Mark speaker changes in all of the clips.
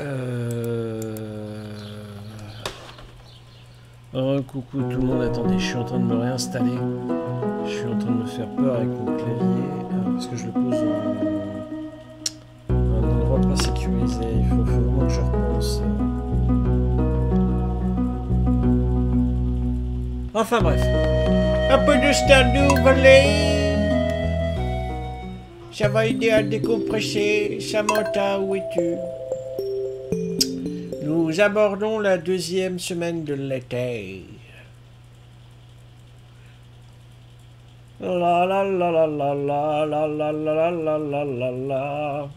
Speaker 1: Euh... Oh, coucou tout le monde, attendez, je suis en train de me réinstaller. Je suis en train de me faire peur avec mon clavier, euh, parce que je le pose en, un endroit pas sécurisé. Il faut, vraiment que je repense. Enfin bref. Un peu de Stardew Valley. Ça va aider à décompresser. Samantha, où es-tu Nous abordons la deuxième semaine de l'été. La la la la la la la la la la la la la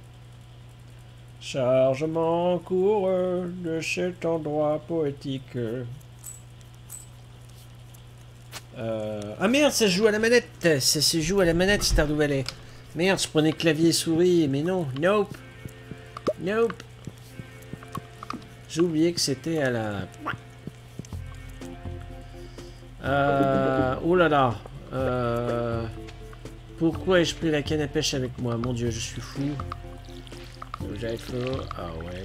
Speaker 1: de cet endroit poétique. Euh... Ah merde, ça se joue à la manette Ça se joue à la manette, Stardew Valley. Merde, je prenais clavier et souris, mais non, nope. Nope. J'ai oublié que c'était à la... Euh... Oh là là. Euh... Pourquoi ai-je pris la canne à pêche avec moi? Mon dieu, je suis fou. Ah ouais.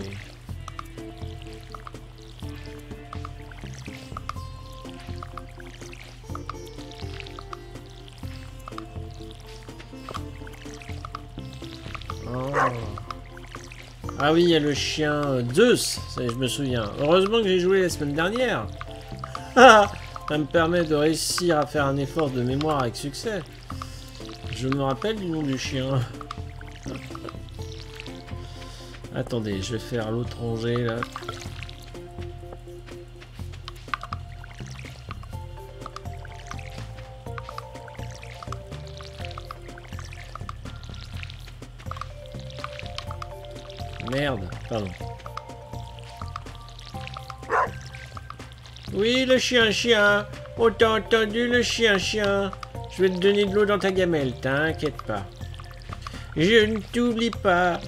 Speaker 1: Oh. Ah oui, il y a le chien Zeus, ça, je me souviens. Heureusement que j'ai joué la semaine dernière. ça me permet de réussir à faire un effort de mémoire avec succès. Je me rappelle du nom du chien. Attendez, je vais faire l'autre rangée là. Merde, pardon. Oui, le chien-chien. Oh, t'as entendu le chien-chien. Je vais te donner de l'eau dans ta gamelle, t'inquiète pas. Je ne t'oublie pas.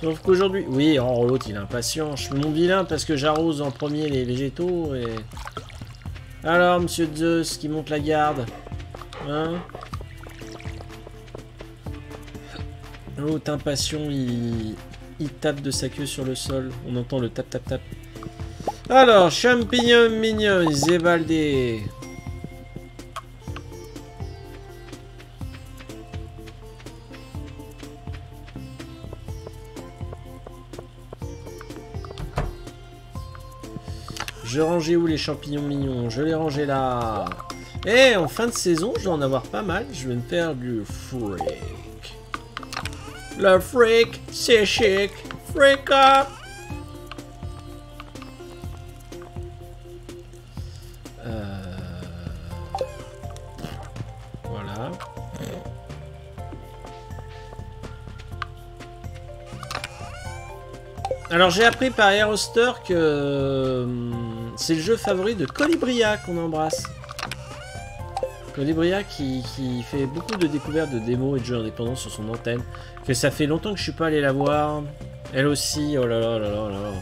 Speaker 1: Sauf qu'aujourd'hui... Oui, oh, l'autre, il est impatient. Je fais mon vilain parce que j'arrose en premier les végétaux et... Alors, monsieur Zeus, qui monte la garde Hein? L'autre impatient, il... il tape de sa queue sur le sol. On entend le tap tap tap. Alors, champignons mignons, Zébaldé. Je rangeais où les champignons mignons? Je les rangeais là. Et en fin de saison, je vais en avoir pas mal. Je vais me faire du freak. Le freak, c'est chic. Freak up. Voilà. Alors j'ai appris par Aeroster que hum, c'est le jeu favori de Colibria qu'on embrasse. Colibria qui, fait beaucoup de découvertes de démos et de jeux indépendants sur son antenne. Que ça fait longtemps que je suis pas allé la voir. Elle aussi, oh là là là là là.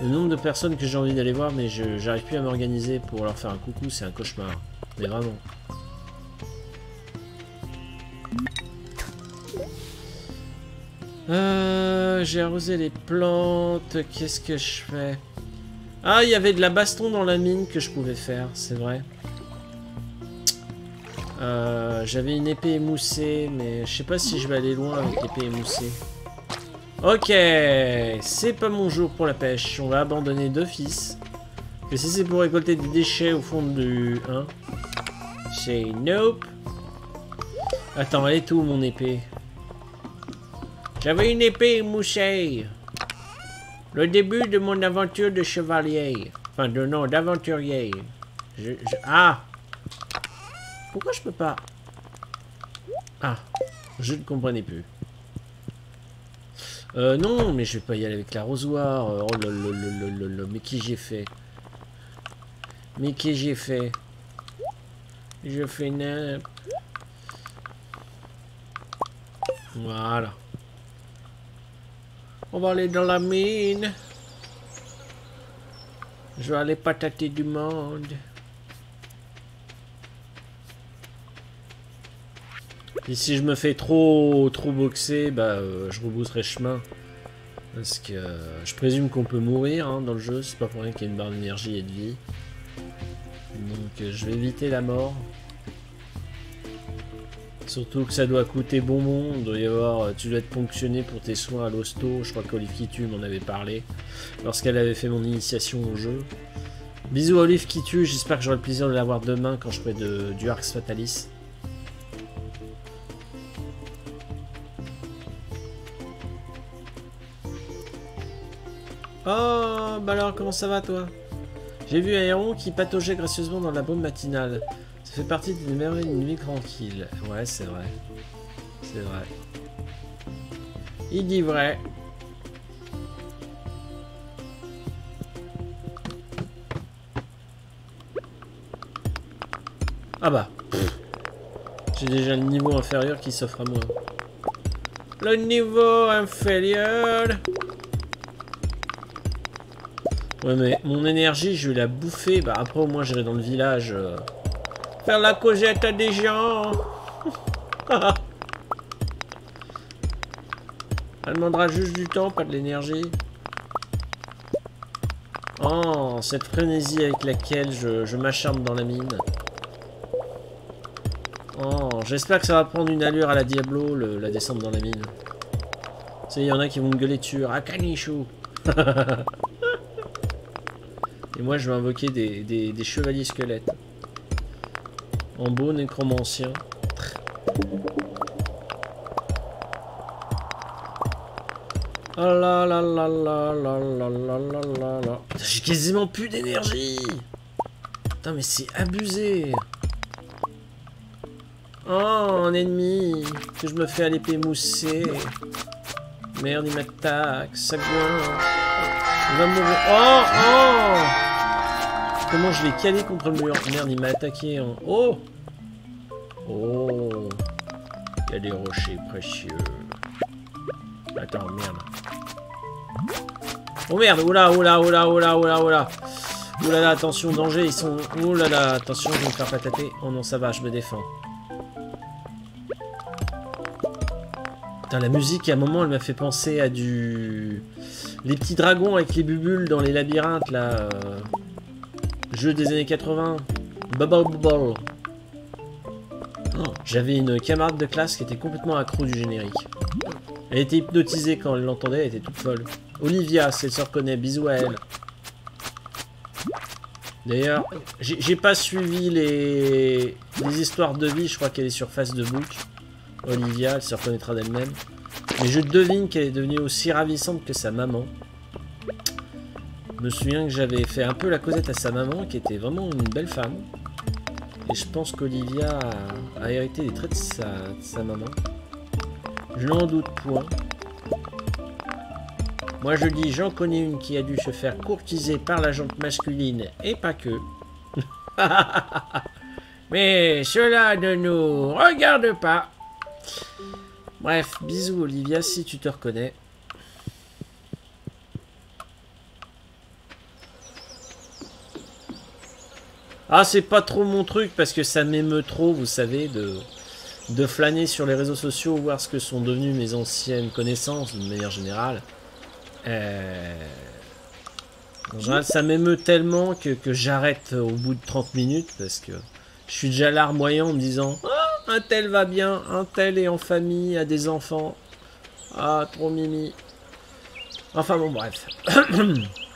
Speaker 1: Le nombre de personnes que j'ai envie d'aller voir, mais j'arrive plus à m'organiser pour leur faire un coucou, c'est un cauchemar. Mais vraiment. Euh, j'ai arrosé les plantes, qu'est-ce que je fais? Ah, il y avait de la baston dans la mine que je pouvais faire, c'est vrai. Euh, J'avais une épée émoussée, mais je sais pas si je vais aller loin avec l'épée émoussée. Ok, c'est pas mon jour pour la pêche. On va abandonner d'office. Que si c'est pour récolter des déchets au fond du 1, c'est nope. Attends, elle est où mon épée? J'avais une épée moussée. Le début de mon aventure de chevalier. Enfin, de nom d'aventurier. Ah Pourquoi je peux pas Ah, je ne comprenais plus. Euh, non, mais je vais pas y aller avec l'arrosoir. Oh là là là mais qui j'ai fait? Mais qui j'ai fait? Je fais n'importe. Voilà. On va aller dans la mine. Je vais aller patater du monde. Et si je me fais trop trop boxer, bah euh, je rebousserai chemin. Parce que euh, je présume qu'on peut mourir hein, dans le jeu, c'est pas pour rien qu'il y a une barre d'énergie et de vie. Donc euh, je vais éviter la mort. Surtout que ça doit coûter bon monde, doit y avoir, tu dois être ponctionné pour tes soins à l'hosto, je crois qu'Olive Kitu m'en avait parlé lorsqu'elle avait fait mon initiation au jeu. Bisous Olive Kitu, j'espère que j'aurai le plaisir de la voir demain quand je ferai de, du Arx Fatalis. Oh, bah alors, comment ça va, toi? J'ai vu un héron qui pataugeait gracieusement dans la brume matinale. Ça fait partie d'une merveille d'une vie tranquille. Ouais, c'est vrai. C'est vrai. Il dit vrai. Ah bah. J'ai déjà le niveau inférieur qui s'offre à moi. Le niveau inférieur Ouais, mais mon énergie, je vais la bouffer. Bah, après, au moins, j'irai dans le village. Euh, faire la cosette à des gens. Elle demandera juste du temps, pas de l'énergie. Oh, cette frénésie avec laquelle je, m'acharne dans la mine. Oh, j'espère que ça va prendre une allure à la Diablo, la descente dans la mine. Tu sais, il y en a qui vont me gueuler dessus. Ah, canichou Et moi, je vais invoquer des, chevaliers squelettes. En beau nécromancien. Ah là là là là là là là là là J'ai quasiment plus d'énergie Putain mais c'est abusé Oh un ennemi Que je me fais à l'épée moussée Merde il m'attaque Sagouin Il va mourir Oh Oh Comment je vais caler contre le mur Merde, il m'a attaqué en... Oh Oh Il y a des rochers précieux. Attends, merde. Oh merde Oula, oula, oula, oula, oula, oula là, attention, danger, ils sont... Oula là, attention, je vais me faire patater. Oh non, ça va, je me défends. Putain, la musique, à un moment, elle m'a fait penser à du... Les petits dragons avec les bubules dans les labyrinthes, là... Euh. Jeu des années 80. Bubble Bubble. J'avais une camarade de classe qui était complètement accro du générique. Elle était hypnotisée quand elle l'entendait, elle était toute folle. Olivia, si elle se reconnaît, bisous à elle. D'ailleurs, j'ai pas suivi les... les histoires de vie, je crois qu'elle est sur Facebook. Olivia, elle se reconnaîtra d'elle-même. Mais je devine qu'elle est devenue aussi ravissante que sa maman. Je me souviens que j'avais fait un peu la causette à sa maman, qui était vraiment une belle femme. Et je pense qu'Olivia a, hérité des traits de sa, maman. Je n'en doute point. Moi je dis, j'en connais une qui a dû se faire courtiser par la jante masculine, et pas que. Mais cela ne nous regarde pas. Bref, bisous Olivia si tu te reconnais. Ah, c'est pas trop mon truc parce que ça m'émeut trop, vous savez, de, flâner sur les réseaux sociaux, voir ce que sont devenues mes anciennes connaissances, de manière générale. Euh... ça m'émeut tellement que, j'arrête au bout de 30 minutes parce que je suis déjà larmoyant en me disant un tel va bien, un tel est en famille, a des enfants. Ah, trop mimi. Enfin bon, bref.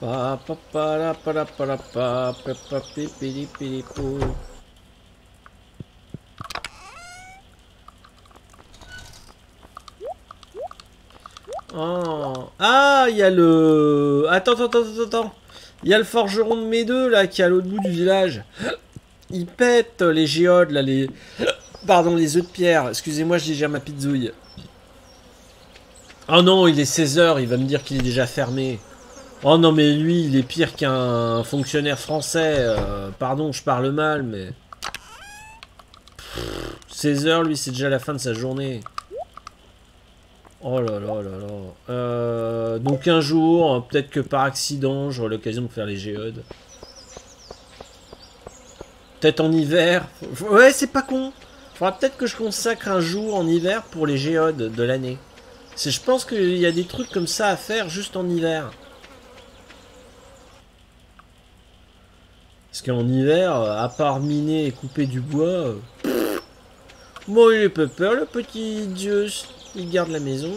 Speaker 1: Oh. Ah, il y a le... Attends, attends, attends, attends. Il y a le forgeron de mes deux, là, qui est à l'autre bout du village. Il pète les géodes, là, les... Pardon, les œufs de pierre. Excusez-moi, je digère ma pizzouille. Oh non, il est 16h, il va me dire qu'il est déjà fermé. Oh non, mais lui, il est pire qu'un fonctionnaire français. euh, pardon, je parle mal, mais... 16 heures, lui, c'est déjà la fin de sa journée. Oh là là là là. Euh, donc un jour, peut-être que par accident, j'aurai l'occasion de faire les géodes. Peut-être en hiver. Ouais, c'est pas con. Faudra peut-être que je consacre un jour en hiver pour les géodes de l'année. Je pense qu'il y a des trucs comme ça à faire juste en hiver. Parce qu'en hiver, à part miner et couper du bois, bon, il est peu peur, le petit dieu. Il garde la maison.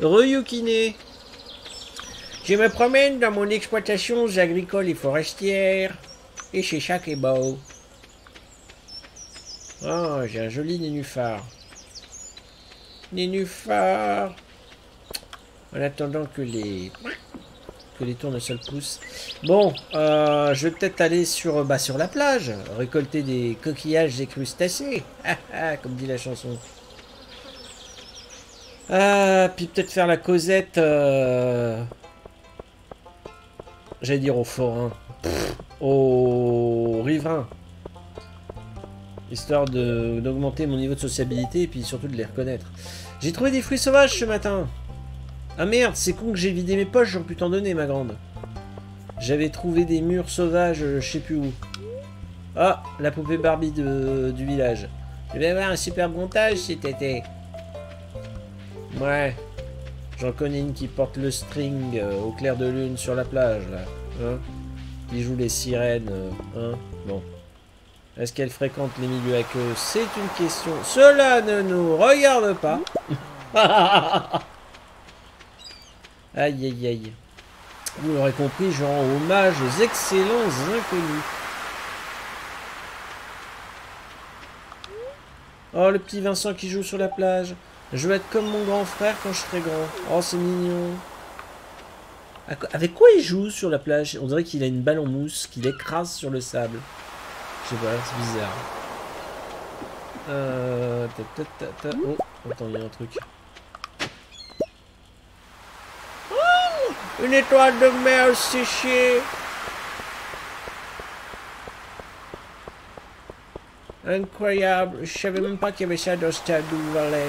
Speaker 1: Reyukine. Je me promène dans mon exploitation agricole et forestière. Et chez beau. Oh, j'ai un joli nénuphar. Nénuphar. En attendant que les que les tournesols poussent. Bon, euh, je vais peut-être aller sur bah, sur la plage, récolter des coquillages et crustacés. Ah, ah, comme dit la chanson. Ah, puis peut-être faire la causette. euh, J'allais dire au forain. Au riverain. Histoire d'augmenter mon niveau de sociabilité et puis surtout de les reconnaître. J'ai trouvé des fruits sauvages ce matin. Ah merde, c'est con que j'ai vidé mes poches, j'aurais pu t'en donner, ma grande. J'avais trouvé des murs sauvages, euh, je sais plus où. Ah, la poupée Barbie du village. Je vais avoir un super montage cet été. Ouais. J'en connais une qui porte le string euh, au clair de lune sur la plage, là. Hein Qui joue les sirènes, euh, hein Bon. Est-ce qu'elle fréquente les milieux aqueux? C'est une question. Cela ne nous regarde pas. aïe, aïe, aïe. Vous l'aurez compris, je rends hommage aux excellents inconnus. Oh, le petit Vincent qui joue sur la plage. Je veux être comme mon grand frère quand je serai grand. Oh, c'est mignon. Avec quoi il joue sur la plage? On dirait qu'il a une balle en mousse qu'il écrase sur le sable. Je sais pas, c'est bizarre. Euh... Oh, attends, il y a un truc. Oh Une étoile de mer séchée Incroyable, je savais même pas qu'il y avait ça dans Stardew Valley.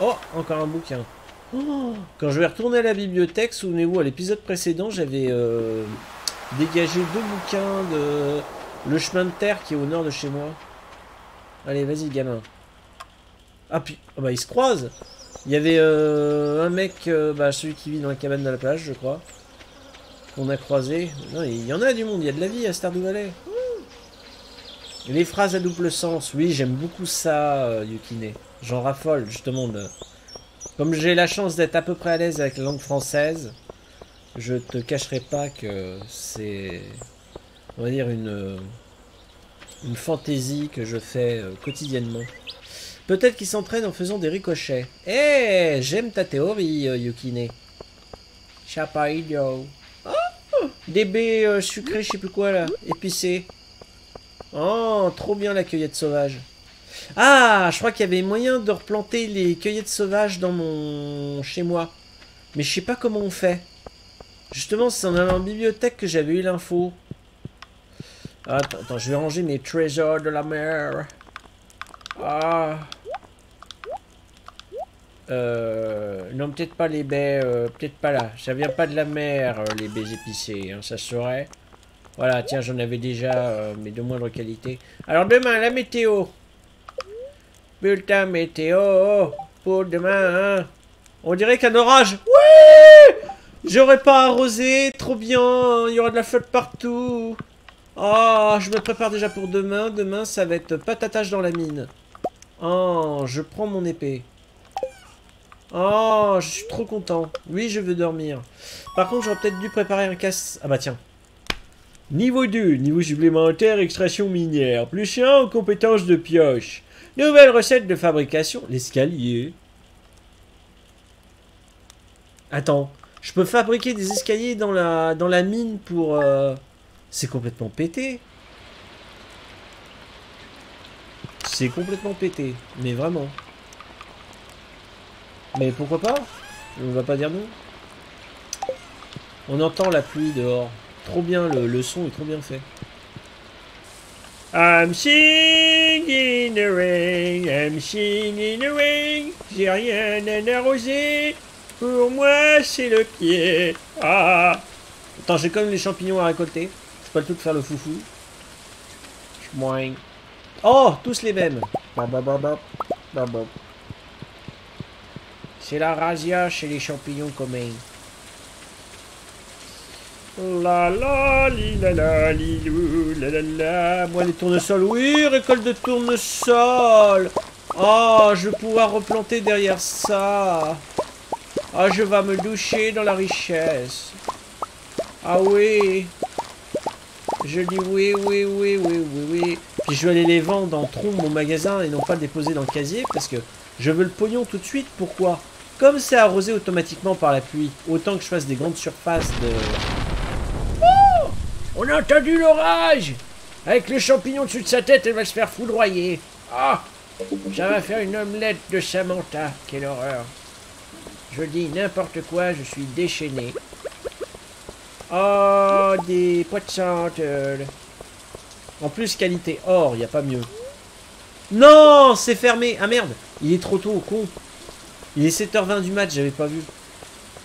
Speaker 1: Oh, encore un bouquin. Oh, Quand je vais retourner à la bibliothèque, souvenez-vous, à l'épisode précédent, j'avais euh, dégagé deux bouquins de Le chemin de terre qui est au nord de chez moi. Allez, vas-y, gamin. Ah, puis, ah bah, ils se croisent. Il y avait euh, un mec, euh, bah, celui qui vit dans la cabane de la plage, je crois, qu'on a croisé. Non, il y en a du monde, il y a de la vie à Stardew Valley. Les phrases à double sens, oui, j'aime beaucoup ça, euh, Yukine. J'en raffole, justement. Comme j'ai la chance d'être à peu près à l'aise avec la langue française, je te cacherai pas que c'est, on va dire, une, une fantaisie que je fais quotidiennement. Peut-être qu'il s'entraîne en faisant des ricochets. Eh, j'aime ta théorie, euh, Yukine. Chapa idiot. Oh, des baies euh, sucrées, je sais plus quoi là, épicées. Oh, trop bien la cueillette sauvage. Ah, je crois qu'il y avait moyen de replanter les cueillettes sauvages dans mon... chez moi. Mais je sais pas comment on fait. Justement, c'est en allant en bibliothèque que j'avais eu l'info. Attends, attends, je vais ranger mes trésors de la mer. Ah. Euh, non, peut-être pas les baies, euh, peut-être pas là. Ça vient pas de la mer, euh, les baies épicées, hein, ça serait. Voilà, tiens, j'en avais déjà, euh, mais de moindre qualité. Alors demain, la météo. Bulletin météo pour demain. hein. On dirait qu'un orage. Ouais J'aurais pas arrosé, trop bien. Il y aura de la flotte partout. Oh, je me prépare déjà pour demain. Demain, ça va être patatage dans la mine. Oh, je prends mon épée. Oh, je suis trop content. Oui, je veux dormir. Par contre, j'aurais peut-être dû préparer un casse... Ah bah tiens. Niveau 2, niveau supplémentaire, extraction minière. Plus 1 en compétences de pioche. Nouvelle recette de fabrication, l'escalier. Attends, je peux fabriquer des escaliers dans la, dans la mine pour... euh, C'est complètement pété. C'est complètement pété, mais vraiment. Mais pourquoi pas? On va pas dire non. On entend la pluie dehors. Trop bien, le, son est trop bien fait. I'm singing in the rain, I'm singing in the rain. J'ai rien à arroser. Pour moi, c'est le pied. Ah. Attends, j'ai quand même les champignons à récolter. Je peux pas le tout faire le foufou. Moins. Oh, tous les mêmes. C'est la razzia chez les champignons communs. La la li la la li lou la la la. Moi les tournesols, oui, récolte de tournesol. Oh, je vais pouvoir replanter derrière ça. Ah, je vais me doucher dans la richesse. Ah oui. Je dis oui, oui, oui, oui, oui, oui. Puis je vais aller les vendre en tronc mon magasin et non pas le déposer dans le casier parce que je veux le pognon tout de suite. Pourquoi? Comme c'est arrosé automatiquement par la pluie, autant que je fasse des grandes surfaces de... Oh On a entendu l'orage Avec le champignon dessus de sa tête, elle va se faire foudroyer. Ah Ça va faire une omelette de Samantha. Quelle horreur. Je dis n'importe quoi, je suis déchaîné. Oh, des pois de santal. En plus, qualité or, y a pas mieux. Non, c'est fermé. Ah merde, il est trop tôt, con. Il est 7h20 du match, j'avais pas vu.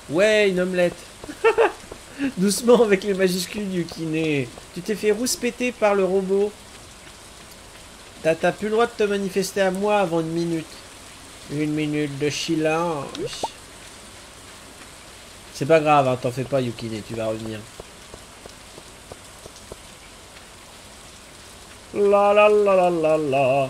Speaker 1: Ouais, une omelette. Doucement avec les majuscules du kiné. Tu t'es fait rouspéter par le robot. T'as plus le droit de te manifester à moi avant une minute. Une minute de silence. C'est pas grave, hein, t'en fais pas Yukine, tu vas revenir. La la la la la la.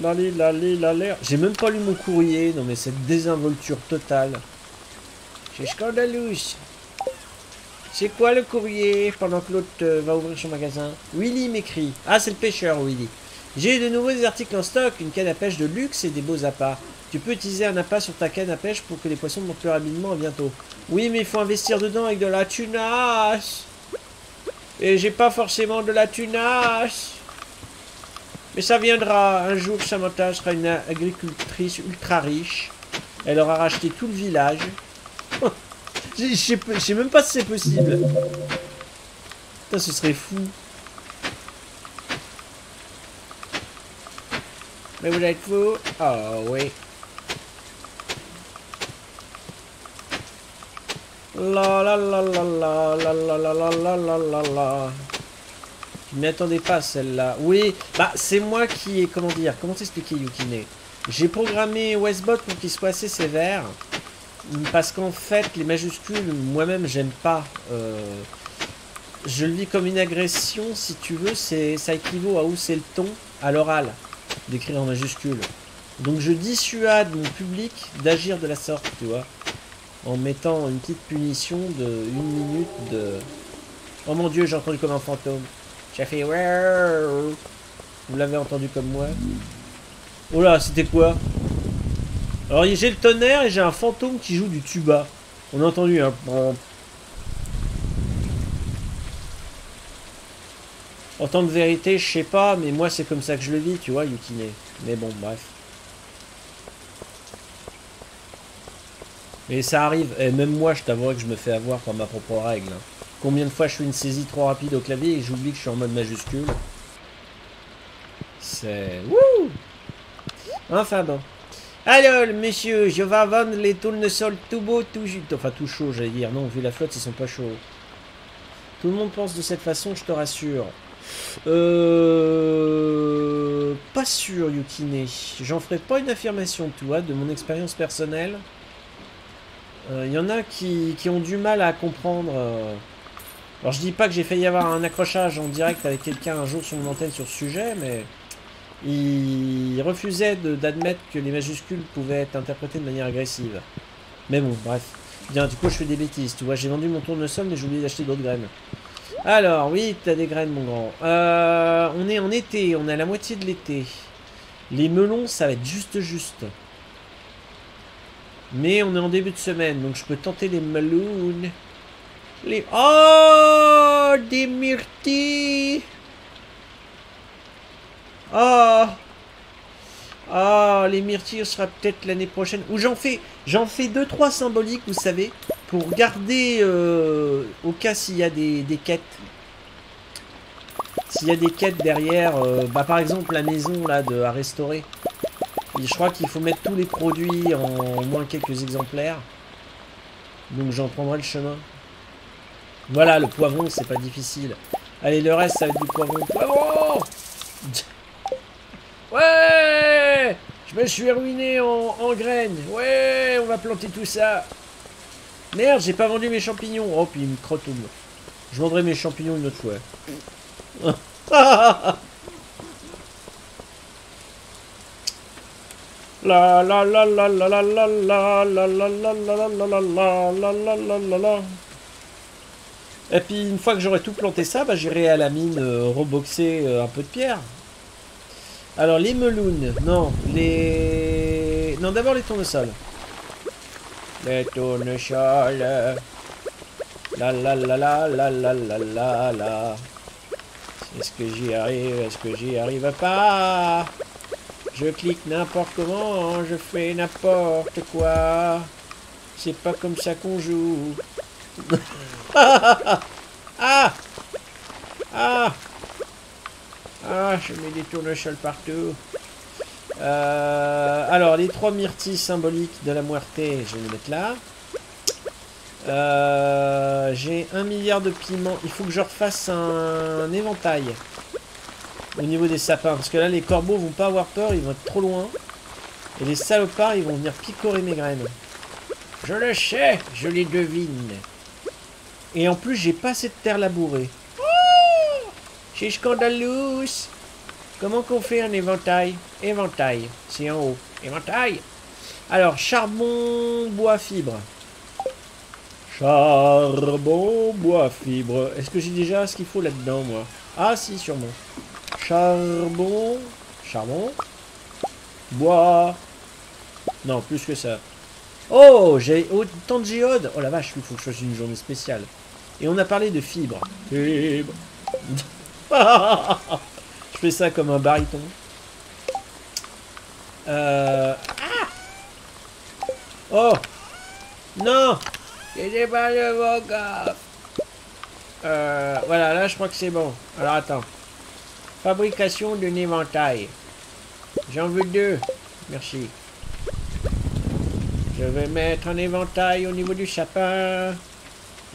Speaker 1: La li la li la la. J'ai même pas lu mon courrier, non mais cette désinvolture totale. C'est scandaleux. C'est quoi le courrier pendant que l'autre euh, va ouvrir son magasin? Willy m'écrit. Ah, c'est le pêcheur, Willy. J'ai de nouveaux articles en stock, une canne à pêche de luxe et des beaux appâts. Tu peux utiliser un appât sur ta canne à pêche pour que les poissons montent plus rapidement à bientôt. Oui, mais il faut investir dedans avec de la tunasse. Et j'ai pas forcément de la tunasse. Mais ça viendra. Un jour, Samantha sera une agricultrice ultra riche. Elle aura racheté tout le village. Je sais même pas si c'est possible. Putain, ce serait fou. Mais vous êtes fou Oh oui. La la la la la la la la la la la la la. Je m'y pas celle-là. Oui, bah c'est moi qui ai comment dire, comment t'expliquer Yukine J'ai programmé Westbot pour qu'il soit assez sévère. Parce qu'en fait, les majuscules, moi-même, j'aime pas. Euh, je le vis comme une agression, si tu veux. C'est, ça équivaut à c'est le ton à l'oral d'écrire en majuscules. Donc je dissuade mon public d'agir de la sorte, tu vois en mettant une petite punition de une minute de... Oh mon dieu, j'ai entendu comme un fantôme. J'ai fait... Vous l'avez entendu comme moi Oh là, c'était quoi? Alors j'ai le tonnerre et j'ai un fantôme qui joue du tuba. On a entendu un... En tant que vérité, je sais pas, mais moi c'est comme ça que je le vis, tu vois, Yukine. Mais bon, bref. Mais ça arrive, et même moi je t'avoue que je me fais avoir par ma propre règle. Hein. Combien de fois je fais une saisie trop rapide au clavier et j'oublie que je suis en mode majuscule? C'est... Wouh Enfin bon. Alors, monsieur, je vais vendre les tournesols tout beau, tout juste. Enfin, tout chaud, j'allais dire. Non, vu la flotte, ils sont pas chauds. Tout le monde pense de cette façon, je te rassure. Euh... Pas sûr, Yukine. J'en ferai pas une affirmation, toi, de mon expérience personnelle. Il euh, y en a qui, ont du mal à comprendre. Euh. Alors je dis pas que j'ai failli avoir un accrochage en direct avec quelqu'un un jour sur mon antenne sur ce sujet, mais il refusait d'admettre que les majuscules pouvaient être interprétées de manière agressive. Mais bon, bref. Bien, du coup je fais des bêtises, tu vois, j'ai vendu mon tournesol mais j'ai oublié d'acheter d'autres graines. Alors, oui, t'as des graines mon grand. Euh, on est en été, on est à la moitié de l'été. Les melons, ça va être juste juste. Mais on est en début de semaine, donc je peux tenter les melons. Les... Oh Des myrtilles Oh Oh Les myrtilles sera peut-être l'année prochaine. Ou j'en fais... J'en fais 2-3 symboliques, vous savez. pour garder euh, au cas s'il y a des, des quêtes. S'il y a des quêtes derrière, euh, bah par exemple la maison là de, à restaurer. Et je crois qu'il faut mettre tous les produits en moins quelques exemplaires. Donc j'en prendrai le chemin. Voilà, le poivron, c'est pas difficile. Allez, le reste, ça va être du poivron. Poivron Ouais Je me suis ruiné en, graines. Ouais, on va planter tout ça. Merde, j'ai pas vendu mes champignons. Oh, puis il me crotte au mur. Je vendrai mes champignons une autre fois. La la la la la la la la la la la la la la la la la la la la Et puis une fois que j'aurai tout planté ça, bah, j'irai à la mine euh, reboxer euh, un peu de pierre. Alors les melounes, non, les... Non d'abord les tournesols. Les tournesols. La la la la la la la la la. Est-ce que j'y arrive Est-ce que j'y arrive pas Je clique n'importe comment, je fais n'importe quoi. C'est pas comme ça qu'on joue. ah Ah Ah, je mets des tournesols partout. Euh, alors, les trois myrtilles symboliques de la muerte, je vais les mettre là. Euh, J'ai un milliard de piments. Il faut que je refasse un, éventail au niveau des sapins. Parce que là, les corbeaux vont pas avoir peur, ils vont être trop loin. Et les salopards, ils vont venir picorer mes graines. Je le sais, je les devine. Et en plus, j'ai pas assez de terre labourée. Oh C'est scandaleux. Comment qu'on fait un éventail? Éventail, c'est en haut. Éventail Alors, charbon, bois, fibre. Charbon, bois, fibre. Est-ce que j'ai déjà ce qu'il faut là-dedans, moi? Ah, si, sûrement. Charbon, charbon, bois. Non, plus que ça. Oh, j'ai autant de géodes. Oh la vache, il faut que je fasse une journée spéciale. Et on a parlé de fibres. Fibre. je fais ça comme un baryton. Euh... Ah Oh Non c'était pas le bon Euh, voilà, là je crois que c'est bon. Alors attends. Fabrication d'un éventail. J'en veux deux. Merci. Je vais mettre un éventail au niveau du sapin.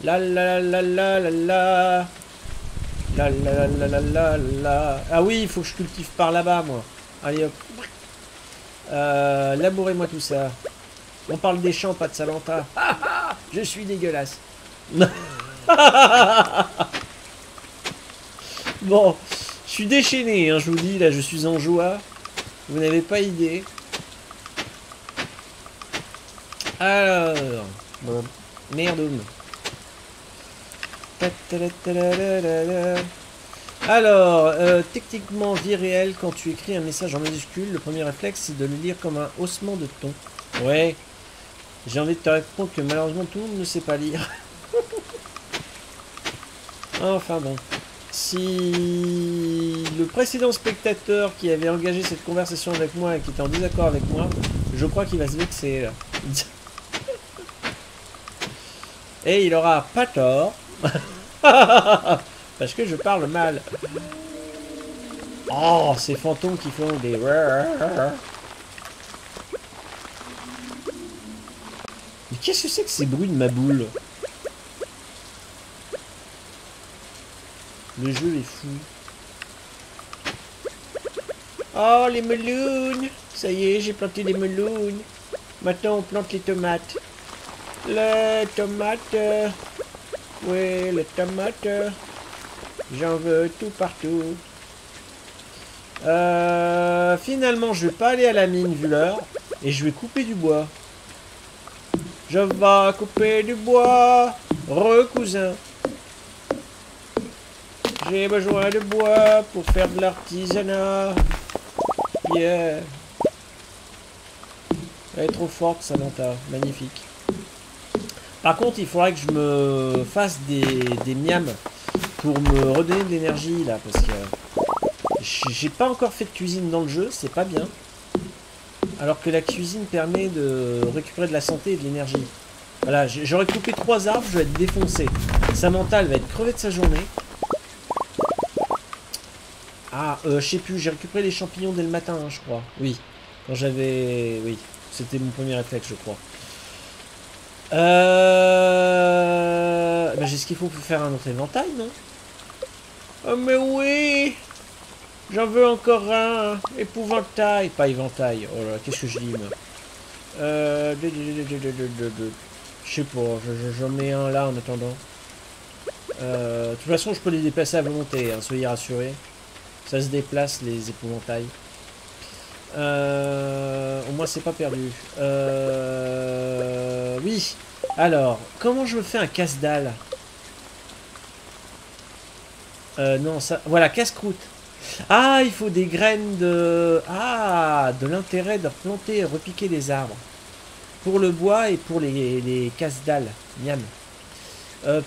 Speaker 1: La la la la la la. La la la la la la. Ah oui, il faut que je cultive par là-bas, moi. Allez hop. Euh, labourez-moi tout ça. On parle des champs, pas de Salanta. Je suis dégueulasse. bon, je suis déchaîné, hein, je vous dis, là, je suis en joie. Vous n'avez pas idée. Alors, bon, merde. Alors, euh, techniquement, vie réelle, quand tu écris un message en majuscule, le premier réflexe, c'est de le lire comme un haussement de ton. Ouais, j'ai envie de te répondre que malheureusement tout le monde ne sait pas lire. enfin bon. Si le précédent spectateur qui avait engagé cette conversation avec moi et qui était en désaccord avec moi, je crois qu'il va se vexer et il aura pas tort. Parce que je parle mal. Oh, ces fantômes qui font des... Qu'est-ce que c'est que ces bruits de ma boule? Le jeu est fou. Oh, les melounes Ça y est, j'ai planté des melounes. Maintenant, on plante les tomates. Les tomates. Oui, les tomates. J'en veux tout partout. Euh, finalement, je vais pas aller à la mine vu l'heure. Et je vais couper du bois. Je vais couper du bois, recousin. J'ai besoin de bois pour faire de l'artisanat. Yeah. Elle est trop forte, Samantha. Magnifique. Par contre, il faudrait que je me fasse des, des miams pour me redonner de l'énergie, là, parce que j'ai pas encore fait de cuisine dans le jeu, c'est pas bien. Alors que la cuisine permet de récupérer de la santé et de l'énergie. Voilà, j'aurais coupé trois arbres, je vais être défoncé. Samantha, elle va être crevée de sa journée. Ah, euh, je sais plus, j'ai récupéré les champignons dès le matin, hein, je crois. Oui, quand j'avais... Oui, c'était mon premier réflexe, je crois. Euh... Ben, j'ai ce qu'il faut pour faire un autre éventail, non? Oh, mais oui J'en veux encore un Épouvantail Pas éventail. Oh là, qu'est-ce que je dis, moi? Euh... Je sais pas, j'en mets un là en attendant. Euh, de toute façon, je peux les déplacer à volonté, hein, soyez rassurés. Ça se déplace, les épouvantails. Euh, au moins, c'est pas perdu. Euh, oui. Alors, comment je me fais un casse-dalle? Euh, Non, ça... Voilà, casse-croûte. Ah, il faut des graines de... Ah, de l'intérêt de replanter et repiquer les arbres. Pour le bois et pour les, les casse-dalles. Miam.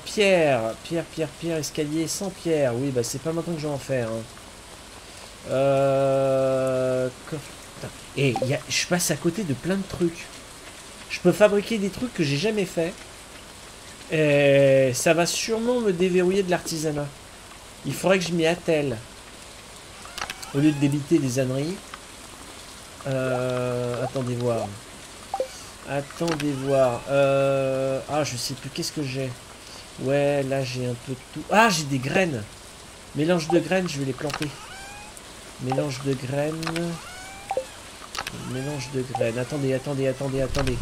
Speaker 1: Pierre, pierre, pierre, pierre, escalier sans pierre. Oui, bah c'est pas maintenant que je vais en faire. Hein. Euh... Et je passe à côté de plein de trucs. Je peux fabriquer des trucs que j'ai jamais fait. Et ça va sûrement me déverrouiller de l'artisanat. Il faudrait que je m'y attelle. Au lieu de débiter des âneries. Euh, attendez voir. Attendez voir. Euh, ah, je sais plus. Qu'est-ce que j'ai? Ouais, là, j'ai un peu de tout. Ah, j'ai des graines. Mélange de graines, je vais les planter. Mélange de graines. Mélange de graines. Attendez, attendez, attendez, attendez.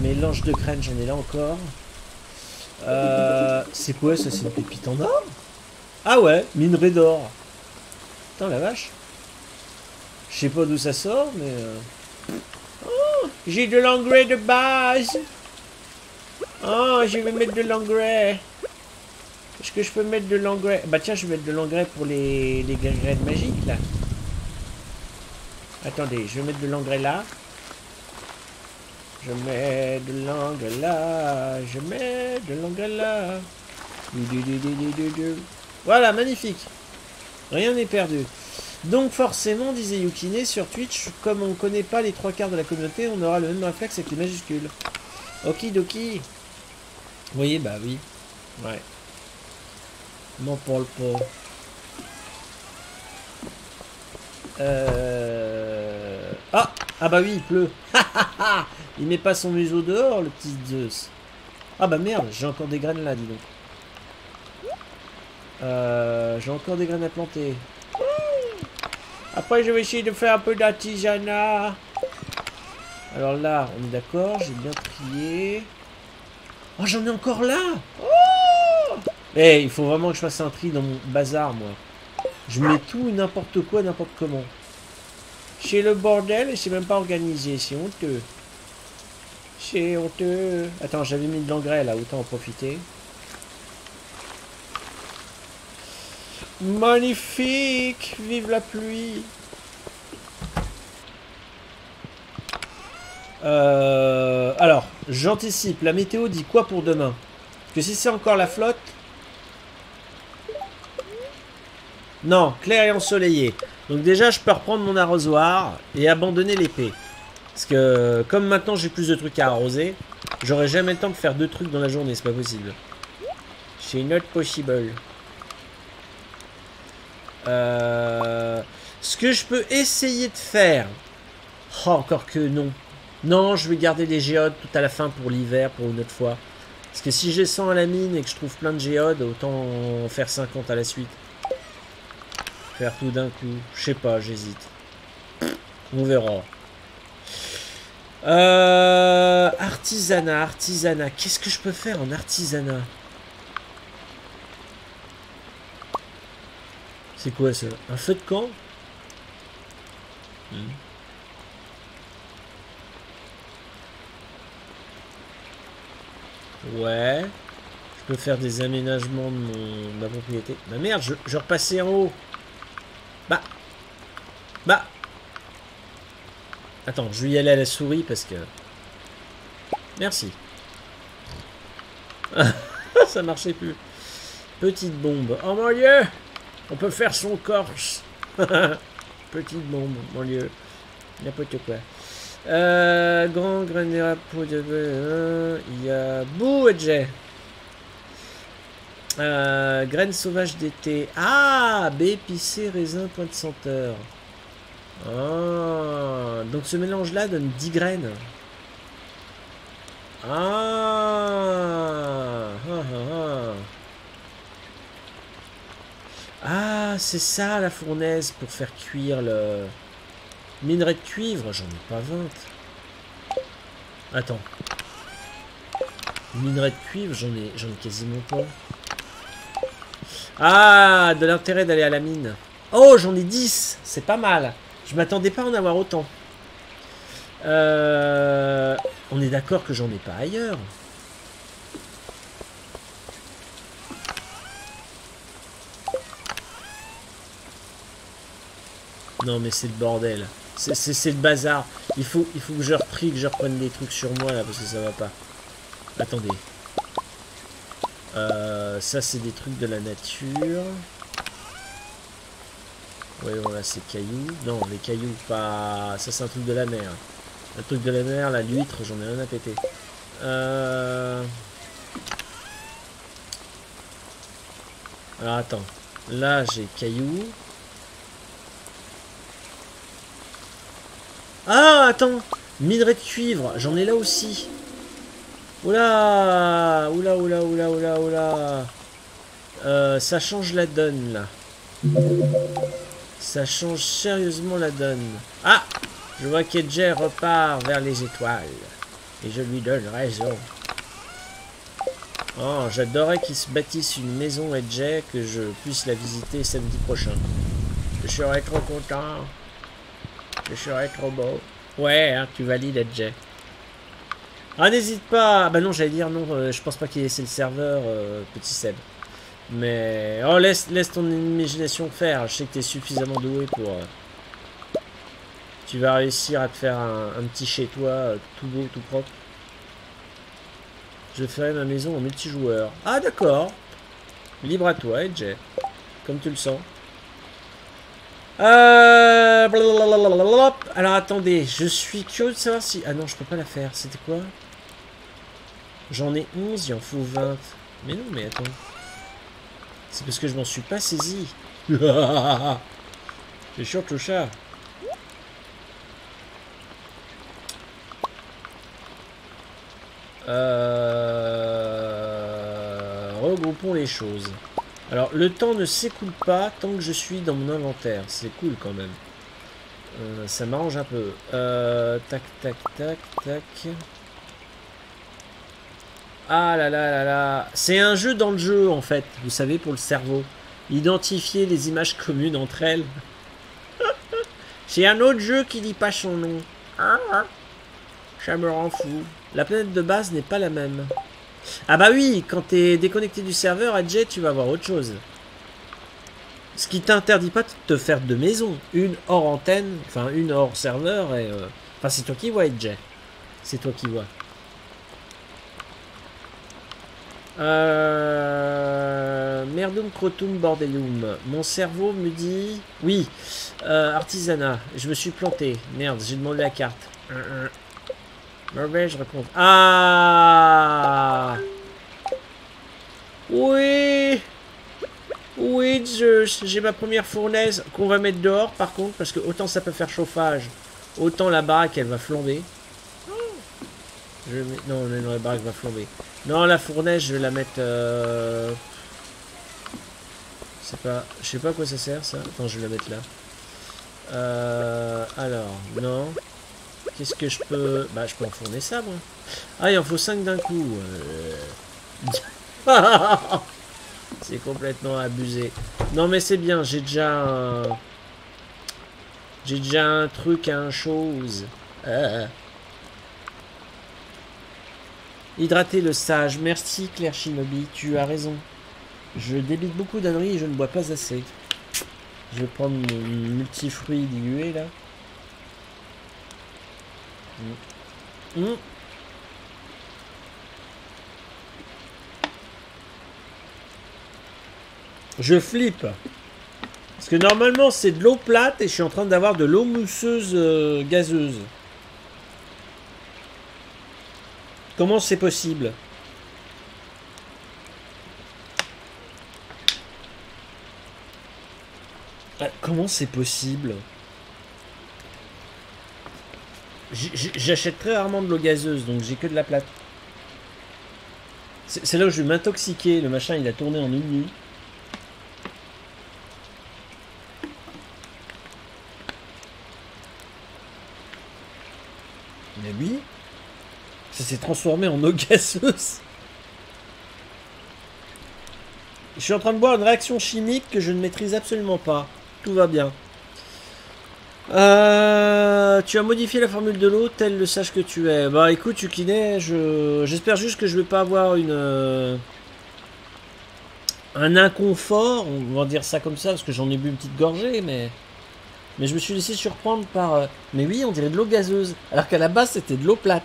Speaker 1: Mélange de graines, j'en ai là encore. Euh, c'est quoi ça? C'est une pépite en or? Ah ouais, minerai d'or. Putain la vache. Je sais pas d'où ça sort, mais... Euh, oh, j'ai de l'engrais de base. Oh, je vais mettre de l'engrais. Est-ce que je peux mettre de l'engrais? Bah tiens, je vais mettre de l'engrais pour les, les graines magiques, là. Attendez, je vais mettre de l'engrais là. Je mets de l'engrais là. Je mets de l'engrais là. Voilà, magnifique. Rien n'est perdu. Donc forcément, disait Yukine, sur Twitch, comme on ne connaît pas les trois quarts de la communauté, on aura le même réflexe avec les majuscules. Okidoki. Voyez, bah oui. Ouais. Non pour le. Euh... Ah Ah bah oui, il pleut. il met pas son museau dehors, le petit Zeus. Ah bah merde, j'ai encore des graines là, dis donc. Euh, j'ai encore des graines à planter. Après, je vais essayer de faire un peu d'artisanat. Alors là, on est d'accord, j'ai bien trié. Oh, j'en ai encore là oh Eh, il faut vraiment que je fasse un tri dans mon bazar, moi. Je mets tout n'importe quoi, n'importe comment. C'est le bordel et c'est même pas organisé, c'est honteux. C'est honteux. Attends, j'avais mis de l'engrais là, autant en profiter. Magnifique Vive la pluie euh, Alors, j'anticipe. La météo dit quoi pour demain? Que si c'est encore la flotte, Non, clair et ensoleillé. Donc déjà, je peux reprendre mon arrosoir et abandonner l'épée. Parce que comme maintenant j'ai plus de trucs à arroser, j'aurai jamais le temps de faire deux trucs dans la journée, c'est pas possible. C'est not possible. Euh, ce que je peux essayer de faire... Oh, encore que non. Non, je vais garder les géodes tout à la fin pour l'hiver, pour une autre fois. Parce que si j'ai 100 à la mine et que je trouve plein de géodes, autant faire 50 à la suite. Faire tout d'un coup. Je sais pas, j'hésite. On verra. Euh, artisanat, artisanat. Qu'est-ce que je peux faire en artisanat? C'est quoi ça? Un feu de camp? Hmm. Ouais. Je peux faire des aménagements de, mon, ma propriété. Ma merde, je, je repassais en haut. Bah. Bah. Attends, je vais y aller à la souris parce que... Merci. Ça marchait plus. Petite bombe. Oh mon dieu On peut faire son corse. Petite bombe, mon dieu. N'importe quoi. Euh, grand grain pour de... Il y a Bouedjet. Euh, graines sauvages d'été. Ah B épicé, raisin, point de senteur. Ah, donc ce mélange-là donne 10 graines. Ah, ah, ah, ah. c'est ça la fournaise pour faire cuire le... Minerai de cuivre, j'en ai pas 20. Attends. Minerai de cuivre, j'en ai, j'en ai quasiment pas. Ah, de l'intérêt d'aller à la mine. Oh, j'en ai 10. C'est pas mal. Je m'attendais pas à en avoir autant. Euh, on est d'accord que j'en ai pas ailleurs. Non mais c'est le bordel. C'est le bazar. Il faut, il faut que je reprie, que je reprenne des trucs sur moi là parce que ça va pas. Attendez. Euh, ça, c'est des trucs de la nature. Oui, voilà, c'est cailloux. Non, les cailloux, pas... Ça, c'est un truc de la mer. Un truc de la mer, la l'huître, j'en ai rien à péter. Euh... Alors, attends. Là, j'ai cailloux. Ah, attends Minerai de cuivre, j'en ai là aussi. Oula Oula, oula, oula, oula, oula euh, Ça change la donne, là. Ça change sérieusement la donne. Ah Je vois qu'Edger repart vers les étoiles. Et je lui donne raison. Oh, j'adorerais qu'il se bâtisse une maison Edger, que je puisse la visiter samedi prochain. Je serais trop content. Je serais trop beau. Ouais, hein, tu valides Edger. Ah, n'hésite pas. Bah non, j'allais dire non, euh, je pense pas qu'il ait laissé le serveur, euh, petit Seb. Mais... Oh, laisse, laisse ton imagination faire. Je sais que tu es suffisamment doué pour... Euh, tu vas réussir à te faire un, petit chez toi, tout beau, tout propre. Je ferai ma maison en multijoueur. Ah, d'accord. Libre à toi, Edge. Comme tu le sens. Euh... Alors, attendez. Je suis curieux de savoir si... Ah non, je peux pas la faire. C'était quoi? J'en ai 11, il en faut 20. Mais non, mais attends. C'est parce que je m'en suis pas saisi. C'est sûr, chat. Euh... Regroupons les choses. Alors, le temps ne s'écoule pas tant que je suis dans mon inventaire. C'est cool quand même. Euh, ça m'arrange un peu. Euh, tac, tac, tac, tac. Ah là là là là. C'est un jeu dans le jeu, en fait, vous savez, pour le cerveau. Identifier les images communes entre elles. C'est un autre jeu qui dit pas son nom. Ça me rend fou. La planète de base n'est pas la même. Ah bah oui, quand t'es déconnecté du serveur, Jet, tu vas voir autre chose. Ce qui t'interdit pas de te faire de maison. Une hors antenne, enfin une hors serveur, et... Euh, enfin c'est toi qui vois, Jet. C'est toi qui vois. Euh... Merdum crotum bordelum. Mon cerveau me dit... Oui, euh, artisanat. Je me suis planté. Merde, j'ai demandé la carte. Mauvais, je réponds. Ah Oui Oui, j'ai ma première fournaise qu'on va mettre dehors, par contre, parce que autant ça peut faire chauffage, autant la baraque, elle va flamber. Je Non, non, la baraque va flamber. Non, la fournaise, je vais la mettre... Euh... Pas... Je sais pas à quoi ça sert, ça. Attends, je vais la mettre là. Euh... Alors, non. Qu'est-ce que je peux... Bah, je peux enfourner ça, moi. Ah, il en faut 5 d'un coup. Euh. c'est complètement abusé. Non, mais c'est bien. J'ai déjà un... J'ai déjà un truc, un chose. Hydrater le sage. Merci Claire Shinobi, tu as raison. Je débite beaucoup d'âneries et je ne bois pas assez. Je vais prendre mon multifruit dilué là. Mm. Mm. Je flippe. Parce que normalement c'est de l'eau plate et je suis en train d'avoir de l'eau mousseuse euh, gazeuse. Comment c'est possible Ah, Comment c'est possible J'achète très rarement de l'eau gazeuse, donc j'ai que de la plate. C'est là où je vais m'intoxiquer. Le machin, il a tourné en une nuit. Mais oui. Ça s'est transformé en eau gazeuse. Je suis en train de boire une réaction chimique que je ne maîtrise absolument pas. Tout va bien. Euh, tu as modifié la formule de l'eau, tel le sage que tu es. Bah écoute, Yukine, je j'espère juste que je vais pas avoir une euh, un inconfort, on va dire ça comme ça parce que j'en ai bu une petite gorgée, mais mais je me suis laissé surprendre par euh, mais oui, on dirait de l'eau gazeuse, alors qu'à la base c'était de l'eau plate.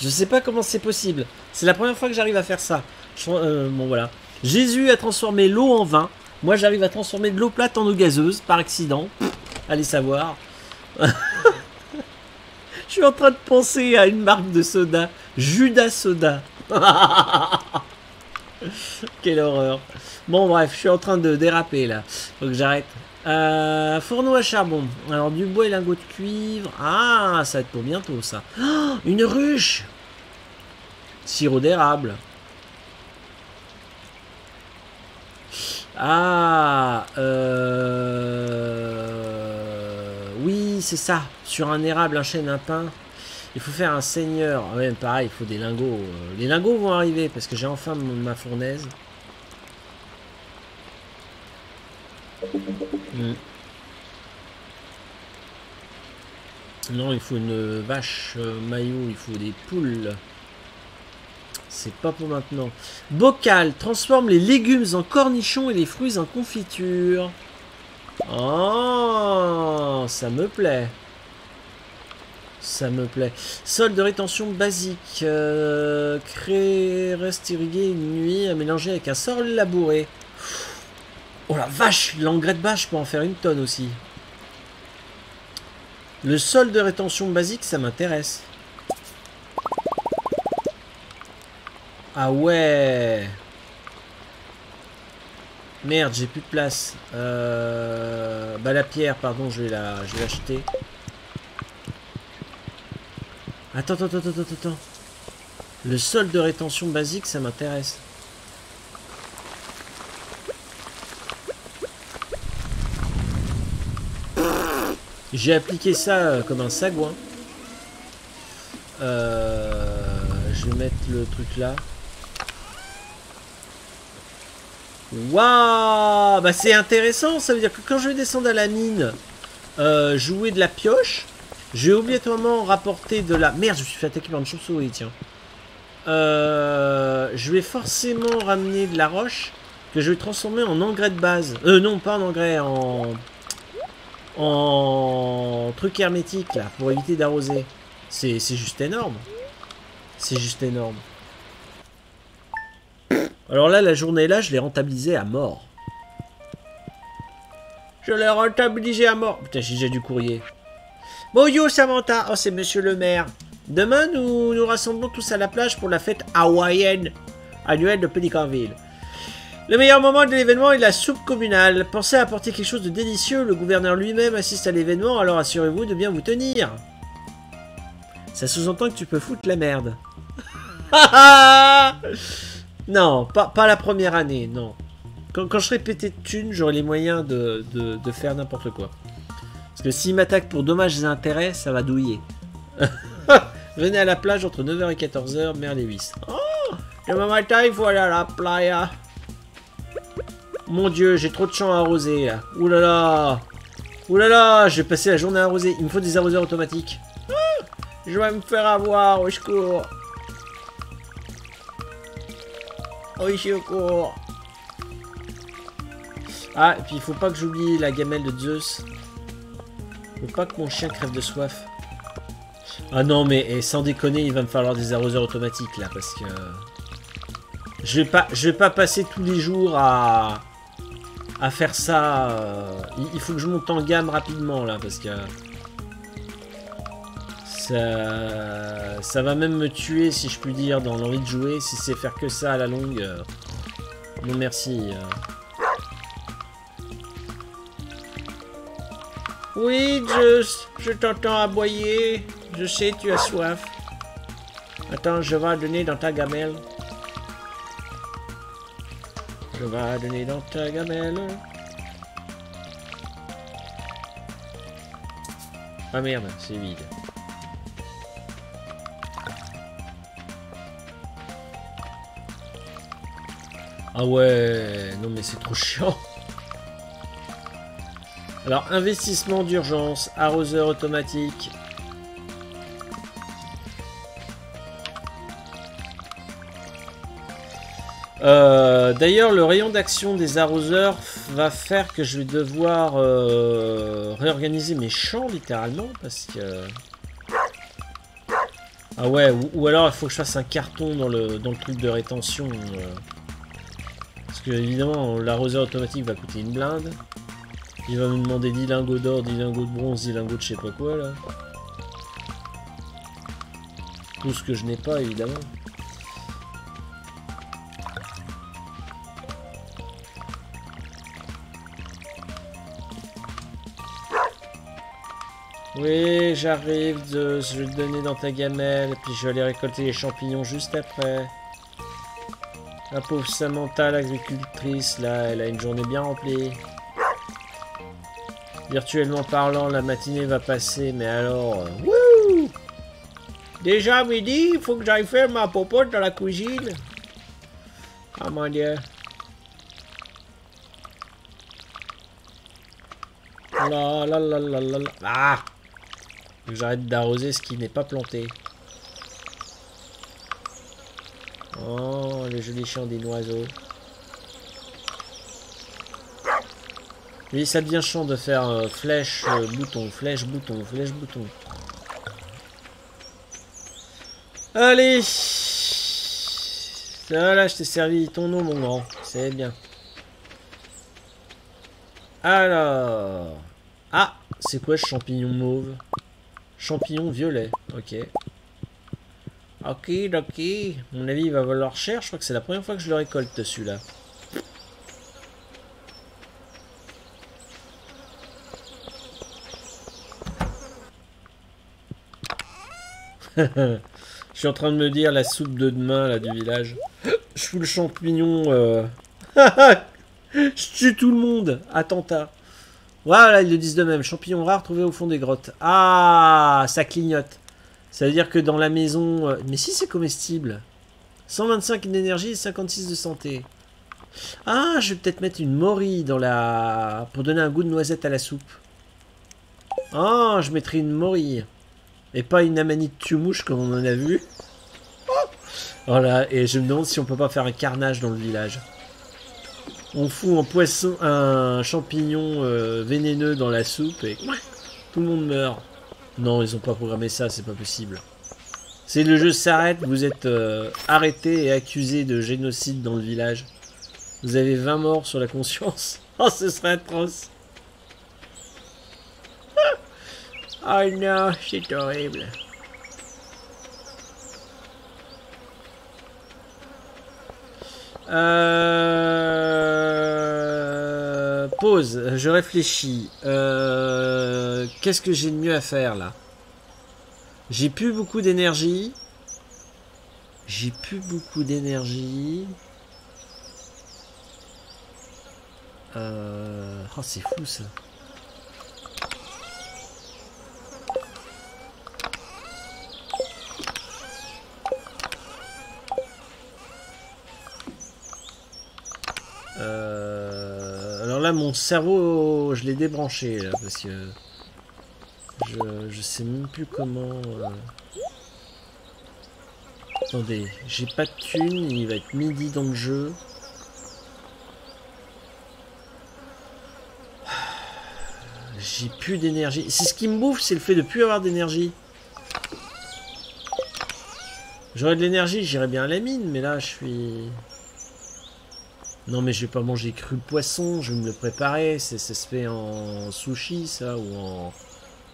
Speaker 1: Je sais pas comment c'est possible. C'est la première fois que j'arrive à faire ça. Euh, bon voilà. Jésus a transformé l'eau en vin. Moi j'arrive à transformer de l'eau plate en eau gazeuse par accident. Allez savoir. Je suis en train de penser à une marque de soda. Judas Soda. Quelle horreur. Bon bref, je suis en train de déraper là. Faut que j'arrête. Euh, fourneau à charbon. Alors du bois et lingots de cuivre. Ah, ça va être pour bientôt ça. Oh, une ruche. Sirop d'érable. Ah, euh... oui, c'est ça. Sur un érable, un chêne, un pin. Il faut faire un seigneur. Ah Ouais, pareil, il faut des lingots. Euh, Les lingots vont arriver parce que j'ai enfin ma fournaise. Hmm. Non, il faut une vache maillot, il faut des poules. C'est pas pour maintenant. Bocal transforme les légumes en cornichons et les fruits en confiture. Oh, ça me plaît. Ça me plaît. Sol de rétention basique. Euh, créer, reste irrigué une nuit à mélanger avec un sol labouré. Oh la vache, l'engrais de bâche, je peux en faire une tonne aussi. Le sol de rétention basique, ça m'intéresse. Ah ouais Merde, j'ai plus de place. Euh... Bah la pierre, pardon, je vais la, je vais l'acheter. Attends, attends, attends, attends, attends. Le sol de rétention basique, ça m'intéresse. J'ai appliqué ça euh, comme un sagouin. Euh, je vais mettre le truc là. Waouh Bah c'est intéressant, ça veut dire que quand je vais descendre à la mine, euh, jouer de la pioche, je vais obligatoirement rapporter de la... Merde, je me suis fait attaquer par une chauve-souris, tiens. Je vais forcément ramener de la roche que je vais transformer en engrais de base. Euh, non, pas en engrais, en... En truc hermétique, là, pour éviter d'arroser. C'est juste énorme. C'est juste énorme. Alors là, la journée là, je l'ai rentabilisée à mort. Je l'ai rentabilisé à mort. Putain, j'ai déjà du courrier. Bon yo Samantha, oh c'est monsieur le maire. Demain, nous nous rassemblons tous à la plage pour la fête hawaïenne annuelle de Pelicanville. Le meilleur moment de l'événement est la soupe communale. Pensez à apporter quelque chose de délicieux. Le gouverneur lui-même assiste à l'événement, alors assurez-vous de bien vous tenir. Ça sous-entend que tu peux foutre la merde. non, pas, la première année, non. Quand, je serai pété de thunes, j'aurai les moyens de, faire n'importe quoi. Parce que s'il m'attaque pour dommages et intérêts, ça va douiller. Venez à la plage entre 9h et 14h, mer Lewis. Oh Demain matin, il faut aller à la playa. Mon dieu, j'ai trop de champs à arroser là. Ouh je vais passer la journée à arroser. Il me faut des arroseurs automatiques. Je vais me faire avoir, au secours. Au secours. Ah, et puis il faut pas que j'oublie la gamelle de Zeus. Faut pas que mon chien crève de soif. Ah non, mais sans déconner, il va me falloir des arroseurs automatiques là, parce que... Je vais pas, je vais pas passer tous les jours à à faire ça. euh, il- faut que je monte en gamme rapidement là parce que Ça, ça va même me tuer, si je puis dire, dans l'envie de jouer. Si c'est faire que ça à la longue, euh, non merci. euh. Oui, Just, je t'entends aboyer. Je sais, tu as soif. Attends, je vais donner dans ta gamelle. Je vais donner dans ta gamelle. Ah merde, c'est vide. Ah ouais, non mais c'est trop chiant. Alors, investissement d'urgence, arroseur automatique. Euh, D'ailleurs, le rayon d'action des arroseurs va faire que je vais devoir euh, réorganiser mes champs littéralement parce que. Ah ouais, ou, alors il faut que je fasse un carton dans le, dans le truc de rétention. euh. Parce que évidemment, l'arroseur automatique va coûter une blinde. Il va me demander 10 lingots d'or, 10 lingots de bronze, 10 lingots de je sais pas quoi là. Tout ce que je n'ai pas évidemment. Oui, j'arrive, Zeus, je vais donner dans ta gamelle, puis je vais aller récolter les champignons juste après. La pauvre Samantha, l'agricultrice, là, elle a une journée bien remplie. Virtuellement parlant, la matinée va passer, mais alors... euh, Déjà midi, il faut que j'aille faire ma popote dans la cuisine. Ah mon dieu. La la la la la la. Ah j'arrête d'arroser ce qui n'est pas planté. Oh, le joli chant des oiseaux. Oui, ça devient chiant de faire euh, flèche, euh, bouton, flèche, bouton, flèche, bouton. Allez Voilà, je t'ai servi ton eau, mon grand. C'est bien. Alors... Ah C'est quoi ce champignon mauve? Champignon violet, ok. Ok, ok. Mon avis, il va valoir cher. Je crois que c'est la première fois que je le récolte, celui-là. Je suis en train de me dire la soupe de demain, là, du village. Je fous le champignon... euh, je tue tout le monde Attentat Voilà, ils le disent de même. Champignon rare trouvé au fond des grottes. Ah, ça clignote. Ça veut dire que dans la maison... euh, Mais si c'est comestible 125 d'énergie et 56 de santé. Ah, je vais peut-être mettre une morille dans la... Pour donner un goût de noisette à la soupe. Ah, je mettrai une morille. Et pas une amanite tue-mouche comme on en a vu. Voilà, et je me demande si on peut pas faire un carnage dans le village. On fout un poisson, un champignon euh, vénéneux dans la soupe et tout le monde meurt. Non, ils ont pas programmé ça, c'est pas possible. Si le jeu s'arrête, vous êtes euh, arrêté et accusé de génocide dans le village. Vous avez 20 morts sur la conscience. Oh, ce serait atroce. Oh non, c'est horrible. Euh... Pause, je réfléchis. Euh... Qu'est-ce que j'ai de mieux à faire là? J'ai plus beaucoup d'énergie. J'ai plus beaucoup d'énergie. Euh... Oh, c'est fou ça. Euh, alors là, mon cerveau, je l'ai débranché là, parce que je, sais même plus comment. euh. Attendez, j'ai pas de thune, il va être midi dans le jeu. J'ai plus d'énergie. C'est ce qui me bouffe, c'est le fait de plus avoir d'énergie. J'aurais de l'énergie, j'irais bien à la mine, mais là je suis. Non mais je vais pas manger cru poisson, je vais me le préparer, ça se fait en sushi ça ou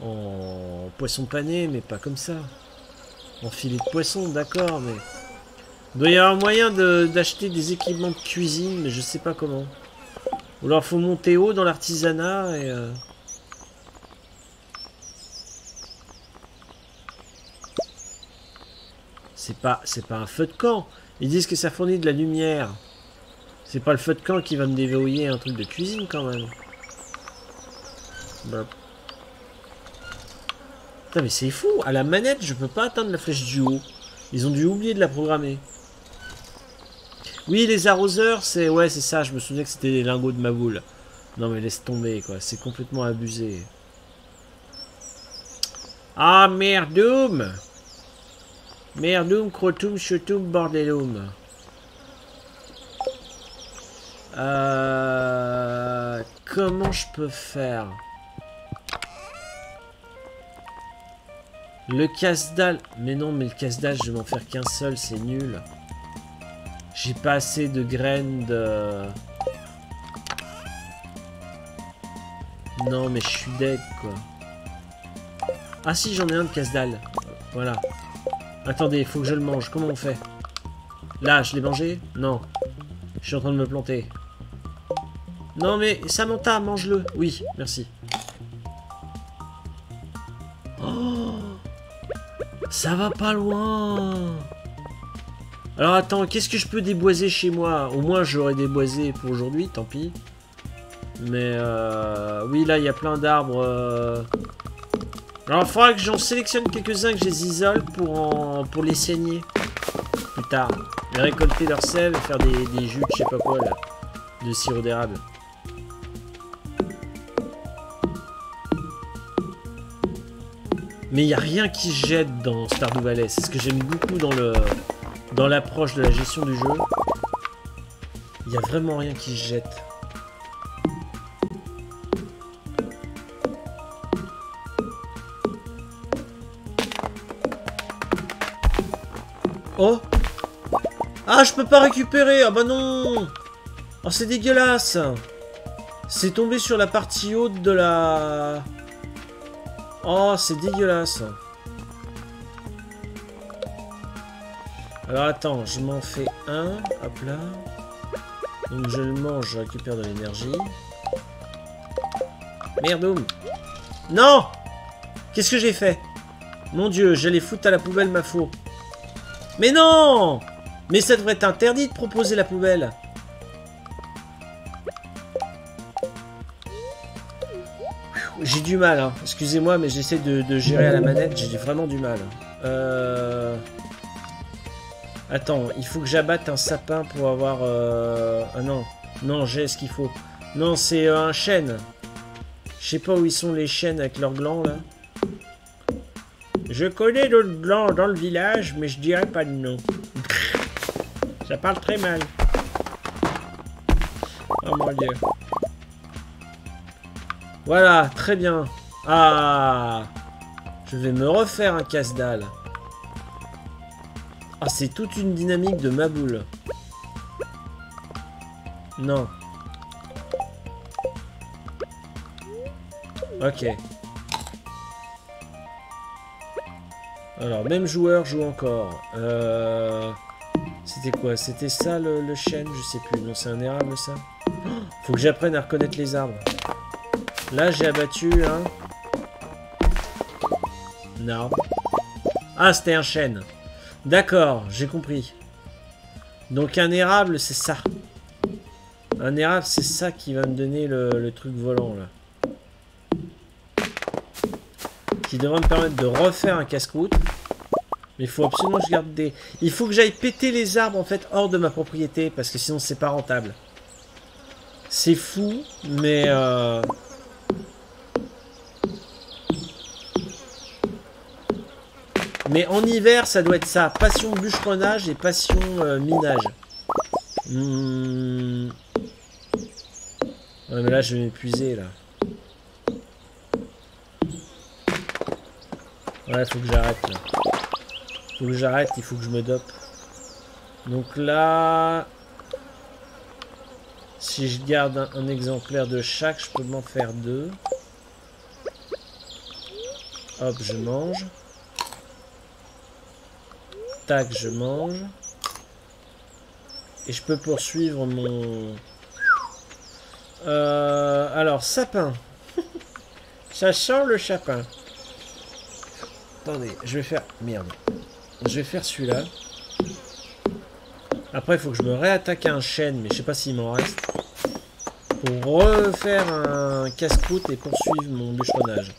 Speaker 1: en poisson pané, mais pas comme ça. En filet de poisson, d'accord, mais... Il doit y avoir moyen d'acheter des équipements de cuisine, mais je sais pas comment. Ou alors faut monter haut dans l'artisanat et... Euh, c'est pas, c'est pas un feu de camp. Ils disent que ça fournit de la lumière. C'est pas le feu de camp qui va me déverrouiller un truc de cuisine quand même. Bah. Mais c'est fou. À la manette, je peux pas atteindre la flèche du haut. Ils ont dû oublier de la programmer. Oui, les arroseurs, c'est... Ouais, c'est ça. Je me souviens que c'était les lingots de ma boule. Non mais laisse tomber, quoi. C'est complètement abusé. Ah, merdoum Merdoum, crotum, chutum, bordelum. Euh... Comment je peux faire? Le casse-dalle. Mais non, mais le casse-dalle, je vais m'en faire qu'un seul, c'est nul. J'ai pas assez de graines de... Non, mais je suis dead, quoi. Ah si, j'en ai un de casse-dalle. Voilà. Attendez, il faut que je le mange. Comment on fait? Là, je l'ai mangé? Non. Je suis en train de me planter. Non, mais Samantha, mange-le. Oui, merci. Oh Ça va pas loin Alors attends, qu'est-ce que je peux déboiser chez moi? Au moins, j'aurais déboisé pour aujourd'hui, tant pis. Mais euh, oui, là, il y a plein d'arbres. Euh. Alors, il faudra que j'en sélectionne quelques-uns, que je les isole pour, pour les saigner. Plus tard. Et récolter leur sel et faire des, jus de je sais pas quoi. De sirop d'érable. Mais il n'y a rien qui jette dans Stardew Valley. C'est ce que j'aime beaucoup dans l'approche de la gestion du jeu. Il n'y a vraiment rien qui jette. Oh Ah, je peux pas récupérer Ah bah non Oh, c'est dégueulasse C'est tombé sur la partie haute de la... Oh, c'est dégueulasse. Alors attends, je m'en fais un. Hop là. Donc je le mange, je récupère de l'énergie. Merdoum. Non Qu'est-ce que j'ai fait? Mon dieu, j'allais foutre à la poubelle ma faux. Mais non Mais ça devrait être interdit de proposer la poubelle. J'ai du mal, hein. excusez-moi, mais j'essaie de, gérer à la manette, j'ai vraiment du mal. Euh... Attends, il faut que j'abatte un sapin pour avoir... Euh... Ah non, non, j'ai ce qu'il faut. Non, c'est euh, un chêne. Je sais pas où ils sont les chênes avec leurs glands, là. Je connais d'autres glands dans le village, mais je dirais pas de nom. Ça parle très mal. Oh mon dieu. Voilà, très bien. Ah Je vais me refaire un casse-dalle. Ah, c'est toute une dynamique de ma boule. Non. Ok. Alors, même joueur joue encore. Euh... C'était quoi? C'était ça le, le, chêne? Je sais plus. Non, c'est un érable ça Faut que j'apprenne à reconnaître les arbres. Là, j'ai abattu un... Non. Ah, c'était un chêne. D'accord, j'ai compris. Donc un érable, c'est ça. Un érable, c'est ça qui va me donner le, truc volant, là. Qui devrait me permettre de refaire un casse-croûte. Mais il faut absolument que je garde des... Il faut que j'aille péter les arbres, en fait, hors de ma propriété, parce que sinon, c'est pas rentable. C'est fou, mais... Euh... Mais en hiver, ça doit être ça. Passion bûcheronnage et passion euh, minage. Hmm. Ouais, mais là, je vais m'épuiser, là. Ouais, faut que j'arrête, là. Faut que j'arrête, il faut que je me dope. Donc là... Si je garde un exemplaire de chaque, je peux m'en faire deux. Hop, je mange. Tac, je mange. Et je peux poursuivre mon... Euh, alors, sapin. Ça sent le sapin. Attendez, je vais faire... Merde. Je vais faire celui-là. Après, il faut que je me réattaque à un chêne, mais je sais pas s'il m'en reste. Pour refaire un casse-croûte et poursuivre mon bûcheronnage.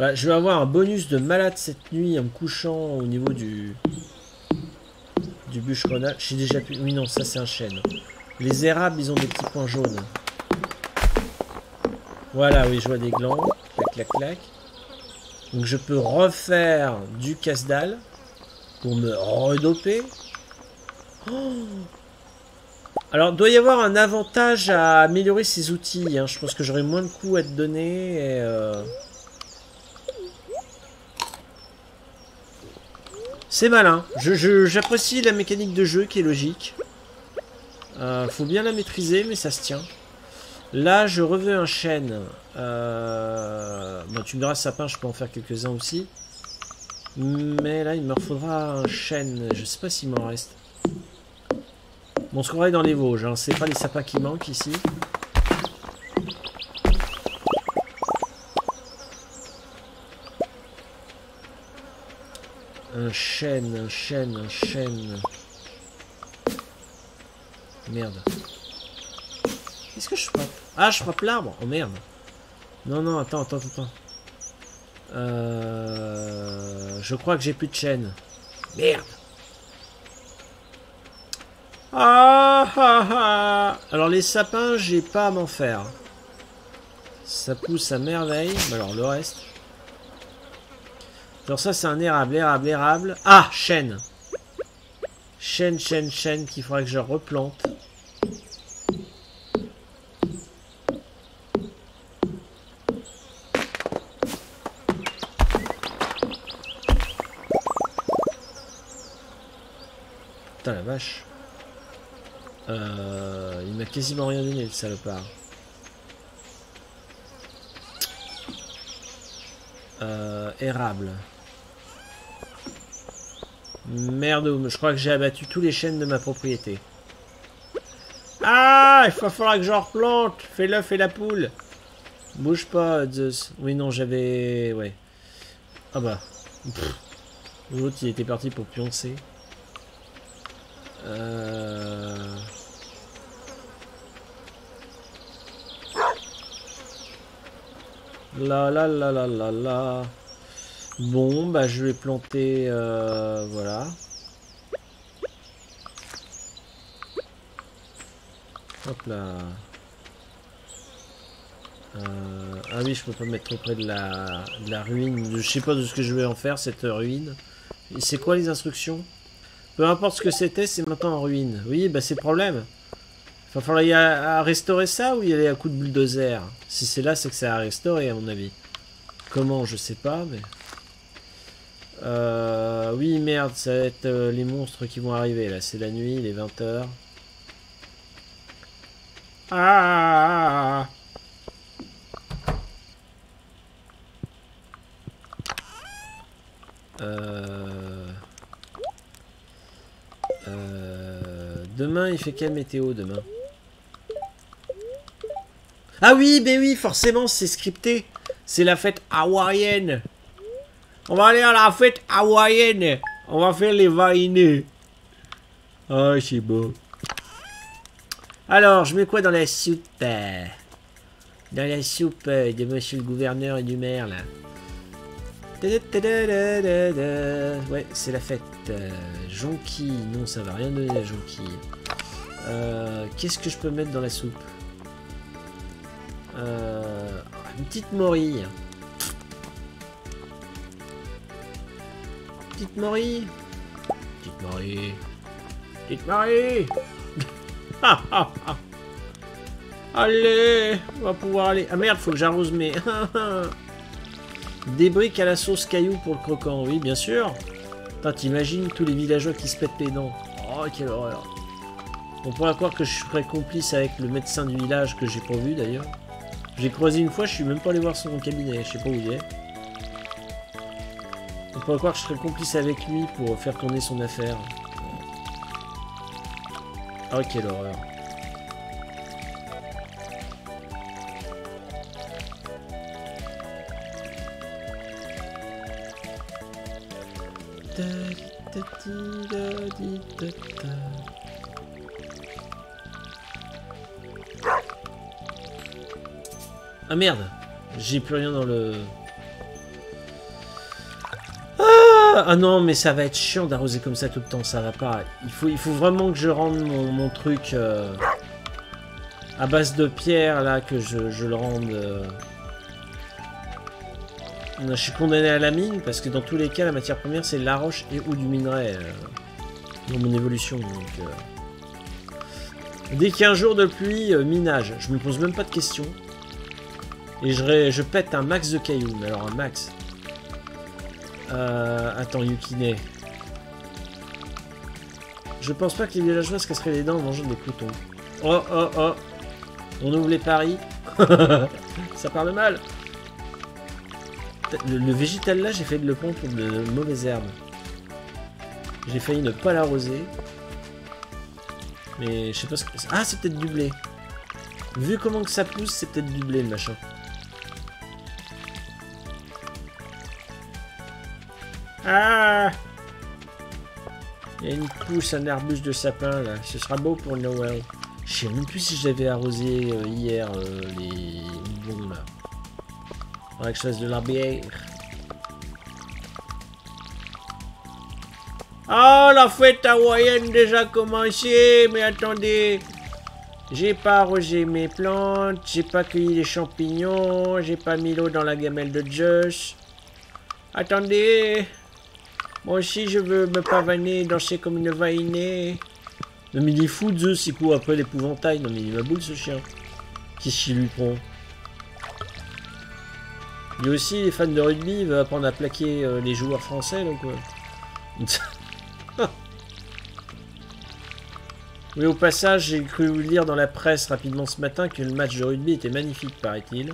Speaker 1: Voilà, je vais avoir un bonus de malade cette nuit en me couchant au niveau du... Du bûcheronnage. J'ai déjà pu... Oui, non, ça c'est un chêne. Les érables, ils ont des petits points jaunes. Voilà, oui, je vois des glands. Clac, clac, clac. Donc je peux refaire du casse-dalle pour me redoper. Oh Alors, doit y avoir un avantage à améliorer ces outils. Hein. Je pense que j'aurai moins de coups à te donner. Euh, C'est malin. J'apprécie la mécanique de jeu qui est logique. Euh, faut bien la maîtriser, mais ça se tient. Là, je reveux un chêne. Euh... Bon, tu me diras, sapin, je peux en faire quelques-uns aussi. Mais là, il me faudra un chêne. Je sais pas s'il m'en reste. Bon, ce qu'on est dans les Vosges. Hein. C'est pas les sapins qui manquent ici. Un chêne, un chêne, un chêne. Merde. Qu'est-ce que je frappe Ah, je frappe l'arbre Oh merde. Non, non, attends, attends, attends. Euh... Je crois que j'ai plus de chêne. Merde. Ah, ah, ah. Alors les sapins, j'ai pas à m'en faire. Ça pousse à merveille. Alors le reste. Alors ça c'est un érable, érable, érable. Ah, chêne. Chêne, chêne, chêne qu'il faudrait que je replante. Putain la vache. Euh, il m'a quasiment rien donné le salopard. Euh, érable. Merde, je crois que j'ai abattu tous les chênes de ma propriété. Ah, il va falloir que j'en replante. Fais l'œuf et la poule. Bouge pas, Zeus. Oui, non, j'avais... Ouais. Ah bah. L'autre, il était parti pour pioncer. Euh... La la la la la la. Bon, bah je vais planter... Euh, voilà. Hop là. Euh, ah oui, je peux pas me mettre trop près de la, de la ruine. Je sais pas de ce que je vais en faire, cette ruine. C'est quoi les instructions? Peu importe ce que c'était, c'est maintenant en ruine. Oui, bah c'est le problème. Il va falloir à restaurer ça ou y aller à coup de bulldozer? Si c'est là, c'est que ça a restauré à mon avis. Comment, je sais pas, mais... Euh, oui, merde, ça va être euh, les monstres qui vont arriver, là. C'est la nuit, il est 20h. Ah euh... Euh... Demain, il fait quelle météo, demain? Ah oui, ben oui, forcément, c'est scripté. C'est la fête hawaïenne. On va aller à la fête hawaïenne. On va faire les vainés. Oh, c'est beau. Alors, je mets quoi dans la soupe? Dans la soupe de monsieur le gouverneur et du maire, là. Ouais, c'est la fête. Jonquille. Non, ça va rien donner, la jonquille. Euh, Qu'est-ce que je peux mettre dans la soupe? Euh, Une petite morille. Petite Marie Petite Marie Petite Marie Allez On va pouvoir aller... Ah merde, faut que j'arrose mes... Des briques à la sauce caillou pour le croquant, oui, bien sûr. t'imagines tous les villageois qui se pètent les dents. Oh, quelle horreur. On pourrait croire que je serais complice avec le médecin du village que j'ai pas vu d'ailleurs. J'ai croisé une fois, je suis même pas allé voir son cabinet, je sais pas où il est. On pourrait croire que je serais complice avec lui pour faire tourner son affaire. Oh, quelle horreur. Ah merde J'ai plus rien dans le... Ah, ah non, mais ça va être chiant d'arroser comme ça tout le temps, ça va pas. Il faut, vraiment que je rende mon, truc euh, à base de pierre, là, que je, le rende... Euh. Je suis condamné à la mine, parce que dans tous les cas, la matière première, c'est la roche et ou du minerai. Euh, dans mon évolution. Dès qu'il jour de pluie, minage. Je me pose même pas de questions. Et je, pète un max de cailloux. Mais alors un max. Euh, attends, Yukine. Je pense pas que les villageois se casseraient les dents en mangeant des coutons. Oh, oh, oh. On ouvre les paris. Ça parle mal. Le, végétal là, j'ai fait de le pont pour de mauvaises herbes. J'ai failli ne pas l'arroser. Mais je sais pas ce que... Ah, c'est peut-être du blé. Vu comment que ça pousse, c'est peut-être du blé le machin. Ah Il y a une pousse, un arbuste de sapin là. Ce sera beau pour Noël. Je sais même plus si j'avais arrosé euh, hier euh, les là. Faudrait que je fasse de la bière. Oh, la fête hawaïenne déjà commencé, mais attendez. J'ai pas arrosé mes plantes, j'ai pas cueilli les champignons, j'ai pas mis l'eau dans la gamelle de Josh. Attendez. Moi aussi, je veux me pavaner, danser comme une vainée. Non mais il est fou, Zeus, c'est quoi après l'épouvantail Non mais il ma boule ce chien. Qu'est-ce qu'il lui prend? Lui aussi, les fans de rugby, il veut apprendre à plaquer euh, les joueurs français, donc oui, au passage, j'ai cru lire dans la presse rapidement ce matin que le match de rugby était magnifique, paraît-il.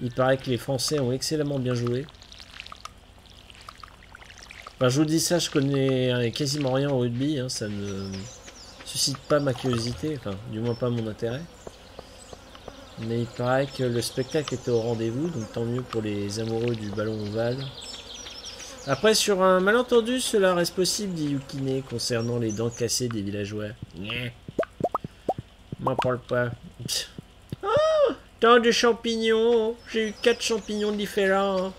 Speaker 1: Il paraît que les Français ont excellemment bien joué. Je vous dis ça, je connais quasiment rien au rugby, hein, ça ne suscite pas ma curiosité, enfin, du moins pas mon intérêt. Mais il paraît que le spectacle était au rendez-vous, donc tant mieux pour les amoureux du ballon ovale. Après, sur un malentendu, cela reste possible, dit Yukine, concernant les dents cassées des villageois. M'en parle pas. Oh Tant de champignons J'ai eu quatre champignons différents.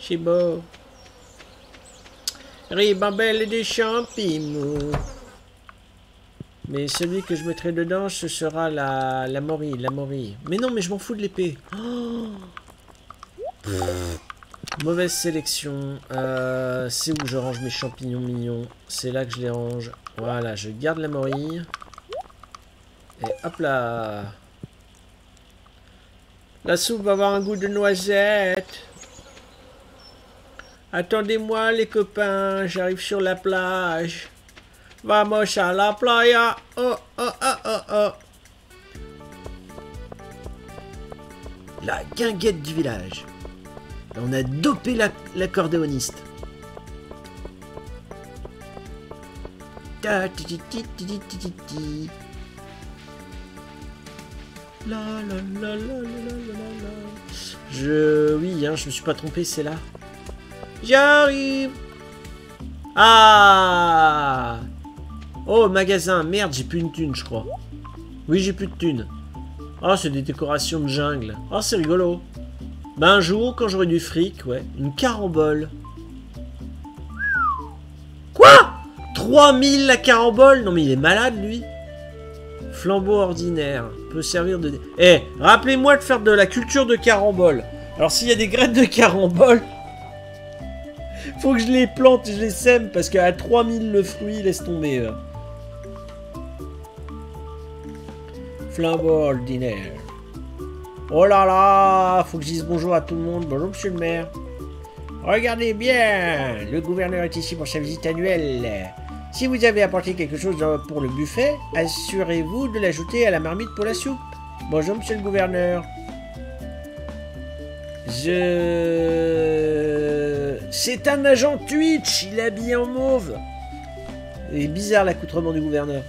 Speaker 1: C'est beau. Ribambelle et des champignons. Mais celui que je mettrai dedans, ce sera la, la mori, la mori. Mais non, mais je m'en fous de l'épée. Oh Mauvaise sélection. Euh, c'est où je range mes champignons mignons? C'est là que je les range. Voilà, je garde la mori. Et hop là. La soupe va avoir un goût de noisette. Attendez-moi les copains, j'arrive sur la plage. Vamos à la playa. Oh, oh, oh, oh, oh. La guinguette du village. On a dopé l'accordéoniste. La, la, la, la, la, la, Je... Oui, hein, je me suis pas trompé, c'est là. J'arrive Ah Oh, magasin. Merde, j'ai plus une thune, je crois. Oui, j'ai plus de thune. Oh, c'est des décorations de jungle. Oh, c'est rigolo. Ben, un jour, quand j'aurai du fric, ouais, une carambole. Quoi? 3000 la carambole? Non, mais il est malade, lui. Flambeau ordinaire. Peut servir de... Eh, rappelez-moi de faire de la culture de carambole. Alors, s'il y a des graines de carambole, faut que je les plante, je les sème, parce qu'à 3000 le fruit, laisse tomber. Flambeau ordinaire. Oh là là, faut que je dise bonjour à tout le monde. Bonjour monsieur le maire. Regardez bien, le gouverneur est ici pour sa visite annuelle. Si vous avez apporté quelque chose pour le buffet, assurez-vous de l'ajouter à la marmite pour la soupe. Bonjour monsieur le gouverneur. Je... C'est un agent Twitch, il est habillé en mauve. Et bizarre l'accoutrement du gouverneur.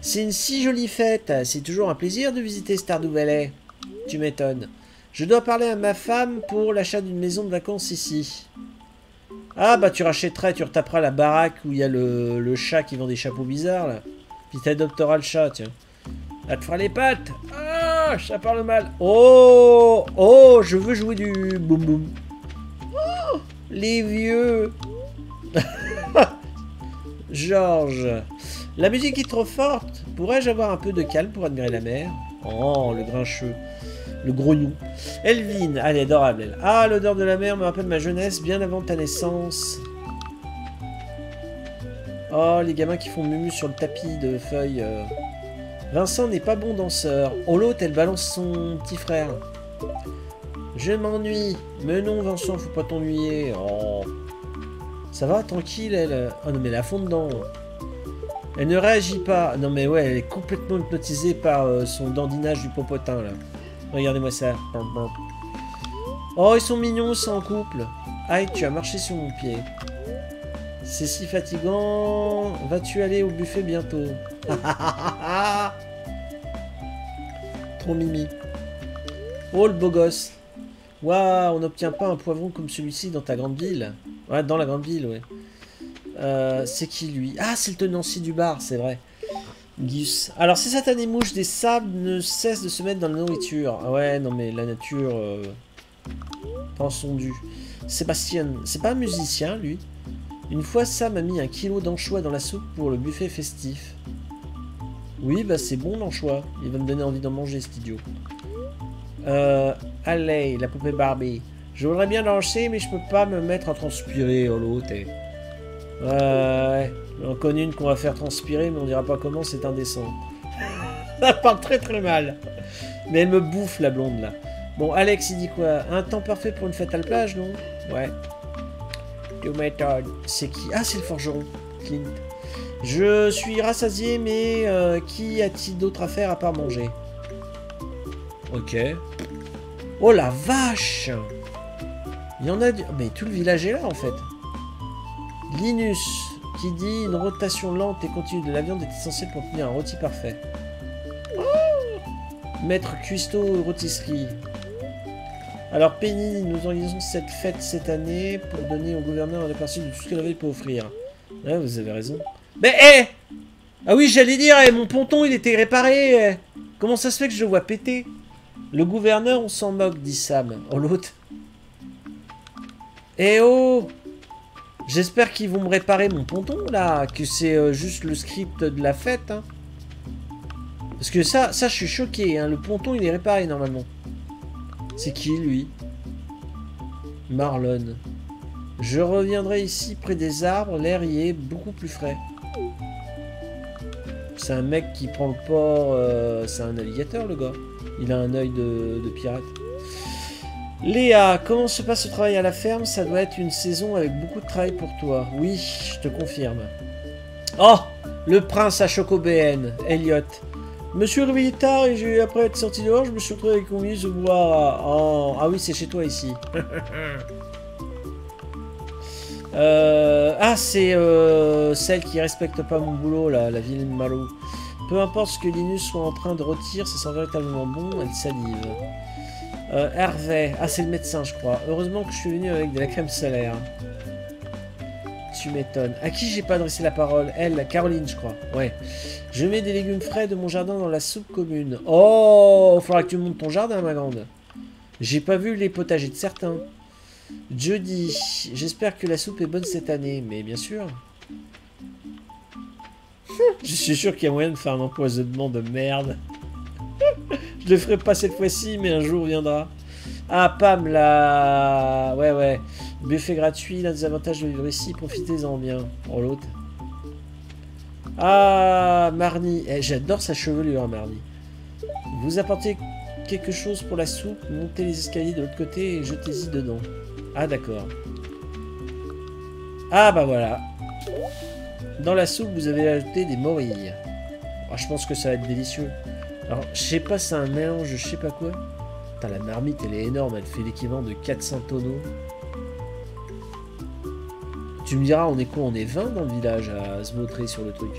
Speaker 1: C'est une si jolie fête, c'est toujours un plaisir de visiter Stardew Valley. Tu m'étonnes. Je dois parler à ma femme pour l'achat d'une maison de vacances ici. Ah bah tu rachèteras, tu retaperas la baraque où il y a le, chat qui vend des chapeaux bizarres là. Puis t'adopteras le chat, tiens. Elle te fera les pattes. Ah, ça parle mal. Oh, oh, je veux jouer du boum boum. Oh, les vieux. Georges. La musique est trop forte. Pourrais-je avoir un peu de calme pour admirer la mer? Oh, le grincheux. Le grognou. Elvin. Elle est adorable. Ah, l'odeur de la mer me rappelle ma jeunesse bien avant ta naissance. Oh, les gamins qui font mumu sur le tapis de feuilles. euh. Vincent n'est pas bon danseur. Oh, l'autre, elle balance son petit frère. Je m'ennuie. Mais non, Vincent, faut pas t'ennuyer. Oh. Ça va, tranquille, elle. Oh non, mais elle à fond dedans. Elle ne réagit pas. Non, mais ouais, elle est complètement hypnotisée par euh, son dandinage du popotin, là. Regardez-moi ça. Oh, ils sont mignons, c'est en couple. Aïe, tu as marché sur mon pied. C'est si fatigant. Vas-tu aller au buffet bientôt Trop mimi. Oh, le beau gosse. Waouh, on n'obtient pas un poivron comme celui-ci dans ta grande ville. Ouais, dans la grande ville, ouais. Euh, c'est qui lui? Ah, c'est le tenancier du bar, c'est vrai. Gus. Alors, ces satanées mouches des sables ne cessent de se mettre dans la nourriture. Ah ouais, non mais la nature... Euh... Prend son dû. Sébastien, c'est pas un musicien, lui? Une fois, Sam a mis un kilo d'anchois dans la soupe pour le buffet festif. Oui, bah c'est bon l'anchois. Il va me donner envie d'en manger, cet idiot. Euh... Allez, la poupée Barbie. Je voudrais bien lancer, mais je peux pas me mettre à transpirer, oh l'autre. eh. Ouais, connais une qu'on va faire transpirer, mais on dira pas comment, c'est indécent. Ça parle très très mal. Mais elle me bouffe, la blonde, là. Bon, Alex, il dit quoi? Un temps parfait pour une fête à la plage, non? Ouais. C'est qui Ah, c'est le forgeron. Clint. Je suis rassasié, mais euh, qui a-t-il d'autre à faire à part manger? Ok. Oh la vache Il y en a du... Mais tout le village est là, en fait. Linus, qui dit une rotation lente et continue de la viande est essentielle pour obtenir un rôti parfait. Maître Cuisto Rôtisserie. Alors Penny, nous organisons cette fête cette année pour donner au gouverneur un aperçu de tout ce que ville peut offrir. Ouais, vous avez raison. Mais hé Ah oui, j'allais dire, eh, mon ponton il était réparé. Comment ça se fait que je le vois péter? Le gouverneur, on s'en moque, dit Sam. Oh l'autre. Eh oh J'espère qu'ils vont me réparer mon ponton là, que c'est euh, juste le script de la fête. hein. Parce que ça, ça je suis choqué, hein. le ponton il est réparé normalement. C'est qui lui? Marlon. Je reviendrai ici près des arbres, l'air y est beaucoup plus frais. C'est un mec qui prend le port, euh, c'est un navigateur le gars. Il a un œil de, pirate. Léa, comment se passe le travail à la ferme? Ça doit être une saison avec beaucoup de travail pour toi. Oui, je te confirme. Oh Le prince à Chocobéenne, Elliot. Monsieur réveillé tard et j'ai après être sorti dehors, je me suis retrouvé avec mon de bois. Oh, ah oui, c'est chez toi ici. Euh, ah, c'est euh, celle qui respecte pas mon boulot, là, la ville Malo. Peu importe ce que Linus soit en train de retirer, ça sent véritablement bon, elle salive. Euh, Hervé, ah c'est le médecin je crois. Heureusement que je suis venu avec de la crème solaire. Tu m'étonnes. À qui j'ai pas adressé la parole? Elle, Caroline je crois. Ouais. Je mets des légumes frais de mon jardin dans la soupe commune. Oh, faudra que tu montes ton jardin ma grande. J'ai pas vu les potagers de certains. Jeudi, j'espère que la soupe est bonne cette année, mais bien sûr. Je suis sûr qu'il y a moyen de faire un empoisonnement de merde. Je le ferai pas cette fois-ci, mais un jour viendra. Ah, Pam, là. Ouais, ouais. Buffet gratuit, l'un des avantages de vivre ici, profitez-en bien. Oh, l'autre. Ah, Marnie. Eh, J'adore sa chevelure, Marnie. Vous apportez quelque chose pour la soupe, montez les escaliers de l'autre côté et jetez-y dedans. Ah, d'accord. Ah, bah voilà. Dans la soupe, vous avez ajouté des morilles. Ah, je pense que ça va être délicieux. Alors, je sais pas, c'est un mélange, je sais pas quoi. Putain, la marmite, elle est énorme. Elle fait l'équivalent de 400 tonneaux. Tu me diras, on est quoi On est 20 dans le village à se vautrer sur le truc.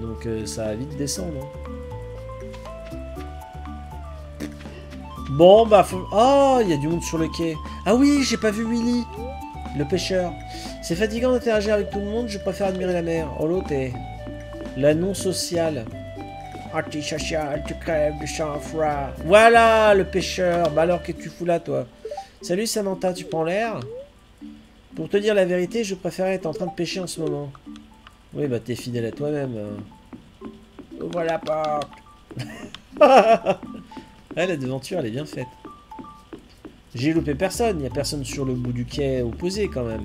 Speaker 1: Donc euh, ça va vite descendre. hein. Bon, bah... Oh, il y a du monde sur le quai. Ah oui, j'ai pas vu Willy, le pêcheur. C'est fatigant d'interagir avec tout le monde, je préfère admirer la mer. Oh l'autre est... L'annonce sociale. Anti-social, tu crèves de. Voilà, le pêcheur. Bah alors, que tu fous là, toi? Salut Samantha, tu prends l'air? Pour te dire la vérité, je préférais être en train de pêcher en ce moment. Oui, bah t'es fidèle à toi-même. hein. Ouvre la porte. Ah, la devanture, elle est bien faite. J'ai loupé personne, il a personne sur le bout du quai opposé quand même.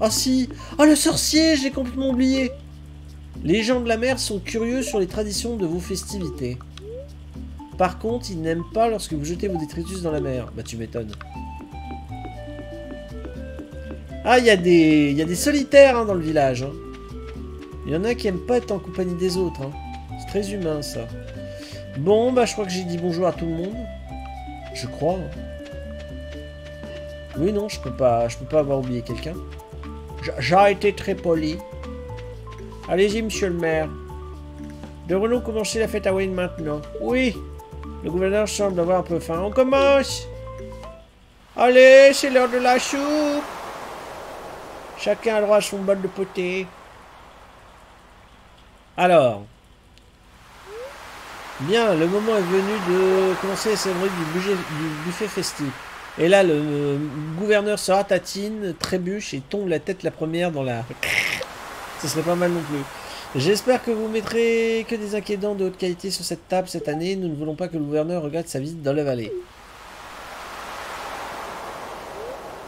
Speaker 1: Oh si Oh le sorcier, j'ai complètement oublié Les gens de la mer sont curieux sur les traditions de vos festivités. Par contre, ils n'aiment pas lorsque vous jetez vos détritus dans la mer. Bah tu m'étonnes. Ah, il y, a des- y des solitaires hein, dans le village. hein. Il y en a qui aiment pas être en compagnie des autres. hein. C'est très humain ça. Bon, bah je crois que j'ai dit bonjour à tout le monde. Je crois. Oui, non, je peux pas, je peux pas avoir oublié quelqu'un. J'ai été très poli. Allez-y, monsieur le maire. Devons-nous commencer la fête à Wayne maintenant? Oui. Le gouverneur semble avoir un peu faim. On commence Allez, c'est l'heure de la soupe Chacun a droit à son bol de poté. Alors. Bien, le moment est venu de commencer la cérémonie du, buffet festif. Et là, le gouverneur se ratatine, trébuche et tombe la tête la première dans la... Ce serait pas mal non plus. J'espère que vous mettrez que des inquiétants de haute qualité sur cette table cette année. Nous ne voulons pas que le gouverneur regrette sa visite dans la vallée.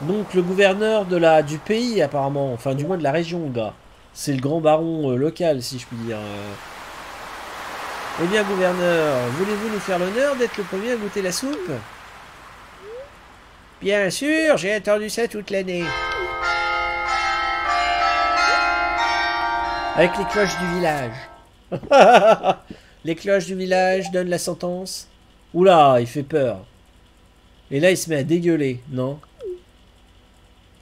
Speaker 1: Donc le gouverneur de la, du pays apparemment, enfin du moins de la région, gars. C'est le grand baron euh, local, si je puis dire. euh. Eh bien, gouverneur, voulez-vous nous faire l'honneur d'être le premier à goûter la soupe? Bien sûr, j'ai attendu ça toute l'année. Avec les cloches du village. les cloches du village donnent la sentence. Oula, il fait peur. Et là, il se met à dégueuler, non?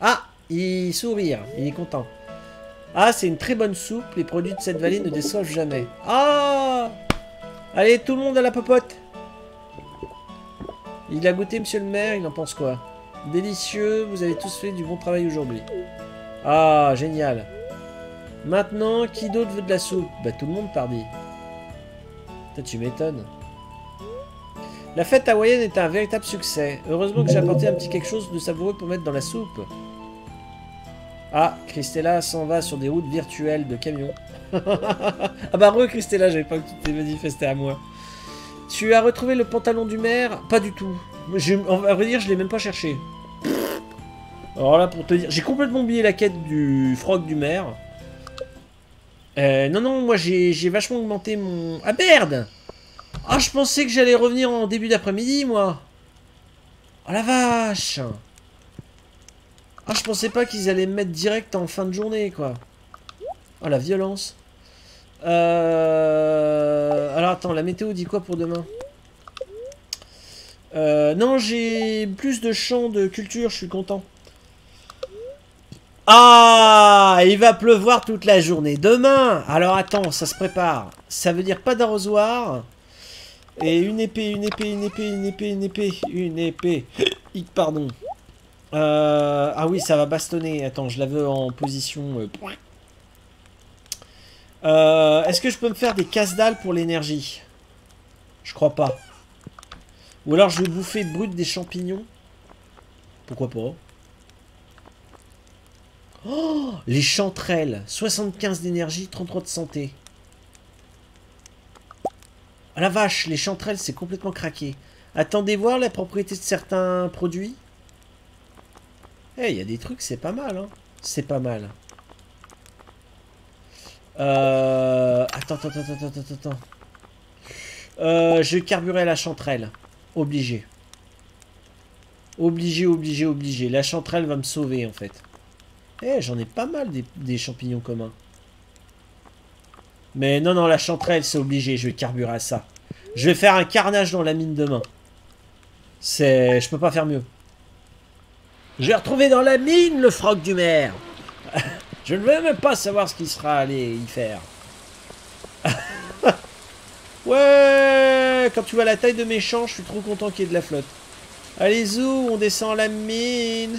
Speaker 1: Ah, il sourit, il est content. Ah, c'est une très bonne soupe, les produits de cette vallée ne déçoivent jamais. Ah Allez, tout le monde à la popote Il a goûté, monsieur le maire, il en pense quoi? Délicieux, vous avez tous fait du bon travail aujourd'hui. Ah, génial. Maintenant, qui d'autre veut de la soupe? Bah tout le monde, pardi. Putain, tu m'étonnes. La fête hawaïenne est un véritable succès. Heureusement que j'ai apporté un petit quelque chose de savoureux pour mettre dans la soupe. Ah, Christella s'en va sur des routes virtuelles de camions. ah bah re Christella, j'avais pas que tu t'es manifesté à moi. Tu as retrouvé le pantalon du maire? Pas du tout. Je, va vrai dire, je l'ai même pas cherché. Alors là, pour te dire, j'ai complètement oublié la quête du frog du maire. Euh, non, non, moi j'ai vachement augmenté mon... Ah merde Ah, je pensais que j'allais revenir en début d'après-midi, moi. Oh la vache Ah, je pensais pas qu'ils allaient me mettre direct en fin de journée, quoi. Oh, la violence. Euh... Alors, attends, la météo dit quoi pour demain? Euh, Non, j'ai plus de champs de culture, je suis content. Ah, il va pleuvoir toute la journée. Demain Alors attends, ça se prépare. Ça veut dire pas d'arrosoir. Et une épée, une épée, une épée, une épée, une épée, une épée. Hic, Pardon. Euh, ah oui, ça va bastonner. Attends, je la veux en position... euh. Euh, Est-ce que je peux me faire des casse-dalles pour l'énergie? Je crois pas. Ou alors je vais bouffer brut des champignons. Pourquoi pas Oh, les chanterelles. 75 d'énergie, 33 de santé. Ah la vache, les chanterelles, c'est complètement craqué. Attendez voir la propriété de certains produits. Eh, il y a des trucs, c'est pas mal, hein. C'est pas mal. Euh... Attends, attends, attends, attends, attends, attends. Euh, je carburais la chanterelle. Obligé. Obligé, obligé, obligé. La chanterelle va me sauver, en fait. Eh, j'en ai pas mal des, champignons communs. Mais non, non, la chanterelle, c'est obligé. Je vais carburer à ça. Je vais faire un carnage dans la mine demain. C'est... Je peux pas faire mieux. J'ai retrouvé dans la mine le froc du maire. Je ne veux même pas savoir ce qu'il sera allé y faire. ouais, quand tu vois la taille de mes champs, je suis trop content qu'il y ait de la flotte. Allez, zou, on descend la mine.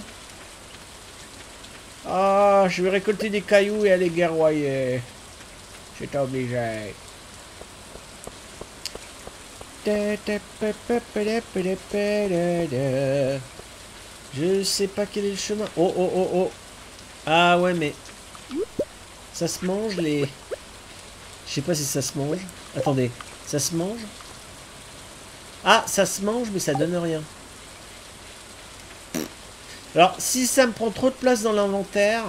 Speaker 1: Ah, je vais récolter des cailloux et aller guerroyer. J'étais obligé. Je sais pas quel est le chemin. Oh, oh, oh, oh. Ah ouais, mais... Ça se mange, les... Je sais pas si ça se mange. Attendez, ça se mange? Ah, ça se mange, mais ça donne rien. Alors, si ça me prend trop de place dans l'inventaire,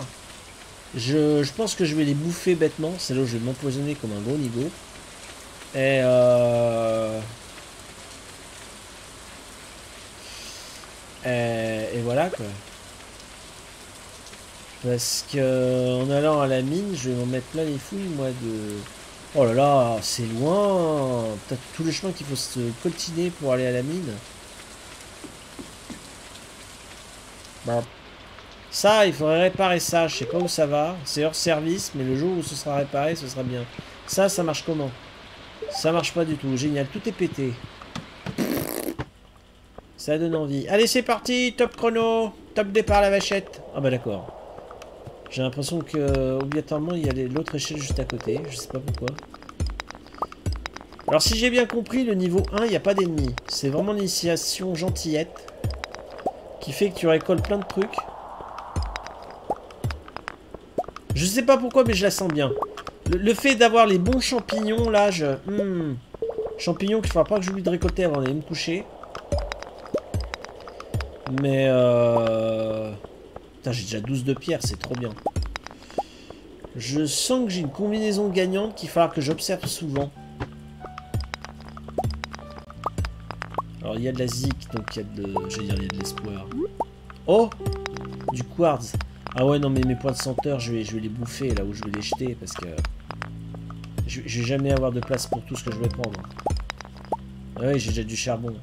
Speaker 1: je, pense que je vais les bouffer bêtement. C'est là où je vais m'empoisonner comme un gros niveau. Et euh... Et, voilà quoi. Parce que en allant à la mine, je vais m'en mettre plein les fouilles moi de... Oh là là, c'est loin T'as tous les chemins qu'il faut se coltiner pour aller à la mine. Bon. Ça, il faudrait réparer ça. Je sais pas où ça va. C'est hors service, mais le jour où ce sera réparé, ce sera bien. Ça, ça marche comment? Ça marche pas du tout. Génial, tout est pété. Ça donne envie. Allez, c'est parti Top chrono Top départ la vachette Ah bah d'accord. J'ai l'impression que obligatoirement il y a l'autre échelle juste à côté. Je sais pas pourquoi. Alors si j'ai bien compris, le niveau 1, il n'y a pas d'ennemis. C'est vraiment l'initiation gentillette qui fait que tu récoltes plein de trucs. Je sais pas pourquoi, mais je la sens bien. Le, fait d'avoir les bons champignons, là, je... Hmm. champignons qu'il faudra pas que j'oublie de récolter avant d'aller me coucher. Mais... Euh... Putain, j'ai déjà 12 de pierre, c'est trop bien. Je sens que j'ai une combinaison gagnante qu'il faudra que j'observe souvent. Alors, il y a de la zik, donc il y a de... J'allais dire, il y a de l'espoir. Oh Du quartz. Ah ouais, non, mais mes points de senteur, je vais, je vais les bouffer là où je vais les jeter, parce que... Je, je vais jamais avoir de place pour tout ce que je vais prendre. Ah ouais, j'ai déjà du charbon.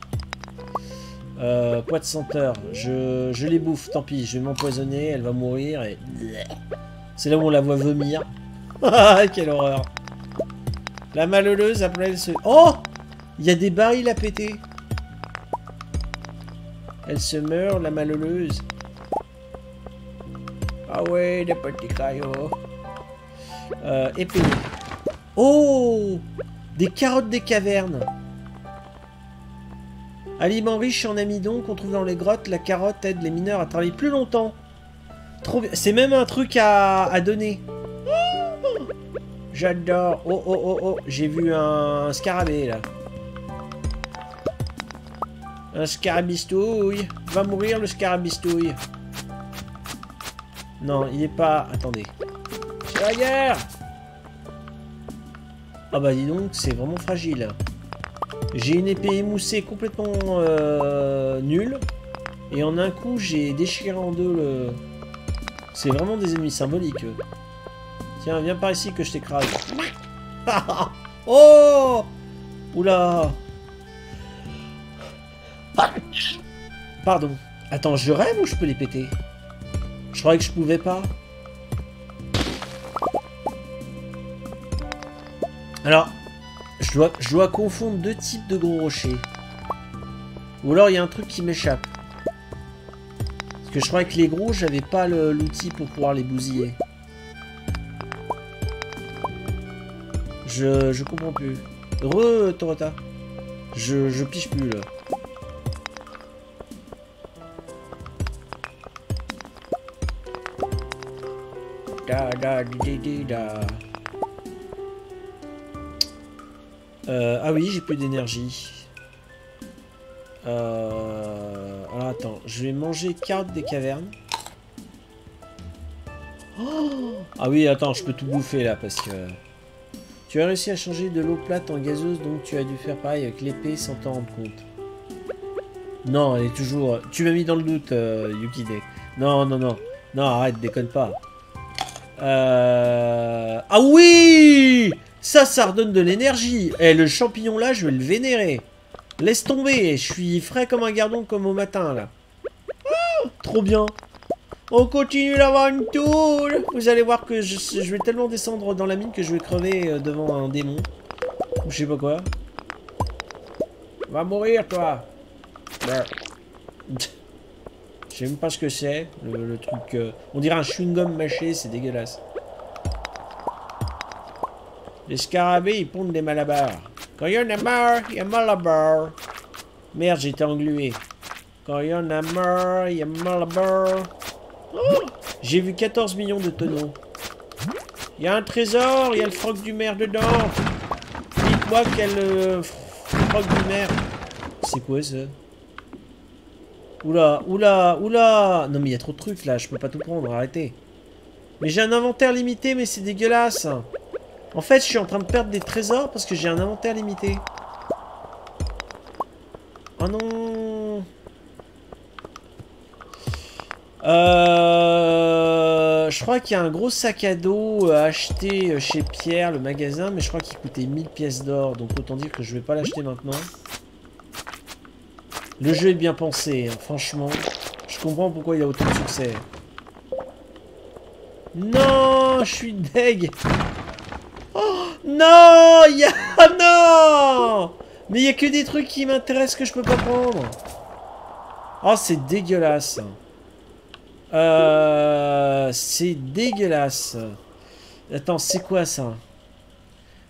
Speaker 1: Euh, poids de senteur. Je, je les bouffe, tant pis, je vais m'empoisonner, elle va mourir et... C'est là où on la voit vomir. Ah, quelle horreur. La malheureuse, après elle se... Oh Il y a des barils à péter. Elle se meurt, la malheureuse. Ah ouais, des petits cailloux. Euh, épée. Oh Des carottes des cavernes. Aliment riche en amidon qu'on trouve dans les grottes, la carotte aide les mineurs à travailler plus longtemps. C'est même un truc à, donner. J'adore. Oh, oh, oh, oh. J'ai vu un scarabée, là. Un scarabistouille. Va mourir, le scarabistouille. Non, il est pas... Attendez. C'est la guerre Ah bah dis donc, c'est vraiment fragile. J'ai une épée émoussée complètement euh, nulle. Et en un coup, j'ai déchiré en deux le... C'est vraiment des ennemis symboliques. Tiens, viens par ici que je t'écrase. oh Oula Pardon. Attends, je rêve ou je peux les péter? Je croyais que je pouvais pas. Alors, je dois, confondre deux types de gros rochers. Ou alors il y a un truc qui m'échappe. Parce que je croyais que les gros, j'avais pas l'outil pour pouvoir les bousiller. Je, comprends plus. Heureux, Torota. Je, je plus, là. Da, da, di, di, da. Euh, ah oui, j'ai plus d'énergie. Euh, alors attends, je vais manger carte des cavernes. Oh ah oui, attends, je peux tout bouffer là parce que... Tu as réussi à changer de l'eau plate en gazeuse, donc tu as dû faire pareil avec l'épée sans t'en rendre compte. Non, elle est toujours... Tu m'as mis dans le doute, euh, Yukide. Non, non, non. Non, arrête, déconne pas. Euh... Ah oui Ça, ça redonne de l'énergie. Et le champignon là, je vais le vénérer. Laisse tomber, je suis frais comme un gardon comme au matin là. Ah, trop bien. On continue l'aventure. Vous allez voir que je, vais tellement descendre dans la mine que je vais crever euh, devant un démon. Ou je sais pas quoi. Va mourir toi. Je sais même pas ce que c'est, le, truc... Euh, on dirait un chewing-gum mâché, c'est dégueulasse. Les scarabées, ils pondent des malabars. Quand il y en a marre, il y a malabar. Merde, été englué. Quand il y en a marre, il y a malabar. Oh, j'ai vu 14 millions de tonneaux. Il y a un trésor, il y a le froc du maire dedans. Dites-moi quel euh, froc du maire. C'est quoi ça? Oula, oula, oula Non mais il y a trop de trucs là, je peux pas tout prendre, arrêtez. Mais j'ai un inventaire limité, mais c'est dégueulasse. En fait, je suis en train de perdre des trésors parce que j'ai un inventaire limité. Oh non euh, Je crois qu'il y a un gros sac à dos acheté chez Pierre, le magasin, mais je crois qu'il coûtait 1000 pièces d'or, donc autant dire que je vais pas l'acheter maintenant. Le jeu est bien pensé, hein, franchement. Je comprends pourquoi il a autant de succès. Non, je suis deg. Oh, non, y a... non Mais il y a que des trucs qui m'intéressent que je peux pas prendre. Oh, c'est dégueulasse. Euh... C'est dégueulasse. Attends, c'est quoi ça?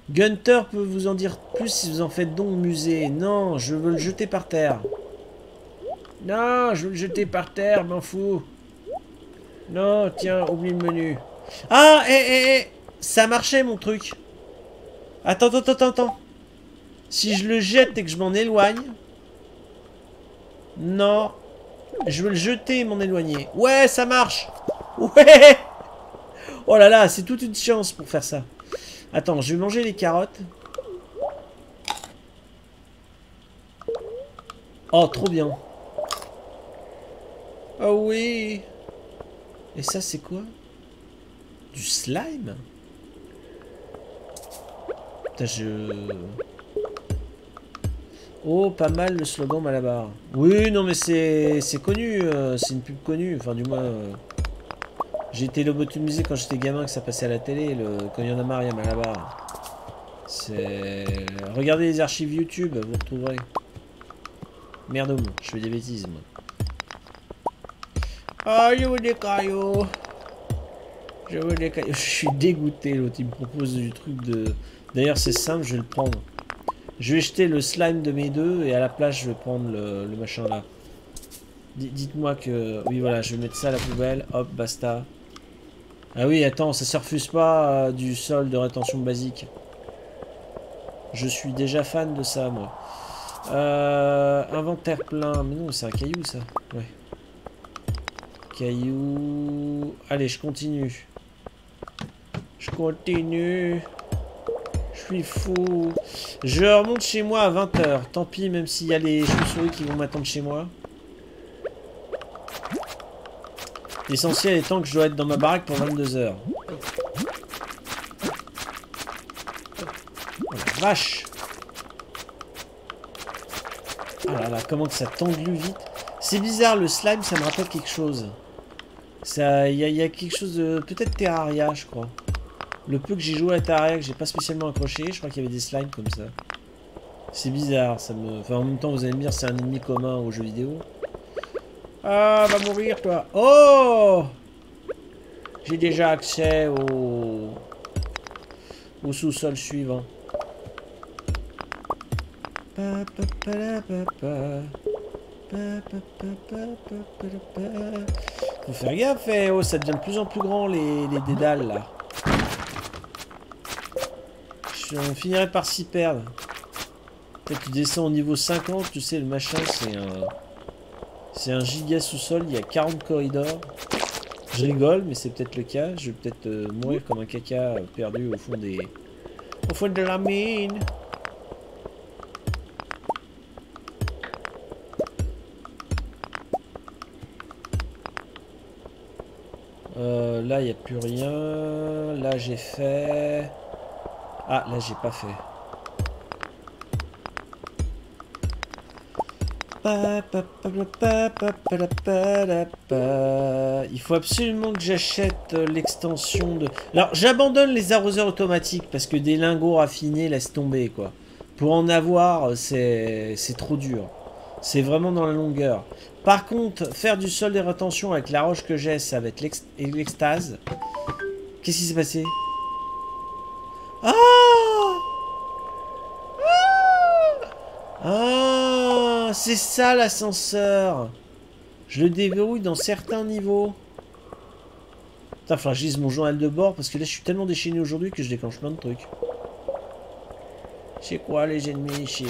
Speaker 1: Gunter peut vous en dire plus si vous en faites don au musée. Non, je veux le jeter par terre. Non, je veux le jeter par terre, m'en fous. Non, tiens, oublie le menu. Ah, hé, hé, hé Ça marchait, mon truc. Attends, attends, attends, attends. Si je le jette et que je m'en éloigne... Non. Je veux le jeter et m'en éloigner. Ouais, ça marche Ouais Oh là là, c'est toute une chance pour faire ça. Attends, je vais manger les carottes. Oh, trop bien. Oh oui Et ça, c'est quoi? Du slime? Oh, pas mal le slogan Malabar. Oui, non, mais c'est connu. Euh, c'est une pub connue. Enfin, du moins... Euh, j'ai été lobotomisé quand j'étais gamin, que ça passait à la télé. Le, quand il y en a marre, Malabar. C'est... Regardez les archives YouTube, vous retrouverez. Merde, je fais des bêtises, moi. Ah, je veux des cailloux. Je veux des cailloux. Je suis dégoûté, l'autre. Il me propose du truc de... D'ailleurs, c'est simple, je vais le prendre. Je vais jeter le slime de mes deux et à la place, je vais prendre le, machin là. Dites-moi que... Oui, voilà, je vais mettre ça à la poubelle. Hop, basta. Ah oui, attends, ça se refuse pas euh, du sol de rétention basique. Je suis déjà fan de ça, moi. Euh, inventaire plein. Mais non, c'est un caillou, ça. Ouais. Caillou. Allez, je continue. Je continue. Fou. Je remonte chez moi à 20h. Tant pis, même s'il y a les chauves-souris qui vont m'attendre chez moi. L'essentiel étant que je dois être dans ma baraque pour 22h. Oh vache Ah là comment que ça t'englue vite C'est bizarre, le slime, ça me rappelle quelque chose. Il y, a quelque chose de... Peut-être Terraria, je crois. Le peu que j'ai joué à que j'ai pas spécialement accroché, je crois qu'il y avait des slimes comme ça. C'est bizarre, ça me... En même temps, vous allez me dire, c'est un ennemi commun aux jeux vidéo. Ah, va mourir, toi Oh J'ai déjà accès au... Au sous-sol suivant. Faut faire gaffe, eh, oh, ça devient de plus en plus grand les, les dédales là. On finirait par s'y perdre. Peut-être tu descends au niveau 50, tu sais, le machin c'est un. C'est un giga sous-sol, il y a 40 corridors. Je rigole, mais c'est peut-être le cas. Je vais peut-être euh, mourir comme un caca perdu au fond des. Au fond de la mine. Euh, là, il n'y a plus rien. Là, j'ai fait... Ah, là, j'ai pas fait. Il faut absolument que j'achète euh, l'extension de... Alors, j'abandonne les arroseurs automatiques parce que des lingots raffinés, laisse tomber, quoi. Pour en avoir, c'est trop dur. C'est vraiment dans la longueur. Par contre, faire du sol des rétentions avec la roche que j'ai, ça va être l'extase. Qu'est-ce qui s'est passé? Ah, ah C'est ça l'ascenseur Je le déverrouille dans certains niveaux. Putain, enfin, je lise mon journal de bord parce que là, je suis tellement déchaîné aujourd'hui que je déclenche plein de trucs. C'est quoi les ennemis ici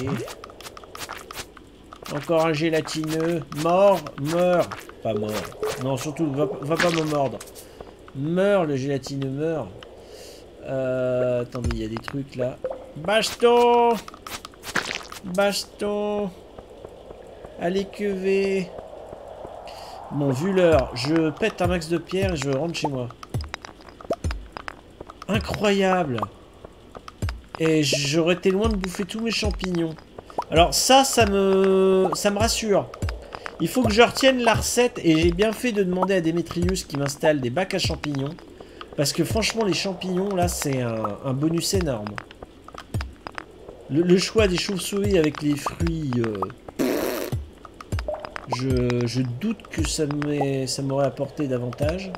Speaker 1: Encore un gélatineux. Mort, meurs. Pas mort. Non, surtout, va, pas me mordre. Meurs, le gélatineux, meurt. Euh, attendez, il y a des trucs là. Baston Baston Allez, quever Bon, vu l'heure, je pète un max de pierre et je rentre chez moi. Incroyable Et j'aurais été loin de bouffer tous mes champignons. Alors ça, ça me, ça me rassure. Il faut que je retienne la recette et j'ai bien fait de demander à Demetrius qui m'installe des bacs à champignons. Parce que franchement, les champignons, là, c'est un, bonus énorme. Le, choix des chauves-souris avec les fruits... Euh, je, doute que ça m'aurait apporté davantage.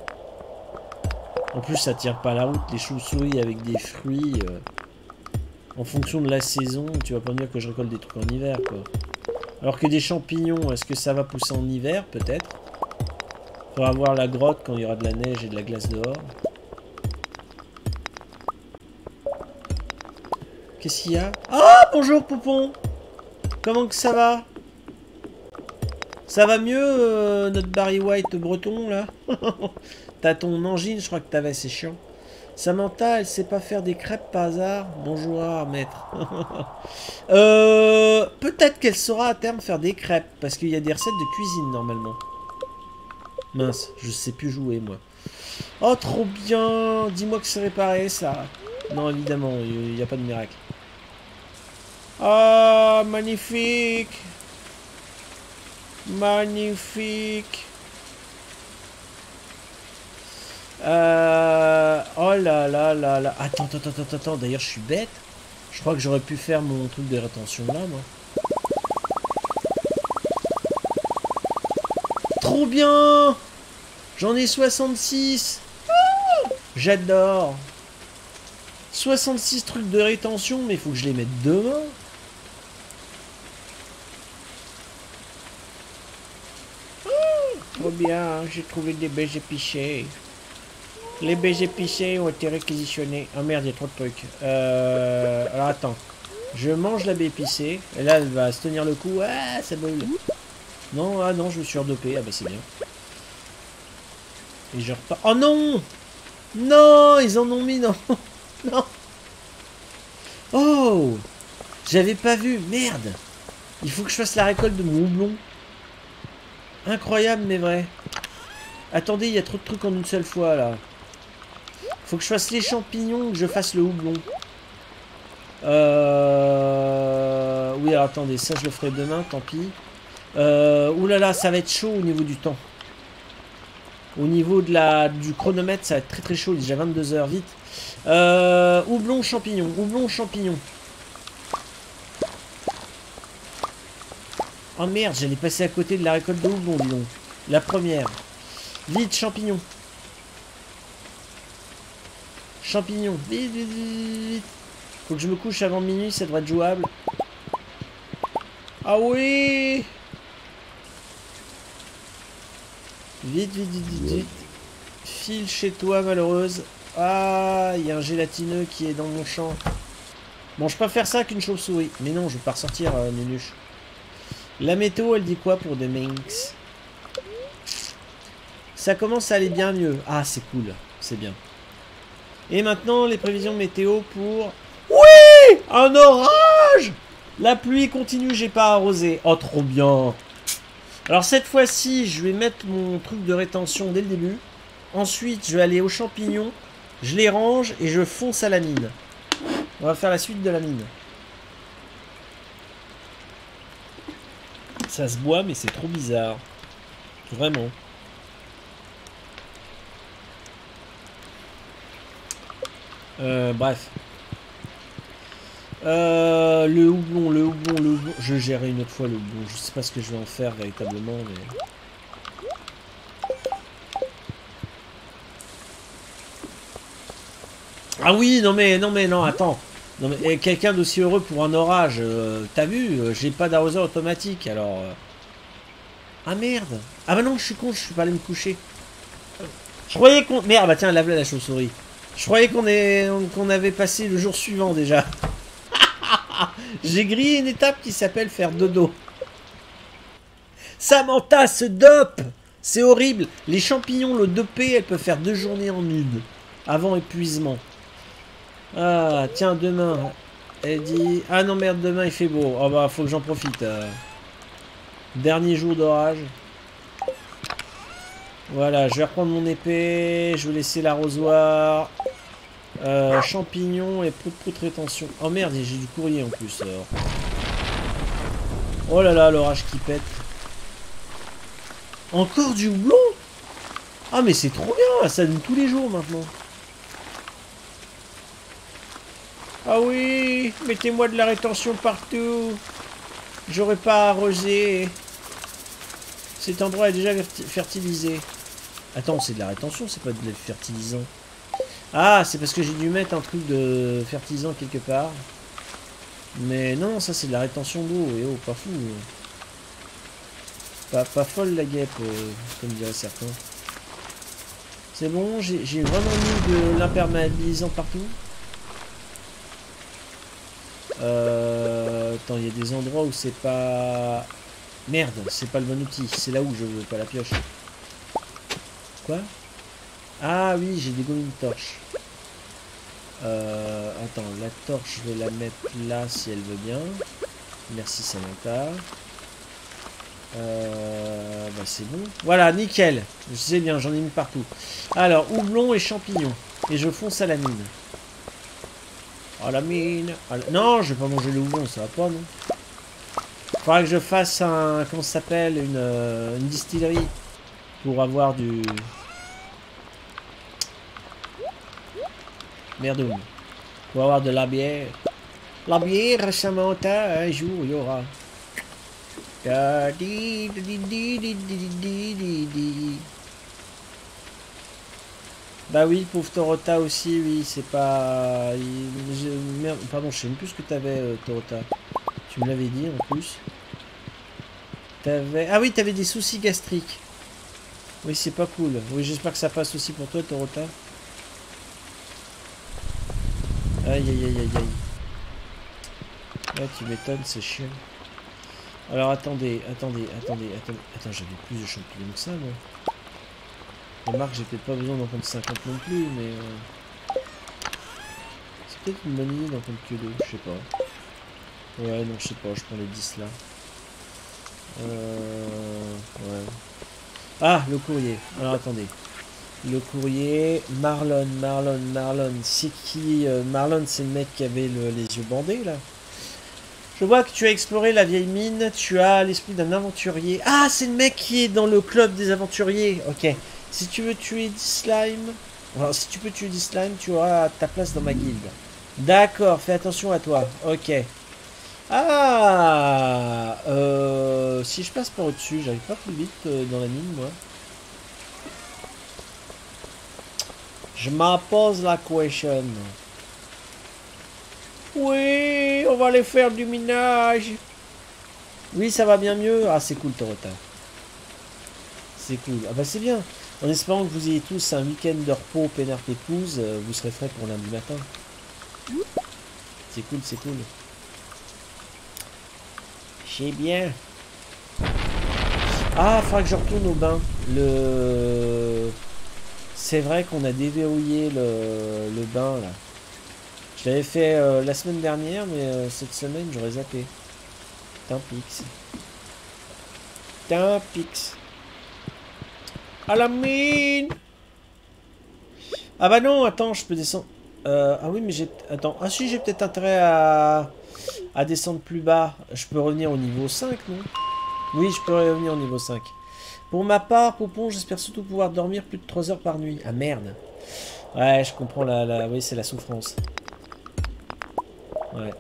Speaker 1: En plus, ça tient pas la route, les chauves-souris avec des fruits. Euh, en fonction de la saison, tu vas pas me dire que je récolte des trucs en hiver, quoi. Alors que des champignons, est-ce que ça va pousser en hiver? Peut-être. Faudra voir la grotte quand il y aura de la neige et de la glace dehors. Qu'est-ce qu'il y a? Ah Bonjour Poupon Comment que ça va? Ça va mieux, euh, notre Barry White breton, là T'as ton angine, je crois que t'avais, c'est chiant. Samantha, elle sait pas faire des crêpes par hasard Bonjour, maître. euh, Peut-être qu'elle saura à terme faire des crêpes, parce qu'il y a des recettes de cuisine normalement. Mince, je sais plus jouer moi. Oh, trop bien Dis-moi que c'est réparé ça. Non, évidemment, il n'y a pas de miracle. Ah, magnifique Magnifique Euh... Oh là là là là. Attends, attends, attends, attends. D'ailleurs, je suis bête. Je crois que j'aurais pu faire mon truc de rétention là, moi. Trop bien J'en ai 66 J'adore 66 trucs de rétention, mais il faut que je les mette demain. Trop bien, j'ai trouvé des baies épicées. Les BG pichés ont été réquisitionnés. Oh merde, il y a trop de trucs. Euh... Alors attends. Je mange la baie épicée. Et là, elle va se tenir le coup. Ah, ça brûle. Non, ah non, je me suis redopé. Ah bah c'est bien. Et je repars. Oh non Non Ils en ont mis, non Non Oh J'avais pas vu. Merde Il faut que je fasse la récolte de mon houblon. Incroyable, mais vrai. Attendez, il y a trop de trucs en une seule fois, là. Faut que je fasse les champignons, que je fasse le houblon. Euh... Oui, alors attendez, ça je le ferai demain, tant pis. Euh... Ça va être chaud au niveau du temps. Au niveau de la, du chronomètre, ça va être très très chaud, il est déjà 22 heures, vite. Euh... Houblon, champignon, houblon, champignon. Oh merde, j'allais passer à côté de la récolte de houblon, dis donc. La première. Vite, champignon. Champignons. Vite, vite, vite, Faut que je me couche avant minuit, ça devrait être jouable. Ah oui Vite, vite, vite, vite, vite. File chez toi, malheureuse. Ah, il y a un gélatineux qui est dans mon champ. Bon, je faire ça qu'une chauve-souris. Mais non, je vais pas ressortir, euh. La météo, elle dit quoi pour des minx? Ça commence à aller bien mieux. Ah, c'est cool. C'est bien. Et maintenant, les prévisions météo pour... Oui Un orage La pluie continue, j'ai pas arrosé. Oh, trop bien Alors cette fois-ci, je vais mettre mon truc de rétention dès le début. Ensuite, je vais aller aux champignons, je les range et je fonce à la mine. On va faire la suite de la mine. Ça se boit, mais c'est trop bizarre. Vraiment. Euh, bref. Euh, le houblon, le houblon, le houblon. Je gérerai une autre fois le houblon. Je sais pas ce que je vais en faire véritablement, mais... Ah oui, non mais, non mais, non, attends. Non mais, quelqu'un d'aussi heureux pour un orage. euh, T'as vu, euh, j'ai pas d'arroseur automatique, alors... euh. Ah merde Ah bah non, je suis con, je suis pas allé me coucher. Je croyais qu'on... Merde, bah tiens, lave-la la chauve-souris. Je croyais qu'on avait passé le jour suivant déjà. J'ai grillé une étape qui s'appelle faire dodo. Samantha se dope C'est horrible Les champignons, le dopé, elle peut faire deux journées en une. Avant épuisement. Ah, tiens, demain. Elle dit... Ah non, merde, demain il fait beau. Oh bah, faut que j'en profite. euh. Dernier jour d'orage. Voilà, je vais reprendre mon épée. Je vais laisser l'arrosoir. Euh, champignons et prout prout rétention. Oh merde, j'ai du courrier en plus. alors. Oh là là, l'orage qui pète. Encore du houblon Ah mais c'est trop bien, ça donne tous les jours maintenant. Ah oui, mettez-moi de la rétention partout. J'aurais pas arrosé. Cet endroit est déjà fertilisé. Attends, c'est de la rétention, c'est pas de la fertilisant. Ah, c'est parce que j'ai dû mettre un truc de fertilisant quelque part. Mais non, ça c'est de la rétention d'eau. Et oh, pas fou. Pas, pas folle la guêpe, euh, comme diraient certains. C'est bon, j'ai vraiment mis de l'imperméabilisant partout. Euh, attends, il y a des endroits où c'est pas... Merde, c'est pas le bon outil. C'est là où je veux, pas la pioche. Quoi? Ah oui, j'ai dégommé une torche. Euh, attends, la torche, je vais la mettre là si elle veut bien. Merci Samantha. Euh, bah c'est bon. Voilà, nickel. Je sais bien, j'en ai mis partout. Alors, houblon et champignons. Et je fonce à la mine. À la mine. Non, je vais pas manger le houblon, ça va pas, non Faudra que je fasse un... Comment ça s'appelle une, euh, distillerie. Pour avoir du... Merde. Pour avoir de la bière. La bière, Samantha, un jour, il y aura di, di, di, di, di, di. Bah oui, pauvre Torota aussi, oui, c'est pas... pardon, je sais même plus ce que t'avais, euh, Torota. Tu me l'avais dit, en plus. T'avais... Ah oui, t'avais des soucis gastriques. Oui, c'est pas cool. Oui, j'espère que ça passe aussi pour toi, Torota. Aïe, aïe, aïe, aïe, aïe. Là, tu m'étonnes, c'est chiant. Alors, attendez, attendez, attendez, attendez. Attends, j'avais plus de champignons que ça, moi. Remarque, j'ai peut-être pas besoin d'en prendre 50 non plus, mais... euh, C'est peut-être une bonne idée d'en prendre que deux, je sais pas. Ouais, non, je sais pas, je prends les 10 là. Euh... Ouais. Ah, le courrier. Alors, attendez. Le courrier, Marlon, Marlon, Marlon. C'est qui euh, Marlon, c'est le mec qui avait le- les yeux bandés, là. Je vois que tu as exploré la vieille mine, tu as l'esprit d'un aventurier. Ah, c'est le mec qui est dans le club des aventuriers. Ok. Si tu veux tuer des slime, alors, si tu peux tuer des slime, tu auras ta place dans ma guilde. D'accord, fais attention à toi. Ok. Ah euh, Si je passe par au-dessus, j'arrive pas plus vite euh, dans la mine, moi. Je m'en la question. Oui, on va aller faire du minage. Oui, ça va bien mieux. Ah, c'est cool, Torota. C'est cool. Ah bah c'est bien. En espérant que vous ayez tous un week-end de repos peinard épouse, euh, vous serez frais pour lundi matin. C'est cool, c'est cool. C'est bien. Ah, faudra que je retourne au bain. Le... C'est vrai qu'on a déverrouillé le, bain, là. Je l'avais fait euh, la semaine dernière, mais euh, cette semaine, j'aurais zappé. Tant pix. À la mine Ah bah non, attends, je peux descendre. Euh, ah oui, mais j'ai... Attends. Ah si, j'ai peut-être intérêt à... à descendre plus bas. Je peux revenir au niveau 5, non? Oui, je peux revenir au niveau 5. Pour ma part, Poupon, j'espère surtout pouvoir dormir plus de 3 heures par nuit. Ah merde. Ouais, je comprends la... la... Oui, c'est la souffrance. Ouais.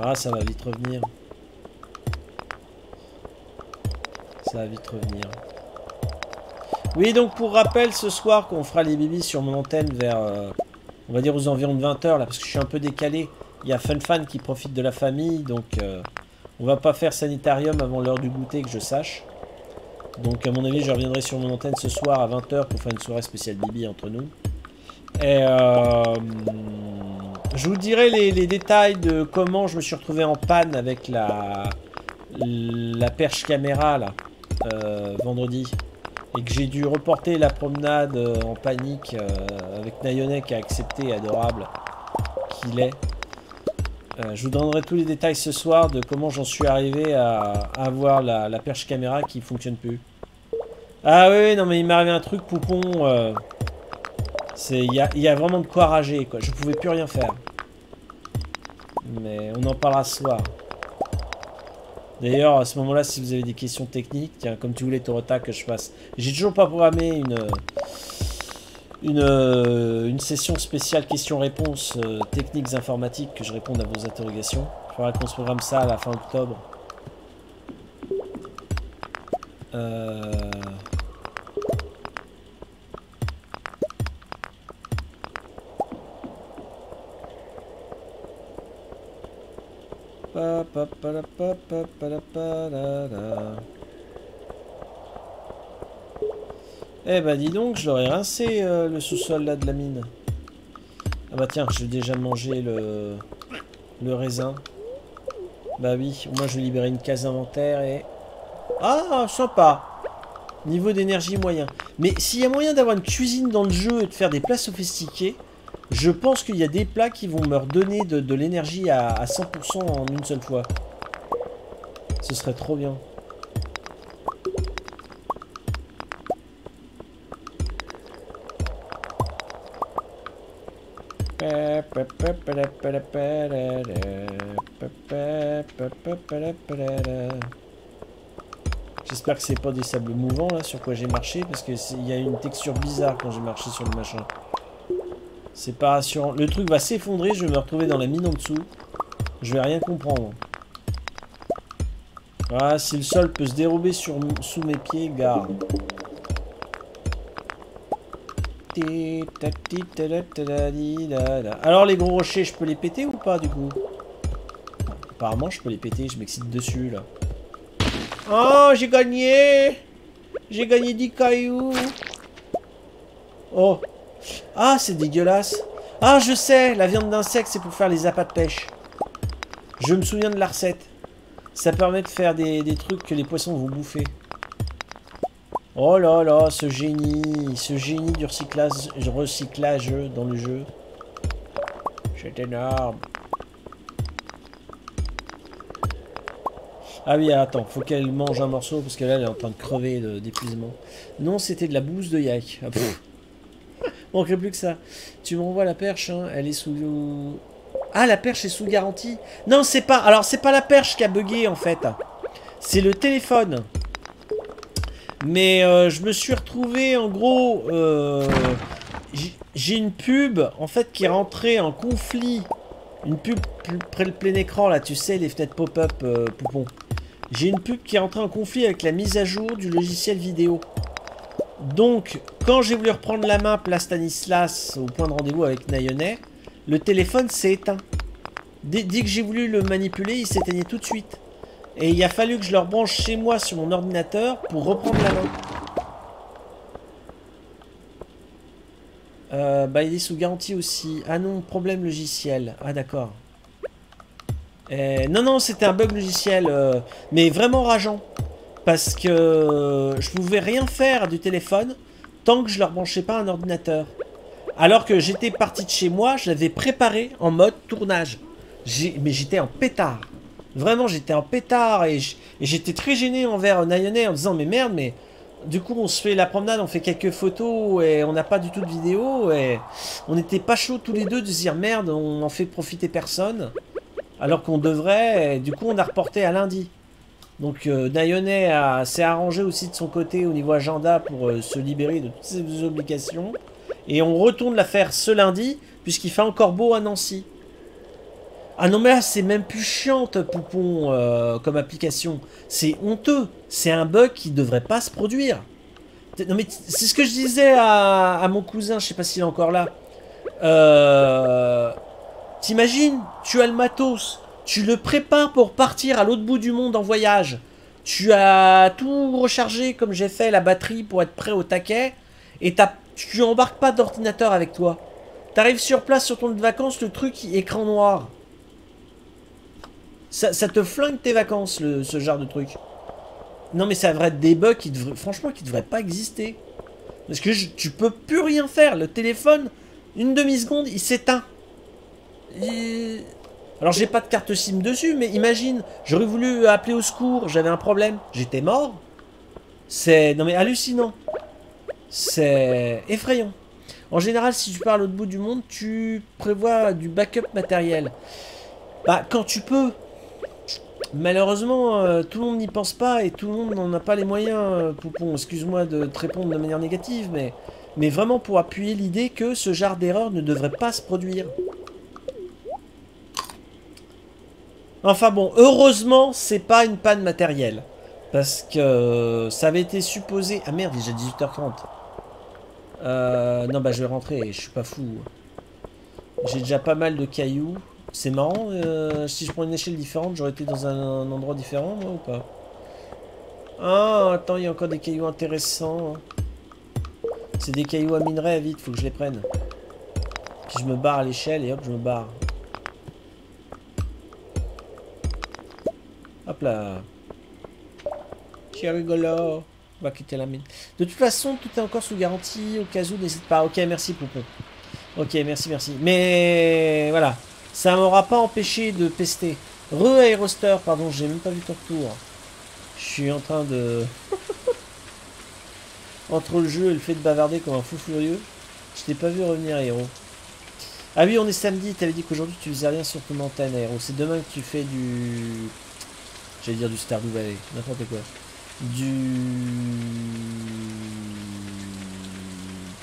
Speaker 1: Ah, ça va vite revenir. Ça va vite revenir. Oui, donc pour rappel, ce soir, qu'on fera les bébés sur mon antenne vers, euh, on va dire aux environs de 20h, là, parce que je suis un peu décalé. Il y a FunFan qui profite de la famille, donc euh, on va pas faire sanitarium avant l'heure du goûter, que je sache. Donc à mon avis, je reviendrai sur mon antenne ce soir à 20h pour faire une soirée spéciale Bibi entre nous. Et euh, je vous dirai les, les, détails de comment je me suis retrouvé en panne avec la, la perche caméra là, vendredi et que j'ai dû reporter la promenade euh, en panique euh, avec Nayonek qui a accepté, adorable qu'il est. Euh, je vous donnerai tous les détails ce soir de comment j'en suis arrivé à, avoir la, perche caméra qui fonctionne plus. Ah oui, non mais il m'est arrivé un truc, Poupon. Il y, y, a vraiment de quoi rager, quoi. Je pouvais plus rien faire. Mais on en parlera ce soir. D'ailleurs, à ce moment-là, si vous avez des questions techniques, tiens, comme tu voulais, Torota, que je fasse. J'ai toujours pas programmé une, une, euh, une session spéciale questions-réponses euh, techniques informatiques que je réponde à vos interrogations. Il faudra qu'on se programme ça à la fin octobre. Euh... Eh bah dis donc, je l'aurais rincé euh, le sous-sol là de la mine. Ah bah tiens, j'ai déjà mangé le, le raisin. Bah oui, moi je vais libérer une case inventaire et... Ah, sympa Niveau d'énergie moyen. Mais s'il y a moyen d'avoir une cuisine dans le jeu et de faire des plats sophistiqués, je pense qu'il y a des plats qui vont me redonner de, l'énergie à, à 100% en une seule fois. Ce serait trop bien. J'espère que c'est pas des sables mouvants là sur quoi j'ai marché parce qu'il y a une texture bizarre quand j'ai marché sur le machin. C'est pas rassurant. Le truc va s'effondrer, je vais me retrouver dans la mine en dessous. Je vais rien comprendre. Ah, si le sol peut se dérober sur, sous mes pieds, garde. Alors les gros rochers, je peux les péter ou pas du coup? Apparemment je peux les péter, je m'excite dessus là. Oh j'ai gagné J'ai gagné 10 cailloux Oh ah, c'est dégueulasse. Ah, je sais, la viande d'insecte, c'est pour faire les appâts de pêche. Je me souviens de la recette. Ça permet de faire des, trucs que les poissons vont bouffer. Oh là là, ce génie, ce génie du recyclage, recyclage dans le jeu. C'est énorme. Ah oui, attends, faut qu'elle mange un morceau parce que là, elle est en train de crever d'épuisement. Non, c'était de la bouse de yak. Ah, manquerait plus que ça. Tu m'envoies la perche, hein. elle est sous... Ah, la perche est sous garantie. Non, c'est pas... Alors, c'est pas la perche qui a bugué, en fait. C'est le téléphone. Mais euh, je me suis retrouvé, en gros... Euh, j'ai une pub, en fait, qui est rentrée en conflit. Une pub près le plein écran, là, tu sais, les fenêtres pop-up, euh, poupon. J'ai une pub qui est rentrée en conflit avec la mise à jour du logiciel vidéo. Donc, quand j'ai voulu reprendre la main place Stanislas au point de rendez-vous avec Nayonet, le téléphone s'est éteint. Dès, que j'ai voulu le manipuler, il s'éteignait tout de suite. Et il a fallu que je le rebranche chez moi sur mon ordinateur pour reprendre la main. Euh, bah il est sous garantie aussi. Ah non, problème logiciel. Ah d'accord. Non, non, c'était un bug logiciel, euh, mais vraiment rageant parce que je pouvais rien faire du téléphone tant que je leur branchais pas un ordinateur. Alors que j'étais parti de chez moi, je l'avais préparé en mode tournage. Mais j'étais en pétard. Vraiment, j'étais en pétard et j'étais très gêné envers Nayonet en disant mais merde, mais du coup, on se fait la promenade, on fait quelques photos et on n'a pas du tout de vidéo. Et on n'était pas chaud tous les deux de se dire merde, on en fait profiter personne. Alors qu'on devrait. Et du coup, on a reporté à lundi. Donc euh, s'est arrangé aussi de son côté au niveau agenda pour euh, se libérer de toutes ses obligations. Et on retourne la faire ce lundi, puisqu'il fait encore beau à Nancy. Ah non mais là c'est même plus chiante Poupon euh, comme application. C'est honteux. C'est un bug qui devrait pas se produire. Non mais c'est ce que je disais à, mon cousin, je sais pas s'il est encore là. Euh, T'imagines, tu as le matos, tu le prépares pour partir à l'autre bout du monde en voyage. Tu as tout rechargé comme j'ai fait, la batterie pour être prêt au taquet. Et tu embarques pas d'ordinateur avec toi. T'arrives sur place sur ton vacances, le truc écran noir. Ça, te flingue tes vacances, ce genre de truc. Non mais ça devrait être des qui devraient, franchement, qui devraient pas exister. Parce que tu peux plus rien faire. Le téléphone, une demi-seconde, il s'éteint. Alors j'ai pas de carte SIM dessus, mais imagine, j'aurais voulu appeler au secours, j'avais un problème, j'étais mort. C'est... Non mais hallucinant. C'est effrayant. En général, si tu pars à l'autre bout du monde, tu prévois du backup matériel. Bah, quand tu peux. Malheureusement, euh, tout le monde n'y pense pas et tout le monde n'en a pas les moyens. Euh, Poupon, excuse-moi de te répondre de manière négative, mais, mais vraiment pour appuyer l'idée que ce genre d'erreur ne devrait pas se produire. Enfin bon, heureusement, c'est pas une panne matérielle. Parce que ça avait été supposé... Ah merde, déjà 18h30. Euh, non, bah je vais rentrer, je suis pas fou. J'ai déjà pas mal de cailloux. C'est marrant, euh, si je prends une échelle différente, j'aurais été dans un, endroit différent, moi, ou pas? Ah, attends, il y a encore des cailloux intéressants. C'est des cailloux à minerai, vite, faut que je les prenne. Puis je me barre à l'échelle et hop, je me barre. Hop là. C'est rigolo. On va quitter la mine. De toute façon, tout est encore sous garantie. Au cas où, n'hésite pas. Ok, merci Poupon. Ok, merci, merci. Mais voilà. Ça m'aura pas empêché de pester. Re Aeroster, pardon, j'ai même pas vu ton retour. Je suis en train de... Entre le jeu et le fait de bavarder comme un fou furieux, je t'ai pas vu revenir, héros. Ah oui, on est samedi, t'avais dit qu'aujourd'hui tu faisais rien sur ton antenne, héros. C'est demain que tu fais du... J'allais dire du Stardew Valley, n'importe quoi. Du...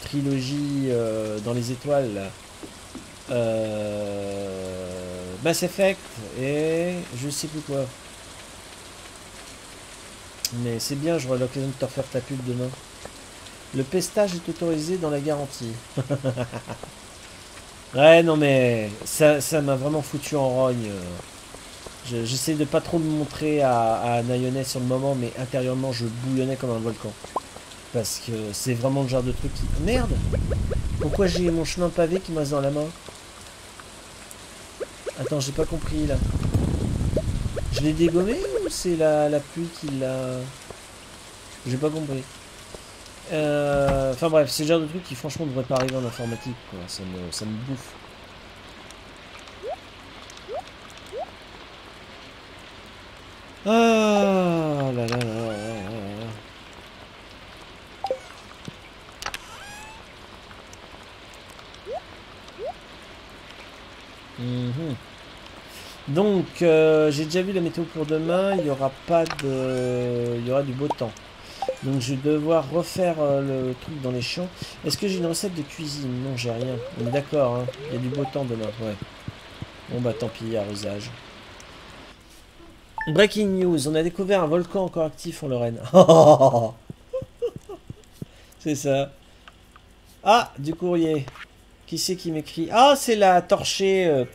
Speaker 1: Trilogie euh, dans les étoiles. Euh, Mass Effect et je sais plus quoi. Mais c'est bien, j'aurai l'occasion de te refaire ta pub demain. Le pestage est autorisé dans la garantie. ouais, non mais ça m'a vraiment foutu en rogne. J'essaie de pas trop me montrer à, à sur le moment, mais intérieurement je bouillonnais comme un volcan. Parce que c'est vraiment le genre de truc qui... Merde Pourquoi j'ai mon chemin pavé qui me reste dans la main Attends, j'ai pas compris là. Je l'ai dégommé ou c'est la, la, pluie qui l'a... J'ai pas compris. Euh, enfin bref, c'est le genre de truc qui franchement devrait pas arriver en informatique. Ça, me, ça me bouffe. Mhm. Donc, euh, j'ai déjà vu la météo pour demain. Il y aura pas de, il y aura du beau temps. Donc, je vais devoir refaire euh, le truc dans les champs. Est-ce que j'ai une recette de cuisine? Non, j'ai rien. D'accord. Hein. Il y a du beau temps demain. Ouais. Bon bah tant pis, arrosage. Breaking news, on a découvert un volcan encore actif en Lorraine. c'est ça. Ah, du courrier. Qui c'est qui m'écrit? Ah, c'est la torchée, euh,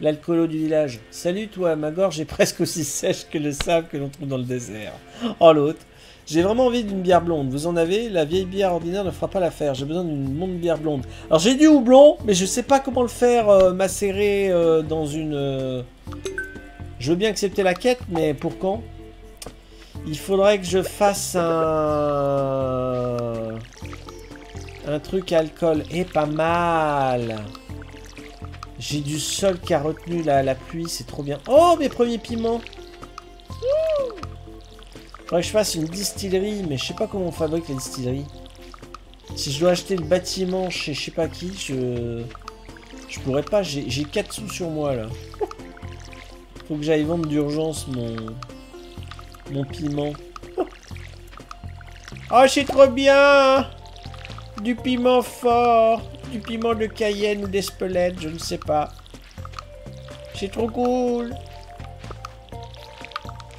Speaker 1: l'alcoolo du village. Salut toi, ma gorge est presque aussi sèche que le sable que l'on trouve dans le désert. Oh l'autre. J'ai vraiment envie d'une bière blonde. Vous en avez? La vieille bière ordinaire ne fera pas l'affaire. J'ai besoin d'une bonne bière blonde. Alors j'ai du houblon, mais je sais pas comment le faire euh, macérer euh, dans une... Je veux bien accepter la quête, mais pour quand? Il faudrait que je fasse un... Un truc alcool. Et pas mal J'ai du sol qui a retenu la, la pluie, c'est trop bien. Oh, mes premiers piments Faudrait que je fasse une distillerie, mais je sais pas comment on fabrique la distillerie. Si je dois acheter le bâtiment chez je sais pas qui, je... Je pourrais pas, j'ai 4 sous sur moi là. Faut que j'aille vendre d'urgence mon... Mon piment. Oh, c'est trop bien Du piment fort Du piment de Cayenne ou d'Espelette, je ne sais pas. C'est trop cool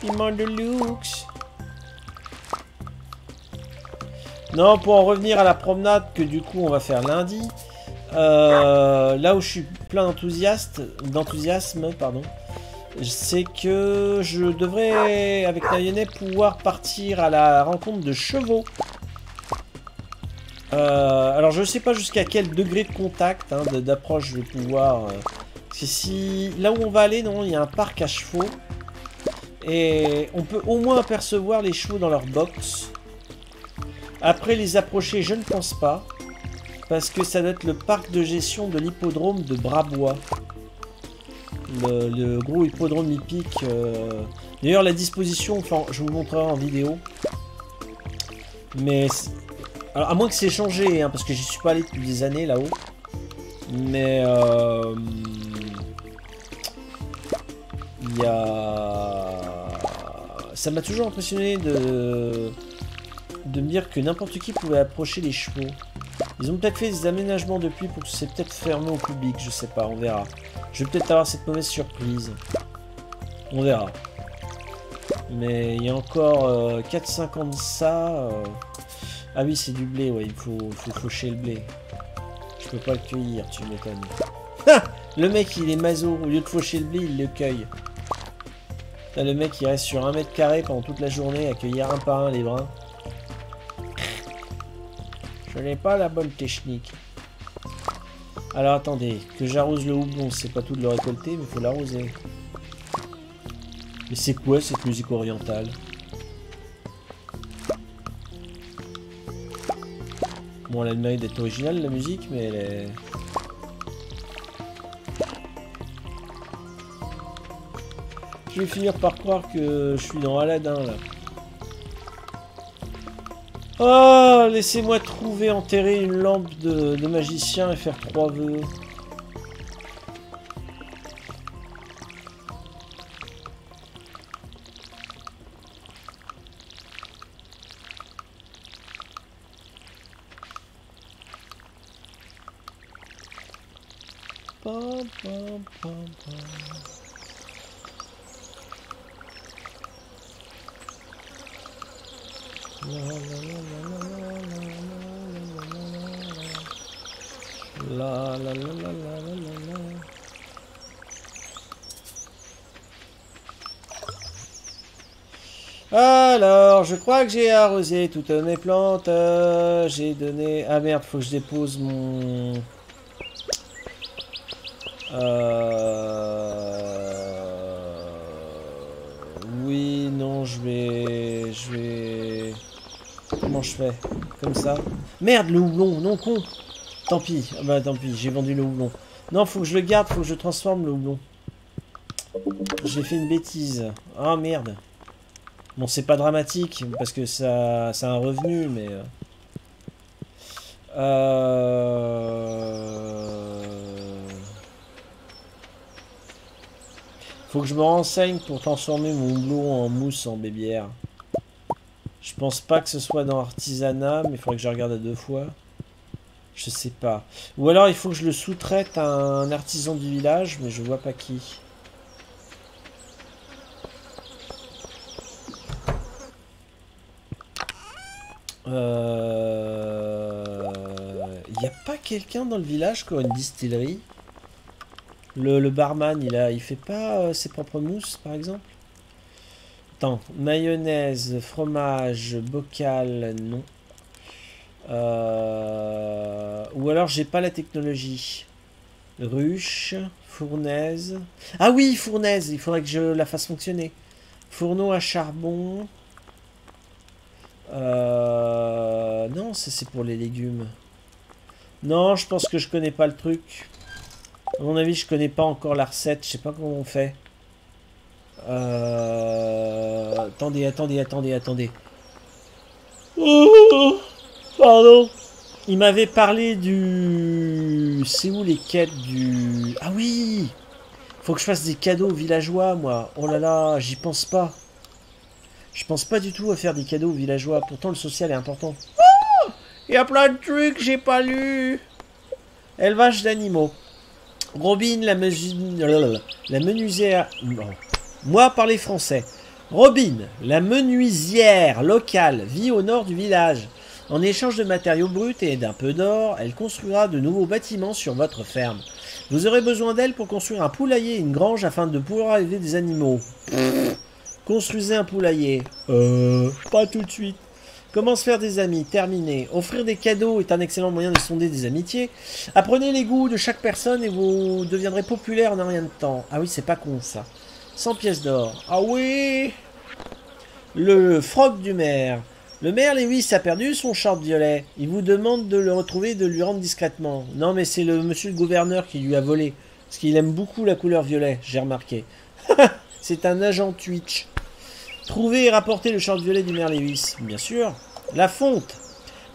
Speaker 1: Piment de luxe Non, pour en revenir à la promenade que du coup on va faire lundi, euh, là où je suis plein d'enthousiasme, pardon, c'est que je devrais, avec Nayonet, pouvoir partir à la rencontre de chevaux. Euh, alors je ne sais pas jusqu'à quel degré de contact, hein, d'approche je vais pouvoir... Euh, si... Là où on va aller, non, il y a un parc à chevaux. Et on peut au moins apercevoir les chevaux dans leur box. Après les approcher, je ne pense pas. Parce que ça doit être le parc de gestion de l'hippodrome de Brabois. Le, gros hippodrome hippique. Euh. D'ailleurs, la disposition, enfin, je vous montrerai en vidéo. Mais... À moins que c'est changé, hein, parce que j'y suis pas allé depuis des années là-haut. Mais... Euh... Il y a... Ça m'a toujours impressionné de de me dire que n'importe qui pouvait approcher les chevaux. Ils ont peut-être fait des aménagements depuis pour que c'est peut-être fermé au public, je sais pas, on verra. Je vais peut-être avoir cette mauvaise surprise. On verra. Mais il y a encore euh, 4-5 ans de ça. Euh. Ah oui, c'est du blé, ouais, il faut, faut faucher le blé. Je peux pas le cueillir, tu m'étonnes. le mec, il est mazo. Au lieu de faucher le blé, il le cueille. Là, le mec, il reste sur un mètre carré pendant toute la journée à cueillir un par un les brins. Je n'ai pas la bonne technique. Alors attendez, que j'arrose le houblon, c'est pas tout de le récolter, mais faut l'arroser. Mais c'est quoi cette musique orientale? Bon, elle a le mérite d'être originale la musique, mais elle est... Je vais finir par croire que je suis dans Aladdin là. Oh, laissez-moi trouver, enterrer une lampe de, magicien et faire trois vœux. Je crois que j'ai arrosé toutes mes plantes. Euh, j'ai donné... Ah merde, faut que je dépose mon... Euh... Oui, non, je vais... Je vais... Comment je fais Comme ça Merde, le houblon, non con Tant pis, ah bah tant pis, j'ai vendu le houblon. Non, faut que je le garde, faut que je transforme le houblon. J'ai fait une bêtise. Ah merde. Bon, c'est pas dramatique, parce que ça, ça a un revenu, mais... Euh... euh faut que je me renseigne pour transformer mon houblon en mousse en bébière. Je pense pas que ce soit dans artisanat, mais il faudrait que je regarde à deux fois. Je sais pas. Ou alors il faut que je le sous-traite à un artisan du village, mais je vois pas qui. Euh... Il n'y a pas quelqu'un dans le village qui a une distillerie? Le, barman, il a, il fait pas euh, ses propres mousses, par exemple? Attends, mayonnaise, fromage, bocal, non. Euh, ou alors j'ai pas la technologie. Ruche, fournaise. Ah oui, fournaise, il faudrait que je la fasse fonctionner. Fourneau à charbon. Euh, non, c'est pour les légumes. Non, je pense que je connais pas le truc. À mon avis, je connais pas encore la recette. Je sais pas comment on fait. Euh... Attendez, attendez, attendez, attendez. Oh, pardon. Il m'avait parlé du... C'est où les quêtes du... Ah oui Faut que je fasse des cadeaux aux villageois, moi. Oh là là, j'y pense pas. Je pense pas du tout à faire des cadeaux aux villageois. Pourtant, le social est important. Oh Il y a plein de trucs, j'ai pas lu. Élevage d'animaux. Robin, la, la menuisière... Moi, parler français. Robin, la menuisière locale, vit au nord du village. En échange de matériaux bruts et d'un peu d'or, elle construira de nouveaux bâtiments sur votre ferme. Vous aurez besoin d'elle pour construire un poulailler et une grange afin de pouvoir élever des animaux. Construisez un poulailler. Euh, pas tout de suite. Comment se faire des amis Terminé. Offrir des cadeaux est un excellent moyen de sonder des amitiés. Apprenez les goûts de chaque personne et vous deviendrez populaire en un rien de temps. Ah oui, c'est pas con ça. 100 pièces d'or. Ah oui Le froc du maire. Le maire Lewis a perdu son short violet. Il vous demande de le retrouver et de lui rendre discrètement. Non, mais c'est le monsieur le gouverneur qui lui a volé. Parce qu'il aime beaucoup la couleur violet, j'ai remarqué. c'est un agent Twitch. Trouvez et rapportez le short violet du maire. Bien sûr. La fonte.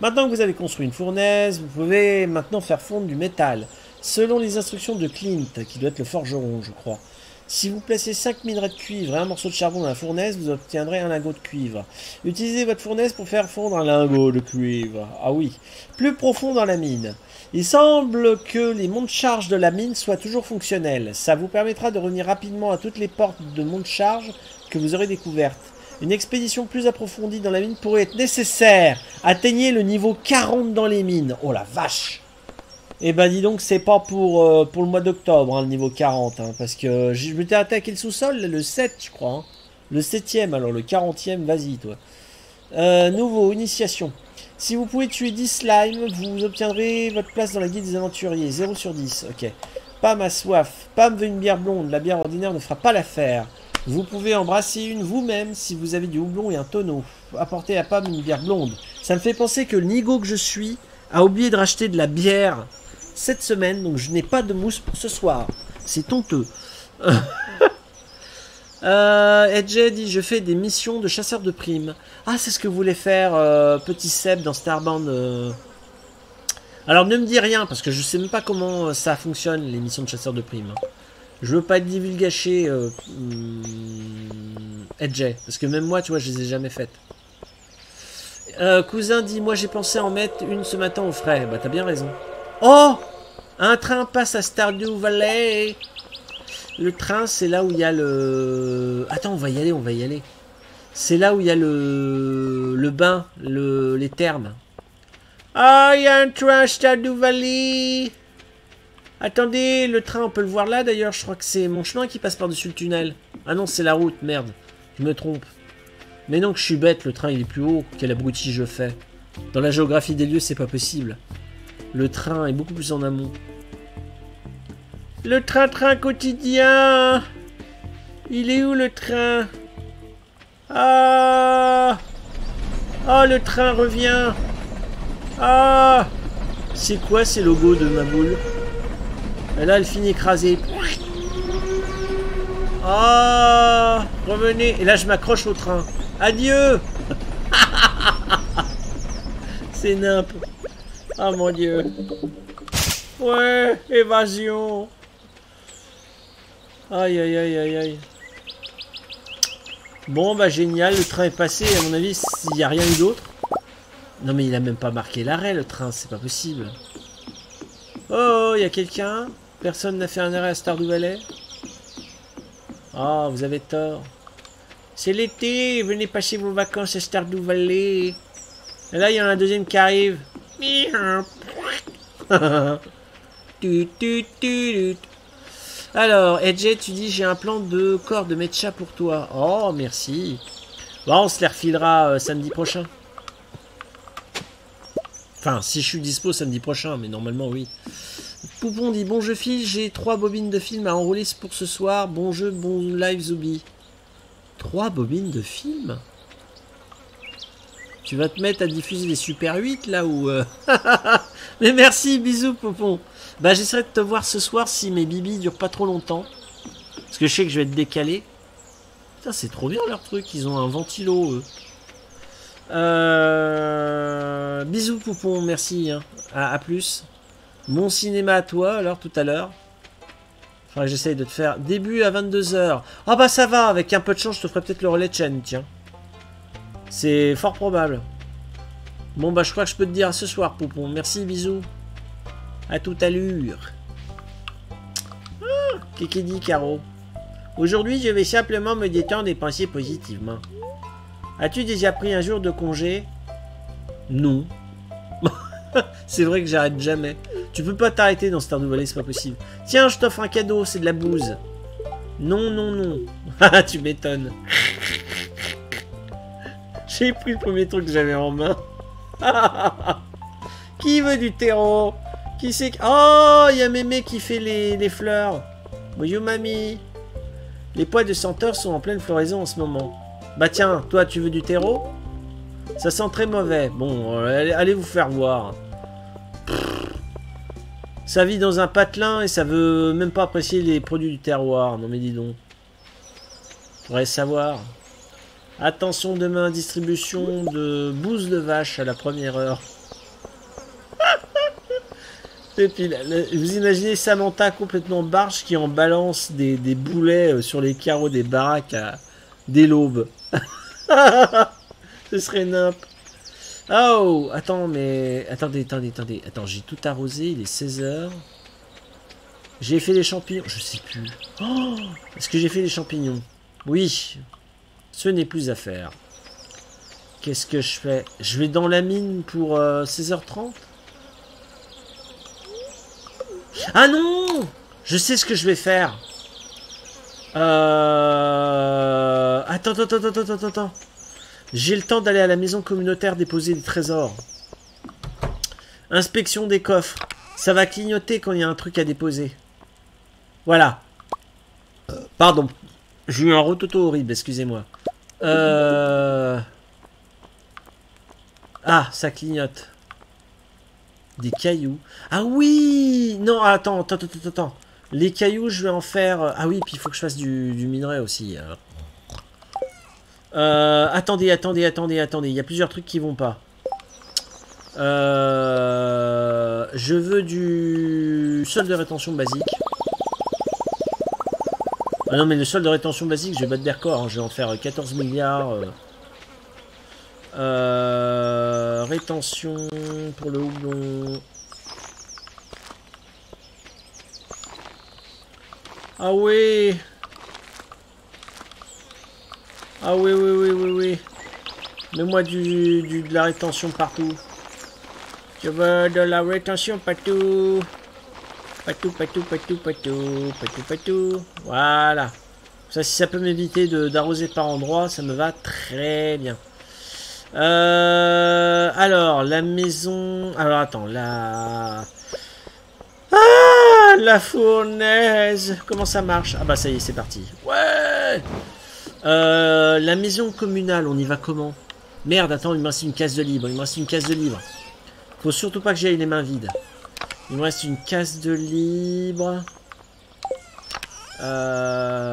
Speaker 1: Maintenant que vous avez construit une fournaise, vous pouvez maintenant faire fondre du métal. Selon les instructions de Clint, qui doit être le forgeron, je crois. Si vous placez 5 minerais de cuivre et un morceau de charbon dans la fournaise, vous obtiendrez un lingot de cuivre. Utilisez votre fournaise pour faire fondre un lingot de cuivre. Ah oui. Plus profond dans la mine. Il semble que les monts de charge de la mine soient toujours fonctionnels. Ça vous permettra de revenir rapidement à toutes les portes de monts de charge que vous aurez découvertes. Une expédition plus approfondie dans la mine pourrait être nécessaire. Atteignez le niveau 40 dans les mines. Oh la vache eh ben dis donc, c'est pas pour, euh, pour le mois d'octobre, hein, le niveau 40, hein, parce que je m'étais attaqué le sous-sol, le 7, je crois. Hein. Le 7ème, alors le 40ème, vas-y, toi. Euh, nouveau, initiation. Si vous pouvez tuer 10 slimes, vous obtiendrez votre place dans la guide des aventuriers. 0 sur 10, ok. Pam a soif. Pam veut une bière blonde. La bière ordinaire ne fera pas l'affaire. Vous pouvez embrasser une vous-même si vous avez du houblon et un tonneau. Apportez à Pam une bière blonde. Ça me fait penser que le nigo que je suis a oublié de racheter de la bière cette semaine, donc je n'ai pas de mousse pour ce soir. C'est honteux. euh, Edge dit je fais des missions de chasseur de primes. Ah, c'est ce que voulait faire euh, Petit Seb dans Starband. Euh. Alors ne me dis rien parce que je sais même pas comment ça fonctionne les missions de chasseur de primes. Je veux pas être divulgaché euh, hmm, Edge parce que même moi, tu vois, je les ai jamais faites. cousin dit moi j'ai pensé en mettre une ce matin au frais. Bah t'as bien raison. Oh Un train passe à Stardew Valley Le train, c'est là où il y a le... Attends, on va y aller, on va y aller. C'est là où il y a le, le bain, le... les thermes. Ah, il y a un train à Stardew Valley Attendez, le train, on peut le voir là d'ailleurs. Je crois que c'est mon chemin qui passe par-dessus le tunnel. Ah non, c'est la route, merde. Je me trompe. Mais non, que je suis bête, le train il est plus haut. Quel abruti je fais. Dans la géographie des lieux, c'est pas possible. Le train est beaucoup plus en amont. Le train-train quotidien Il est où le train? Ah Ah, le train revient Ah C'est quoi ces logos de ma boule? Et là, elle finit écrasée. Ah Revenez Et là, je m'accroche au train. Adieu C'est nimp. Ah mon dieu. Ouais, évasion. Aïe aïe aïe aïe aïe. Bon bah génial, le train est passé, à mon avis, s'il n'y a rien eu d'autre. Non mais il a même pas marqué l'arrêt le train, c'est pas possible. Oh, il y a quelqu'un Personne n'a fait un arrêt à Stardew Valley Ah, vous avez tort. C'est l'été, venez passer vos vacances à Stardew Valley. Et là, il y en a un deuxième qui arrive. Alors, Edge, tu dis j'ai un plan de corps de Mecha pour toi. Oh, merci. Bon, on se les refilera euh, samedi prochain. Enfin, si je suis dispo samedi prochain, mais normalement oui. Poupon dit bon jeu file, j'ai trois bobines de film à enrouler pour ce soir. Bon jeu, bon live Zubi. Trois bobines de film? Tu vas te mettre à diffuser des Super 8 là ou... Euh, mais merci, bisous Popon. Bah j'essaierai de te voir ce soir si mes bibis durent pas trop longtemps. Parce que je sais que je vais être décalé. Putain, c'est trop bien leur truc. Ils ont un ventilo, eux. Euh... Bisous, Poupon. Merci. Hein. À, à plus. Mon cinéma à toi, alors, tout à l'heure. Faudrait que j'essaye de te faire début à 22h. Ah bah ça va, avec un peu de chance, je te ferai peut-être le relais de chaîne, tiens. C'est fort probable. Bon bah je crois que je peux te dire à ce soir, Poupon. Merci, bisous. À toute allure. Qu'est-ce dit, Caro? Aujourd'hui, je vais simplement me détendre et penser positivement. As-tu déjà pris un jour de congé? Non. c'est vrai que j'arrête jamais. Tu peux pas t'arrêter dans Stardew Valley, c'est pas possible. Tiens, je t'offre un cadeau, c'est de la bouse. Non, non, non. Ah, tu m'étonnes. J'ai pris le premier truc que j'avais en main. qui veut du terreau? Qui c'est. Oh, il y a Mémé qui fait les, les fleurs. Bonjour, mamie. Les pois de senteur sont en pleine floraison en ce moment. Bah tiens, toi, tu veux du terreau? Ça sent très mauvais. Bon, euh, allez vous faire voir. Ça vit dans un patelin et ça veut même pas apprécier les produits du terroir. Non mais dis donc. Faudrait savoir. Attention demain, distribution de bouse de vache à la première heure. et vous imaginez Samantha complètement barge qui en balance des, des boulets euh, sur les carreaux des baraques à, dès l'aube. Ce serait nimp. Oh, attends, mais... Attendez, attendez, attendez. Attends, j'ai tout arrosé, il est 16h. J'ai fait les champignons. Je sais plus. Oh Est-ce que j'ai fait les champignons? Oui. Ce n'est plus à faire. Qu'est-ce que je fais? Je vais dans la mine pour euh, 16h30 Ah non Je sais ce que je vais faire. Euh... Attends, attends, attends, attends, attends, attends. J'ai le temps d'aller à la maison communautaire déposer des trésors. Inspection des coffres. Ça va clignoter quand il y a un truc à déposer. Voilà. Pardon. J'ai eu un rototo horrible, excusez-moi. Euh... Ah, ça clignote. Des cailloux. Ah oui Non, attends, attends, attends, attends. Les cailloux, je vais en faire... Ah oui, puis il faut que je fasse du minerai aussi. Euh, attendez, attendez, attendez, attendez. Il y a plusieurs trucs qui vont pas. Euh, je veux du sol de rétention basique. Ah non, mais le sol de rétention basique, je vais battre des. Hein. Je vais en faire 14 milliards. Euh, euh rétention pour le houblon. Ah oui Ah oui, oui, oui, oui, oui. Mets-moi du, du, de la rétention partout. Je veux de la rétention partout. Partout, partout, partout, partout, partout, partout. Voilà. Ça, si ça peut m'éviter d'arroser par endroit, ça me va très bien. Euh, alors, la maison... Alors, attends, la... Ah, la fournaise Comment ça marche? Ah bah ça y est, c'est parti. Ouais euh, La maison communale, on y va comment? Merde, attends, il me reste une case de libre. Il me reste une case de libre. Faut surtout pas que j'aille les mains vides. Il me reste une case de libre. Euh...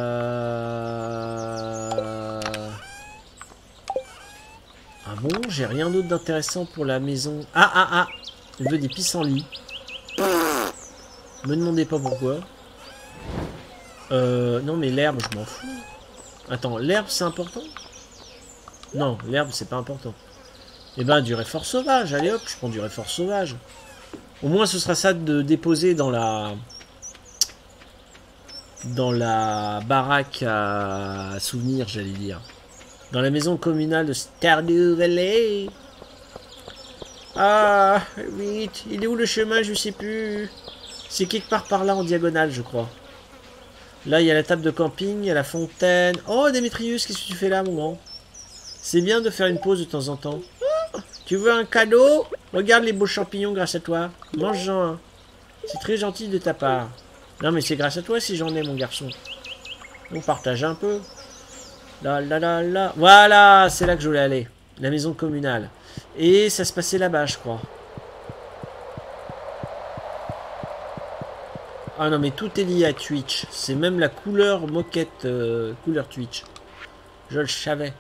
Speaker 1: Ah bon, j'ai rien d'autre d'intéressant pour la maison. Ah ah ah Il veut des pissenlits. Me demandez pas pourquoi. Euh, non mais l'herbe, je m'en fous. Attends, l'herbe c'est important? Non, l'herbe c'est pas important. Eh ben, du réfort sauvage. Allez hop, je prends du réfort sauvage. Au moins, ce sera ça de déposer dans la... Dans la baraque à souvenirs, j'allais dire. Dans la maison communale de Stardew Valley. Ah, vite. Il est où le chemin Je sais plus. C'est quelque part par là en diagonale, je crois. Là, il y a la table de camping, il y a la fontaine. Oh, Démétrius, qu'est-ce que tu fais là, mon grand? C'est bien de faire une pause de temps en temps. Oh, tu veux un cadeau? Regarde les beaux champignons grâce à toi. Mange-en un. C'est très gentil de ta part. Non, mais c'est grâce à toi si j'en ai, mon garçon. On partage un peu. Là, là, là, là. Voilà, c'est là que je voulais aller. La maison communale. Et ça se passait là-bas, je crois. Ah non, mais tout est lié à Twitch. C'est même la couleur moquette, euh, couleur Twitch. Je le savais.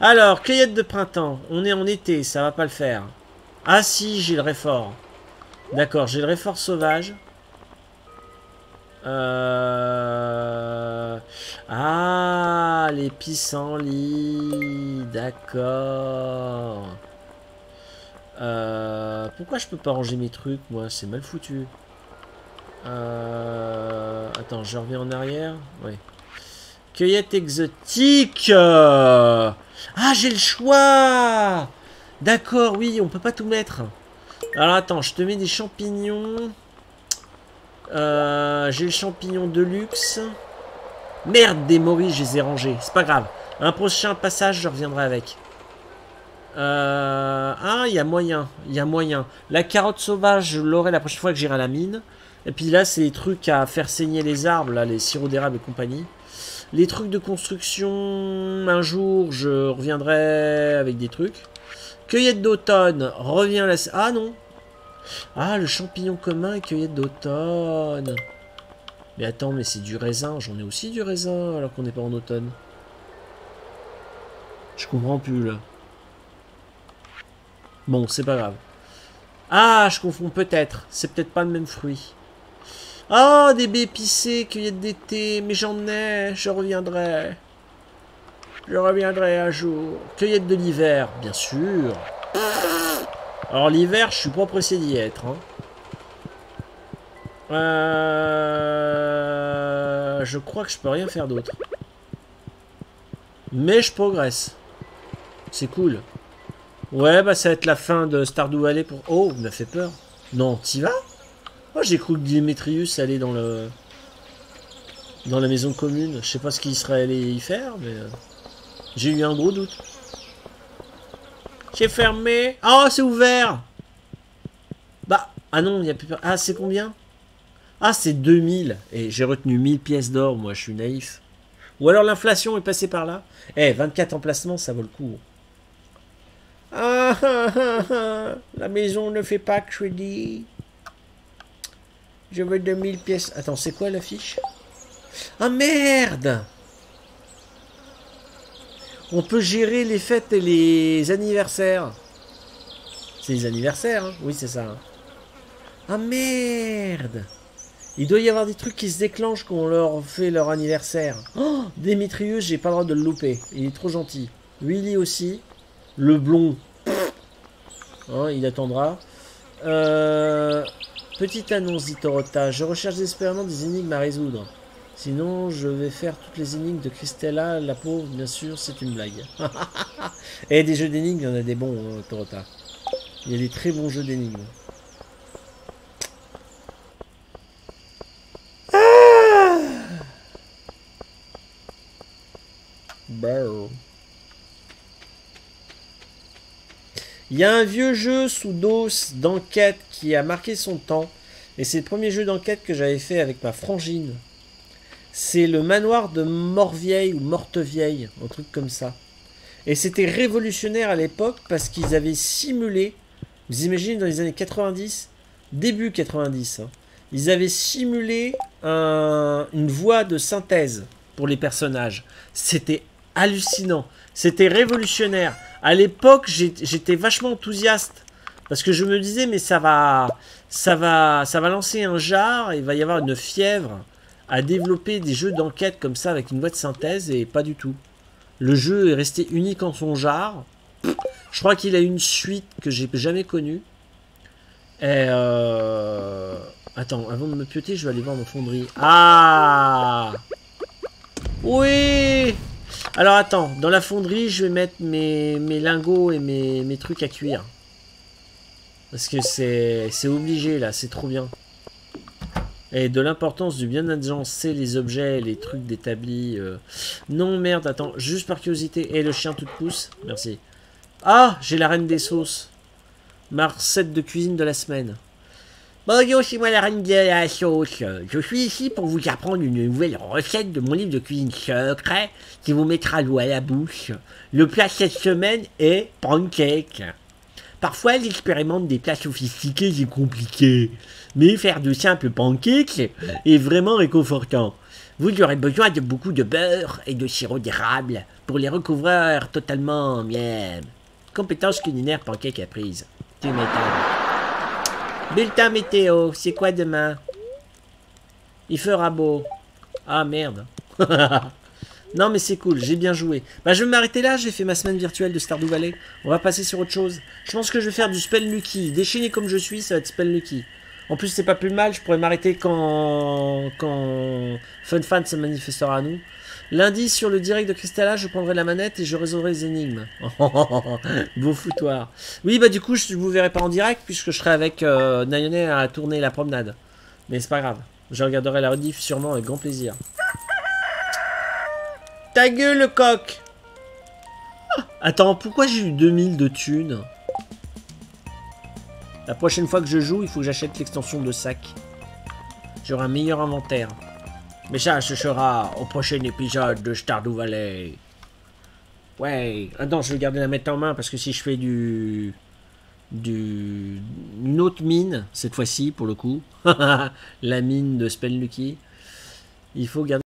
Speaker 1: Alors, cueillette de printemps. On est en été, ça va pas le faire. Ah si, j'ai le réfort. D'accord, j'ai le réfort sauvage. Euh... Ah, les pissenlits. D'accord. Euh... Pourquoi je peux pas ranger mes trucs, moi? C'est mal foutu. Euh... Attends, je reviens en arrière. Oui. Cueillette exotique Ah, j'ai le choix D'accord, oui, on peut pas tout mettre. Alors attends, je te mets des champignons. Euh, j'ai le champignon de luxe. Merde, des moris, je les ai rangés. C'est pas grave. Un prochain passage, je reviendrai avec. Euh, ah, il y a moyen. Il y a moyen. La carotte sauvage, je l'aurai la prochaine fois que j'irai à la mine. Et puis là, c'est les trucs à faire saigner les arbres, là, les sirops d'érable et compagnie. Les trucs de construction, un jour, je reviendrai avec des trucs. Cueillette d'automne, revient la... Ah non Ah, le champignon commun et cueillette d'automne. Mais attends, mais c'est du raisin. J'en ai aussi du raisin alors qu'on n'est pas en automne. Je comprends plus, là. Bon, c'est pas grave. Ah, je confonds peut-être. C'est peut-être pas le même fruit. Ah, des baies épicées, cueillette d'été, mais j'en ai, je reviendrai. Je reviendrai un jour. Cueillette de l'hiver, bien sûr. Alors l'hiver, je suis pas pressé d'y être. Hein. Euh, je crois que je peux rien faire d'autre. Mais je progresse. C'est cool. Ouais, bah ça va être la fin de Stardew Valley pour... Oh, il m'a fait peur. Non, t'y vas? Oh, j'ai cru que Dimétrius allait dans le... Dans la maison commune. Je sais pas ce qu'il serait allé y faire, mais... Euh, j'ai eu un gros doute. C'est fermé. Oh, c'est ouvert Bah, ah non, il n'y a plus... Ah, c'est combien? Ah, c'est 2000. Et j'ai retenu 1000 pièces d'or, moi, je suis naïf. Ou alors l'inflation est passée par là. Eh, 24 emplacements, ça vaut le coup. Ah, ah, ah, ah, la maison ne fait pas crédit. Je veux 2000 pièces. Attends, c'est quoi l'affiche? Ah merde On peut gérer les fêtes et les anniversaires. C'est les anniversaires, hein Oui, c'est ça. Hein. ah merde Il doit y avoir des trucs qui se déclenchent quand on leur fait leur anniversaire. Oh Démétrius, j'ai pas le droit de le louper. Il est trop gentil. Willy aussi. Le blond. Hein, il attendra. Euh... Petite annonce, dit Torota. Je recherche désespérément des énigmes à résoudre. Sinon, je vais faire toutes les énigmes de Christella, la pauvre, bien sûr, c'est une blague. Et des jeux d'énigmes, il y en a des bons, hein, Torota. Il y a des très bons jeux d'énigmes. Ah Il y a un vieux jeu sous DOS d'enquête qui a marqué son temps. Et c'est le premier jeu d'enquête que j'avais fait avec ma frangine. C'est le manoir de Mortvieille ou Mortevieille, un truc comme ça. Et c'était révolutionnaire à l'époque parce qu'ils avaient simulé, vous imaginez dans les années 90, début 90, hein, ils avaient simulé une voix de synthèse pour les personnages. C'était hallucinant. C'était révolutionnaire. À l'époque, j'étais vachement enthousiaste. Parce que je me disais, mais ça va, ça va, ça va lancer un jar, il va y avoir une fièvre à développer des jeux d'enquête comme ça avec une de synthèse, et pas du tout. Le jeu est resté unique en son genre. Je crois qu'il a une suite que j'ai jamais connue. Et euh... Attends, avant de me pioter, je vais aller voir mon fonderie. Ah Oui alors attends, dans la fonderie, je vais mettre mes, lingots et mes, trucs à cuire. Parce que c'est obligé là, c'est trop bien. Et de l'importance du bien agencer les objets, les trucs d'établi. Euh. Non, merde, attends, juste par curiosité. Et le chien tout pouce, merci. Ah, j'ai la reine des sauces. Ma recette de cuisine de la semaine. Bonjour, c'est moi la reine de la sauce. Je suis ici pour vous apprendre une nouvelle recette de mon livre de cuisine secret qui vous mettra l'eau à la bouche. Le plat cette semaine est pancake.
Speaker 2: Parfois, elle expérimente des plats sophistiqués et compliqués. Mais faire de simples pancakes est vraiment réconfortant. Vous aurez besoin de beaucoup de beurre et de sirop d'érable pour les recouvrir totalement miel. Compétence culinaire pancake apprise. Tu m'étonnes. Bulletin météo, c'est quoi demain? Il fera beau. Ah merde. non mais c'est cool, j'ai bien joué. Bah je vais m'arrêter là, j'ai fait ma semaine virtuelle de Stardew Valley. On va passer sur autre chose. Je pense que je vais faire du spell lucky. Déchaîné comme je suis, ça va être spell lucky. En plus c'est pas plus mal, je pourrais m'arrêter quand... quand Fun Fan se manifestera à nous. Lundi sur le direct de Crystalla, je prendrai la manette et je résoudrai les énigmes. Beau foutoir. Oui bah du coup je vous verrai pas en direct puisque je serai avec euh, à tourner la promenade. Mais c'est pas grave. Je regarderai la rediff sûrement avec grand plaisir. Ta gueule, le coq Attends, pourquoi j'ai eu 2000 de thunes? La prochaine fois que je joue, il faut que j'achète l'extension de sac. J'aurai un meilleur inventaire. Mais ça, ce sera au prochain épisode de Stardew Valley. Ouais. Attends, je vais garder la mettre en main parce que si je fais du... du... une autre mine, cette fois-ci, pour le coup, la mine de Spell Lucky, il faut garder...